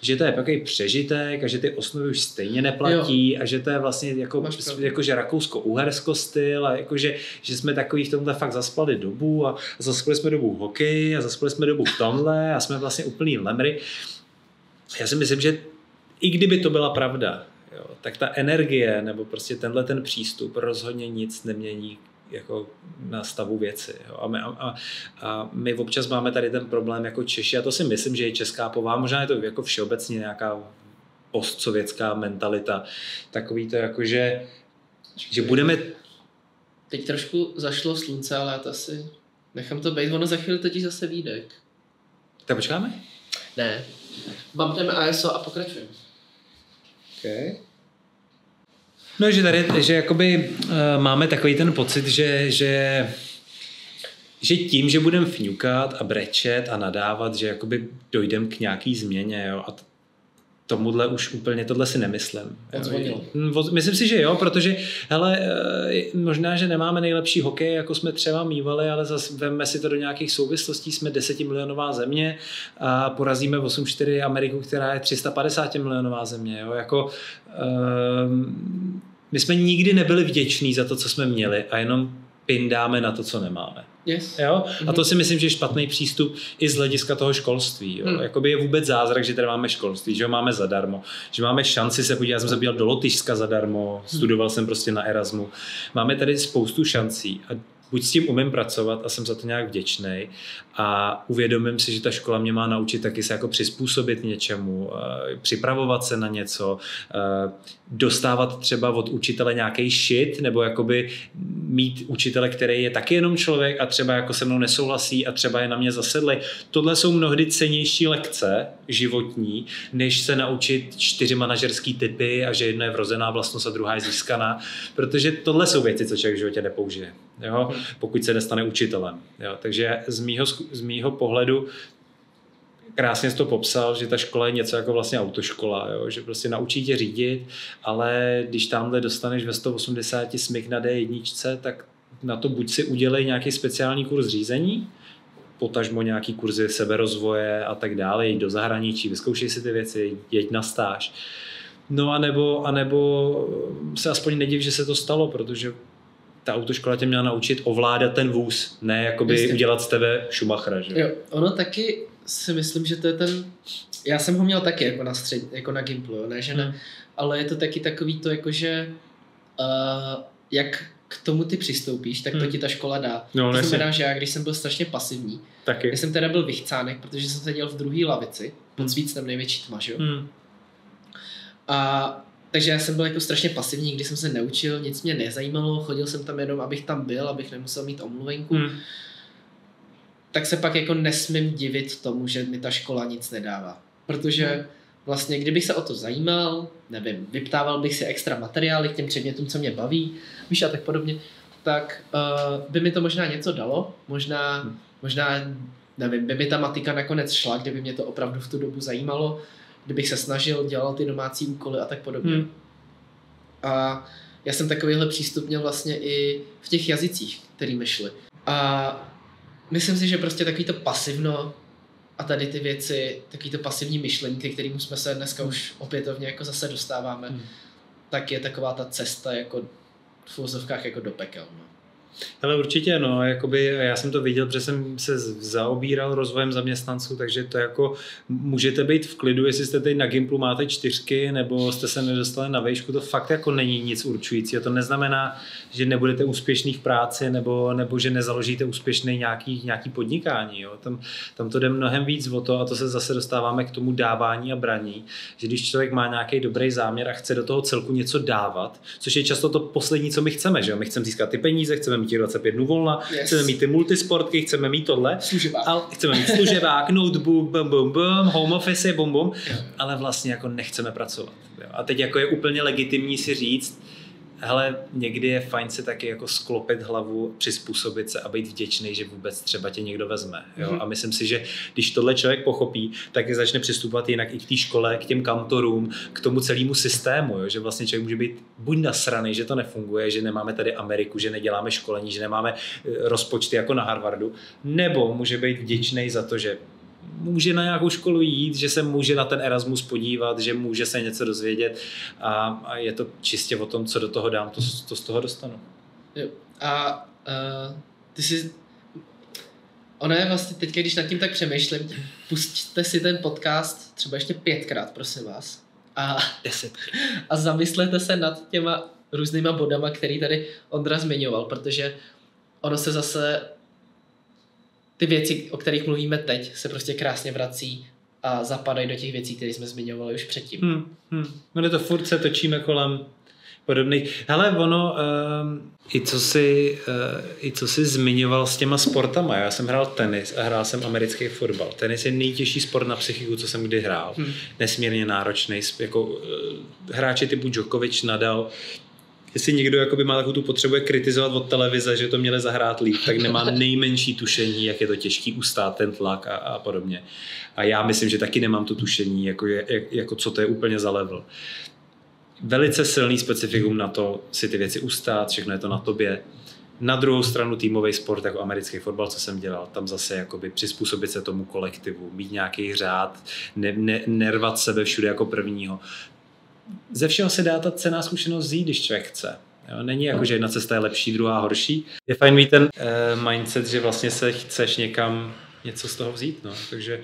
že to je takový přežitek a že ty osnovy už stejně neplatí jo. a že to je vlastně jako, jako že Rakousko-Uhersko styl a jako že, že jsme takový v tomhle fakt zaspali dobu a zaspali jsme dobu hokej a zaspali jsme dobu v tomhle a jsme vlastně úplný lemry. Já si myslím, že i kdyby to byla pravda, jo, tak ta energie nebo prostě tenhle ten přístup rozhodně nic nemění jako na stavu věci. Jo. A, my, a, a my občas máme tady ten problém jako Češi a to si myslím, že je česká povaha, možná je to jako všeobecně nějaká postsovětská mentalita. Takový to jako, že, že budeme... Teď trošku zašlo slunce, ale já to asi nechám to být, ono za chvíli totiž zase výdek. Tak počkáme? Ne. Bumpneme ASO a pokračujeme. Okay. No, že tady, že jakoby uh, máme takový ten pocit, že, že že tím, že budeme fňukat a brečet a nadávat, že jakoby dojdem k nějaký změně, jo, a tomuhle už úplně tohle si nemyslím. Odzvonil. Hm, myslím si, že jo, protože hele, eh, možná, že nemáme nejlepší hokej, jako jsme třeba mývali, ale zase veme si to do nějakých souvislostí, jsme desetimilionová země a porazíme 8-4 Ameriku, která je 350 milionová země. Jo? Jako, um, my jsme nikdy nebyli vděční za to, co jsme měli a jenom pindáme na to, co nemáme. Yes. Jo? A to si myslím, že je špatný přístup i z hlediska toho školství. Jo? Hmm. Jakoby je vůbec zázrak, že tady máme školství, že ho máme zadarmo, že máme šanci se podívat. Já jsem se podíval do Lotyšska zadarmo, hmm. studoval jsem prostě na Erasmu. Máme tady spoustu šancí a buď s tím umím pracovat a jsem za to nějak vděčný a uvědomím si, že ta škola mě má naučit taky se jako přizpůsobit něčemu, eh, připravovat se na něco, eh, dostávat třeba od učitele nějaký shit, nebo jakoby mít učitele, který je taky jenom člověk a třeba jako se mnou nesouhlasí a třeba je na mě zasedli. Tohle jsou mnohdy cenější lekce životní, než se naučit čtyři manažerský typy a že jedna je vrozená vlastnost a druhá je získaná, protože tohle jsou věci, co člověk v životě nepoužije, jo? pokud se nestane učitelem. Jo? Takže z mýho, z mýho pohledu krásně jsi to popsal, že ta škola je něco jako vlastně autoškola, jo? že prostě naučí tě řídit, ale když tamhle dostaneš ve 180 smyk na D1, tak na to buď si udělej nějaký speciální kurz řízení, potažmo nějaký kurzy seberozvoje a tak dále, jít do zahraničí, vyzkoušej si ty věci, jeď na stáž. No a nebo, a nebo se aspoň nediv, že se to stalo, protože ta autoškola tě měla naučit ovládat ten vůz, ne jakoby Jistě. udělat z tebe šumachra. Že? Jo, ono taky si myslím, že to je ten, já jsem ho měl taky jako na střed, jako na Gimplu, ne, že ne, hmm. ale je to taky takový to jako, že uh, jak k tomu ty přistoupíš, tak to hmm. ti ta škola dá. No, to znamená, že já když jsem byl strašně pasivní, taky. já jsem teda byl vychcánek, protože jsem seděl v druhé lavici, pod hmm. svícnem největší tma, že jo? Hmm. A takže já jsem byl jako strašně pasivní, když jsem se neučil, nic mě nezajímalo, chodil jsem tam jenom, abych tam byl, abych nemusel mít omluvenku. Hmm. Tak se pak jako nesmím divit tomu, že mi ta škola nic nedává. Protože hmm. vlastně, kdybych se o to zajímal, nevím, vyptával bych si extra materiály k těm předmětům, co mě baví, víš a tak podobně, tak uh, by mi to možná něco dalo, možná, hmm. možná nevím, by mi ta matika nakonec šla, kdyby mě to opravdu v tu dobu zajímalo, kdybych se snažil, dělal ty domácí úkoly a tak podobně. Hmm. A já jsem takovýhle přístup měl vlastně i v těch jazycích, kterými šly. A myslím si, že prostě takový to pasivno a tady ty věci, takový to pasivní myšlení, ke kterému jsme se dneska už opětovně jako zase dostáváme, hmm. tak je taková ta cesta jako v jako do pekel. No. Ale určitě, no, jakoby já jsem to viděl, protože jsem se zaobíral rozvojem zaměstnanců, takže to jako můžete být v klidu, jestli jste tady na Gimplu máte čtyřky, nebo jste se nedostali na vejšku, to fakt jako není nic určujícího. To neznamená, že nebudete úspěšný v práci, nebo, nebo že nezaložíte úspěšný nějaký, nějaký podnikání. Jo. Tam, tam to jde mnohem víc o to, a to se zase dostáváme k tomu dávání a braní, že když člověk má nějaký dobrý záměr a chce do toho celku něco dávat, což je často to poslední, co my chceme, že jo? My chceme získat ty peníze, chceme mít 25 dnů volna, yes. chceme mít ty multisportky, chceme mít tohle. Služebák. Ale chceme mít služebák, notebook, bum, bum, bum, home office, bum, bum, ale vlastně jako nechceme pracovat. Jo? A teď jako je úplně legitimní si říct, hele, někdy je fajn si taky jako sklopit hlavu, přizpůsobit se a být vděčný, že vůbec třeba tě někdo vezme. Jo? Mm-hmm. A myslím si, že když tohle člověk pochopí, tak začne přistupovat jinak i k té škole, k těm kantorům, k tomu celému systému, jo? že vlastně člověk může být buď nasraný, že to nefunguje, že nemáme tady Ameriku, že neděláme školení, že nemáme eh, rozpočty jako na Harvardu, nebo může být vděčný za to, že může na nějakou školu jít, že se může na ten Erasmus podívat, že může se něco dozvědět a, a je to čistě o tom, co do toho dám, to, to z toho dostanu. Jo. A uh, ty jsi Ono je vlastně teď, když nad tím tak přemýšlím, pustíte si ten podcast třeba ještě pětkrát, prosím vás. A, Deset. a zamyslete se nad těma různýma bodama, který tady Ondra zmiňoval, protože ono se zase ty věci, o kterých mluvíme teď, se prostě krásně vrací a zapadají do těch věcí, které jsme zmiňovali už předtím. Hmm, hmm. No to furt se točíme kolem podobných. Hele, ono, um, i, co si, uh, i co si zmiňoval s těma sportama, já jsem hrál tenis a hrál jsem americký fotbal. Tenis je nejtěžší sport na psychiku, co jsem kdy hrál. Hmm. Nesmírně náročný. Jako, uh, hráči typu Djokovic, Nadal, jestli někdo jakoby má takovou tu potřebu kritizovat od televize, že to měli zahrát líp, tak nemá nejmenší tušení, jak je to těžký ustát ten tlak a, a podobně. A já myslím, že taky nemám to tušení, jako, je, jako co to je úplně za level. Velice silný specifikum na to si ty věci ustát, všechno je to na tobě. Na druhou stranu týmový sport, jako americký fotbal, co jsem dělal, tam zase jakoby přizpůsobit se tomu kolektivu, mít nějaký řád, ne, ne, nervat sebe všude jako prvního ze všeho se dá ta cená zkušenost vzít, když člověk chce. Jo, není jako, že jedna cesta je lepší, druhá horší. Je fajn mít ten uh, mindset, že vlastně se chceš někam něco z toho vzít. No. Takže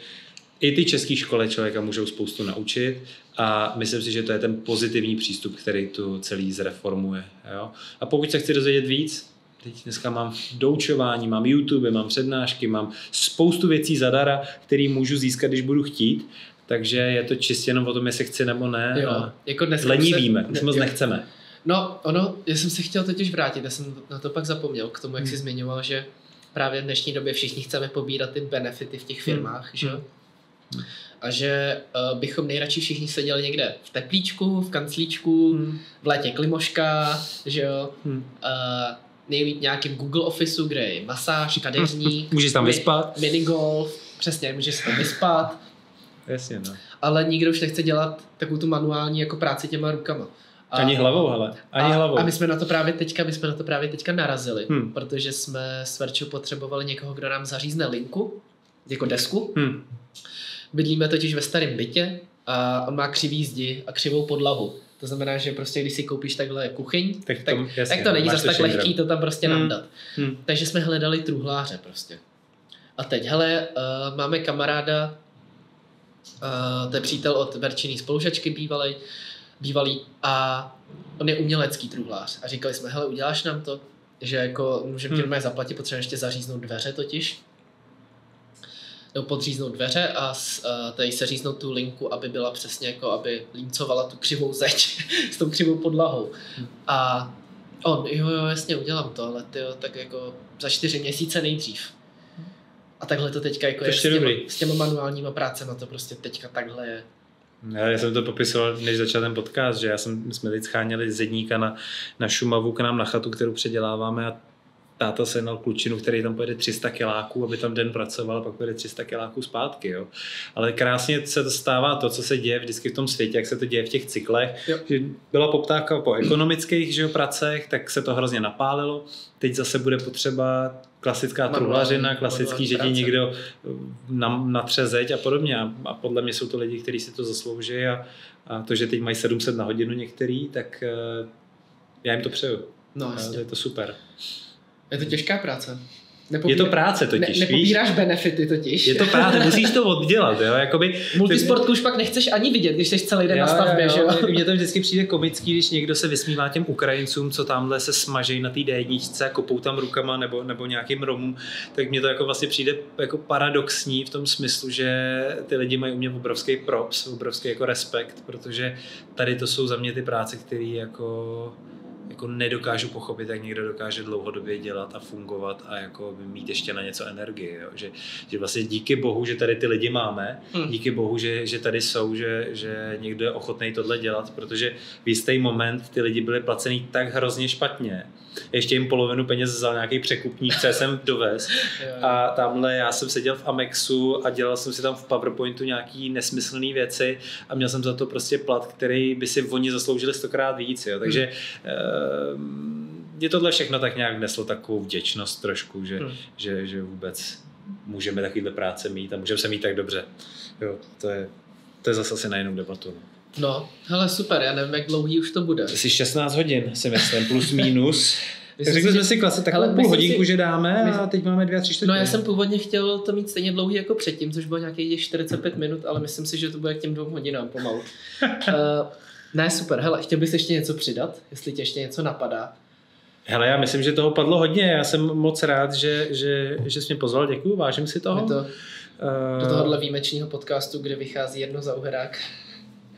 i ty české školy člověka můžou spoustu naučit a myslím si, že to je ten pozitivní přístup, který tu celý zreformuje. Jo? A pokud se chci dozvědět víc, teď dneska mám doučování, mám YouTube, mám přednášky, mám spoustu věcí zadara, které můžu získat, když budu chtít, takže je to čistě jenom o tom, jestli chci nebo ne. Jo, a jako dneska lenivíme, už moc nechceme. No, ono, já jsem se chtěl totiž vrátit, já jsem na to pak zapomněl, k tomu, jak hmm. jsi zmiňoval, že právě v dnešní době všichni chceme pobírat ty benefity v těch hmm. firmách, hmm. že jo? Hmm. A že uh, bychom nejradši všichni seděli někde v teplíčku, v kanclíčku, hmm. v létě klimoška, že jo? Hmm. Uh, nejlíp nějakým Google Officeu, kde je masáž, kadeřník. Můžeš tam vyspat. Minigolf, přesně, můžeš tam vyspat Jasně, no. Ale nikdo už nechce dělat takovou tu manuální jako práci těma rukama. A, ani hlavou, hele. Ani a, hlavou. A my jsme na to právě teďka, my jsme na to právě teďka narazili, hmm. protože jsme s Verčou potřebovali někoho, kdo nám zařízne linku, jako desku. Hmm. Bydlíme totiž ve starém bytě a on má křivý zdi a křivou podlahu. To znamená, že prostě když si koupíš takhle kuchyň, tak, tak, jasně, tak to není zase tak lehký to tam prostě hmm. nandat. Hmm. Takže jsme hledali truhláře prostě. A teď, hele, uh, máme kamaráda, Uh, to je přítel od Verčiny spolužačky bývalý, bývalý a on je umělecký truhlář. A říkali jsme, hele, uděláš nám to? Že jako můžeme hmm. zaplatit, potřebujeme ještě zaříznout dveře totiž. Nebo podříznout dveře a uh, tady se říznout tu linku, aby byla přesně jako, aby lincovala tu křivou zeď s tou křivou podlahou. Hmm. A on, jo, jo, jasně, udělám to, ale ty tak jako za čtyři měsíce nejdřív. A takhle to teďka jako to je s těma, s těma manuálníma prácema, to prostě teďka takhle je. Já jsem to popisoval, než začal ten podcast, že já jsem, jsme teď scháněli zedníka na, na Šumavu k nám na chatu, kterou předěláváme a táta se jednal klučinu, který tam pojede 300 kiláků, aby tam den pracoval, a pak pojede 300 kiláků zpátky. Jo. Ale krásně se to stává to, co se děje vždycky v tom světě, jak se to děje v těch cyklech. Jo. Že byla poptávka po ekonomických že jo, pracech, tak se to hrozně napálilo. Teď zase bude potřeba klasická truhlařina, klasický, že ti někdo natře zeď a podobně. A, a podle mě jsou to lidi, kteří si to zaslouží a, a to, že teď mají 700 na hodinu některý, tak uh, já jim to přeju. No, jasně. Je to super. Je to těžká práce. Je to práce totiž, ne, nepobíráš víš? benefity totiž. Je to práce, musíš to oddělat, jo, jakoby... Multisportku už pak nechceš ani vidět, když jsi celý den jo, na stavbě, jo, jo. Mně to vždycky přijde komický, když někdo se vysmívá těm Ukrajincům, co tamhle se smažejí na té D1 a kopou tam rukama nebo, nebo nějakým Romům, tak mně to jako vlastně přijde jako paradoxní v tom smyslu, že ty lidi mají u mě obrovský props, obrovský jako respekt, protože tady to jsou za mě ty práce, které jako jako nedokážu pochopit, jak někdo dokáže dlouhodobě dělat a fungovat a jako mít ještě na něco energie. Jo? Že, že vlastně díky bohu, že tady ty lidi máme, hmm. díky bohu, že, že tady jsou, že, že někdo je ochotný tohle dělat, protože v jistý moment ty lidi byli placený tak hrozně špatně. Ještě jim polovinu peněz za nějaký překupník, co jsem dovez. A tamhle já jsem seděl v Amexu a dělal jsem si tam v PowerPointu nějaký nesmyslné věci a měl jsem za to prostě plat, který by si oni zasloužili stokrát víc. Jo? Takže hmm mě tohle všechno tak nějak neslo takovou vděčnost trošku, že, hmm. že, že vůbec můžeme takovýhle práce mít a můžeme se mít tak dobře. Jo, to je, to je zase asi na jinou debatu. No. No, hele super, já nevím, jak dlouhý už to bude. Asi 16 hodin si myslím, plus minus. Řekli jsme si klasi takovou půl hodinku, si, že dáme a teď máme dvě, tři čtvrtě. No já jsem původně chtěl to mít stejně dlouhý jako předtím, což bylo nějakých 45 minut, ale myslím si, že to bude k těm dvou hodinám pomalu. uh, Ne, super. Hele, chtěl bys ještě něco přidat, jestli tě ještě něco napadá? Hele, já myslím, že toho padlo hodně. Já jsem moc rád, že, že, že jsi mě pozval. Děkuji, vážím si toho. to, uh, do tohohle výjimečného podcastu, kde vychází jedno za uherák.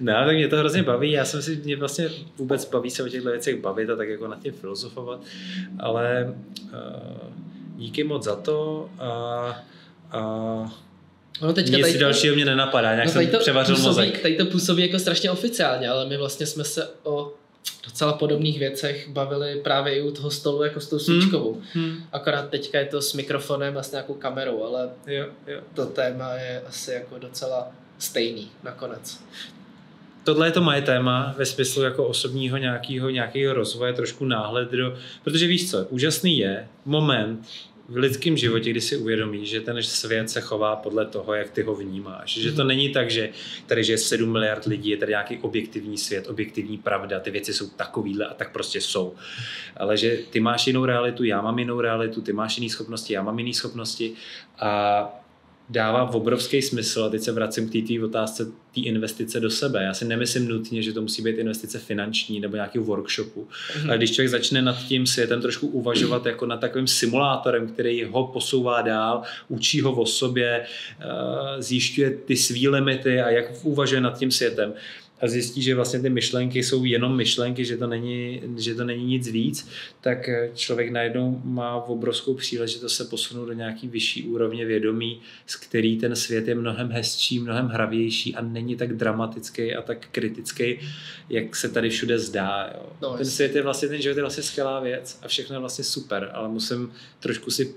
No, tak mě to hrozně baví. Já jsem si, mě vlastně vůbec baví se o těchto věcech bavit a tak jako nad tím filozofovat. Ale uh, díky moc za to a, a No teďka Nic tady dalšího mě nenapadá, nějak no jsem to převařil působí, mozek. Tady to působí jako strašně oficiálně, ale my vlastně jsme se o docela podobných věcech bavili právě i u toho stolu jako s tou svíčkovou. Hmm. Hmm. Akorát teďka je to s mikrofonem a s nějakou kamerou, ale jo, jo. to téma je asi jako docela stejný nakonec. Tohle je to moje téma ve smyslu jako osobního nějakého, nějakého rozvoje, trošku náhled do... Protože víš co, úžasný je moment, v lidském životě, kdy si uvědomí, že ten svět se chová podle toho, jak ty ho vnímáš. Že to mhm. není tak, že tady že je 7 miliard lidí, je tady nějaký objektivní svět, objektivní pravda, ty věci jsou takovýhle a tak prostě jsou. Ale že ty máš jinou realitu, já mám jinou realitu, ty máš jiné schopnosti, já mám jiné schopnosti a dává obrovský smysl, a teď se vracím k té otázce, té investice do sebe. Já si nemyslím nutně, že to musí být investice finanční nebo nějaký workshopu, mm-hmm. ale když člověk začne nad tím světem trošku uvažovat jako nad takovým simulátorem, který ho posouvá dál, učí ho o sobě, eh, zjišťuje ty svý limity a jak uvažuje nad tím světem, a zjistí, že vlastně ty myšlenky jsou jenom myšlenky, že to není, že to není nic víc, tak člověk najednou má obrovskou příležitost se posunout do nějaký vyšší úrovně vědomí, z který ten svět je mnohem hezčí, mnohem hravější a není tak dramatický a tak kritický, jak se tady všude zdá. Jo. No, ten svět je vlastně, ten život je vlastně skvělá věc a všechno je vlastně super, ale musím trošku si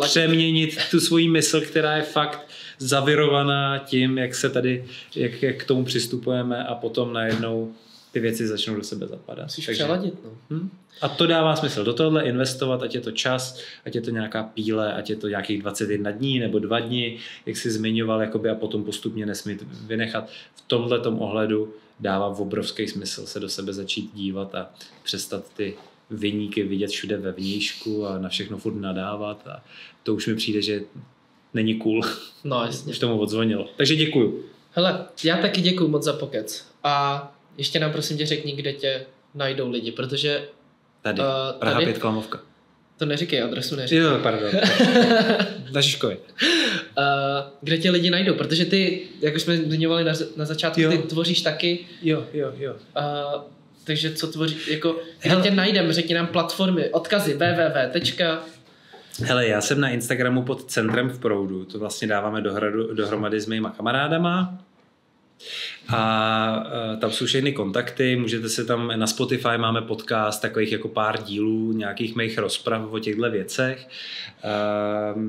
přeměnit tu svoji mysl, která je fakt zavirovaná tím, jak se tady, jak, jak k tomu přistupujeme a potom najednou ty věci začnou do sebe zapadat. Musíš Takže, přeladit, no. Hm? A to dává smysl. Do tohohle investovat, ať je to čas, ať je to nějaká píle, ať je to nějakých 21 dní nebo dva dny, jak jsi zmiňoval, jakoby, a potom postupně nesmít vynechat. V tomhle ohledu dává obrovský smysl se do sebe začít dívat a přestat ty vyníky vidět všude ve vnějšku a na všechno furt nadávat a to už mi přijde, že není cool. No jasně. Už tomu odzvonilo. Takže děkuju. Hele, já taky děkuju moc za pokec. A ještě nám prosím tě řekni, kde tě najdou lidi, protože... Tady, uh, Praha tady... 5 Klamovka. To neříkej, adresu neříkej. Jo, pardon. na Žižkově. Uh, kde tě lidi najdou, protože ty, jak už jsme zmiňovali na, na začátku, jo. ty tvoříš taky. Jo, jo, jo. Uh, takže co tvoří, jako, kde Hele. tě najdeme, řekni nám platformy, odkazy www. Hele, já jsem na Instagramu pod Centrem v proudu, to vlastně dáváme dohradu, dohromady s mýma kamarádama, a uh, tam jsou všechny kontakty, můžete se tam, na Spotify máme podcast, takových jako pár dílů, nějakých mých rozprav o těchto věcech. Uh,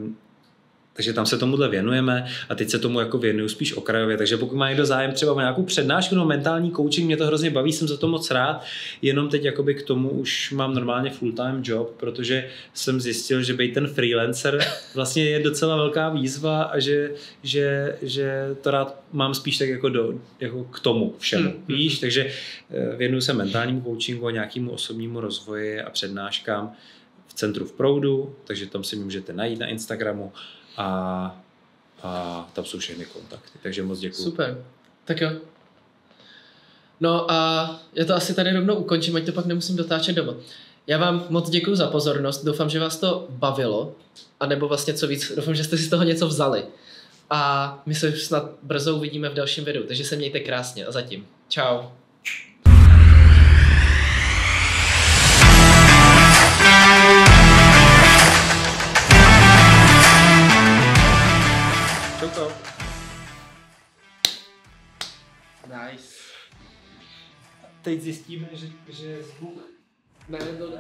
takže tam se tomuhle věnujeme a teď se tomu jako věnuju spíš okrajově. Takže pokud má někdo zájem třeba o nějakou přednášku no mentální coaching, mě to hrozně baví, jsem za to moc rád. Jenom teď jakoby k tomu už mám normálně full-time job, protože jsem zjistil, že být ten freelancer vlastně je docela velká výzva a že, že, že to rád mám spíš tak jako, do, jako k tomu všemu. Hmm. Víš, takže eh, věnuju se mentálnímu coachingu a nějakému osobnímu rozvoji a přednáškám v centru v proudu, takže tam si můžete najít na Instagramu a, a tam jsou všechny kontakty. Takže moc děkuji. Super. Tak jo. No a já to asi tady rovnou ukončím, ať to pak nemusím dotáčet doma. Já vám moc děkuji za pozornost, doufám, že vás to bavilo, a nebo vlastně co víc, doufám, že jste si z toho něco vzali. A my se snad brzo uvidíme v dalším videu, takže se mějte krásně a zatím. Ciao. Čauko. Nice. Teď zjistíme, že, že zvuk Ne, to.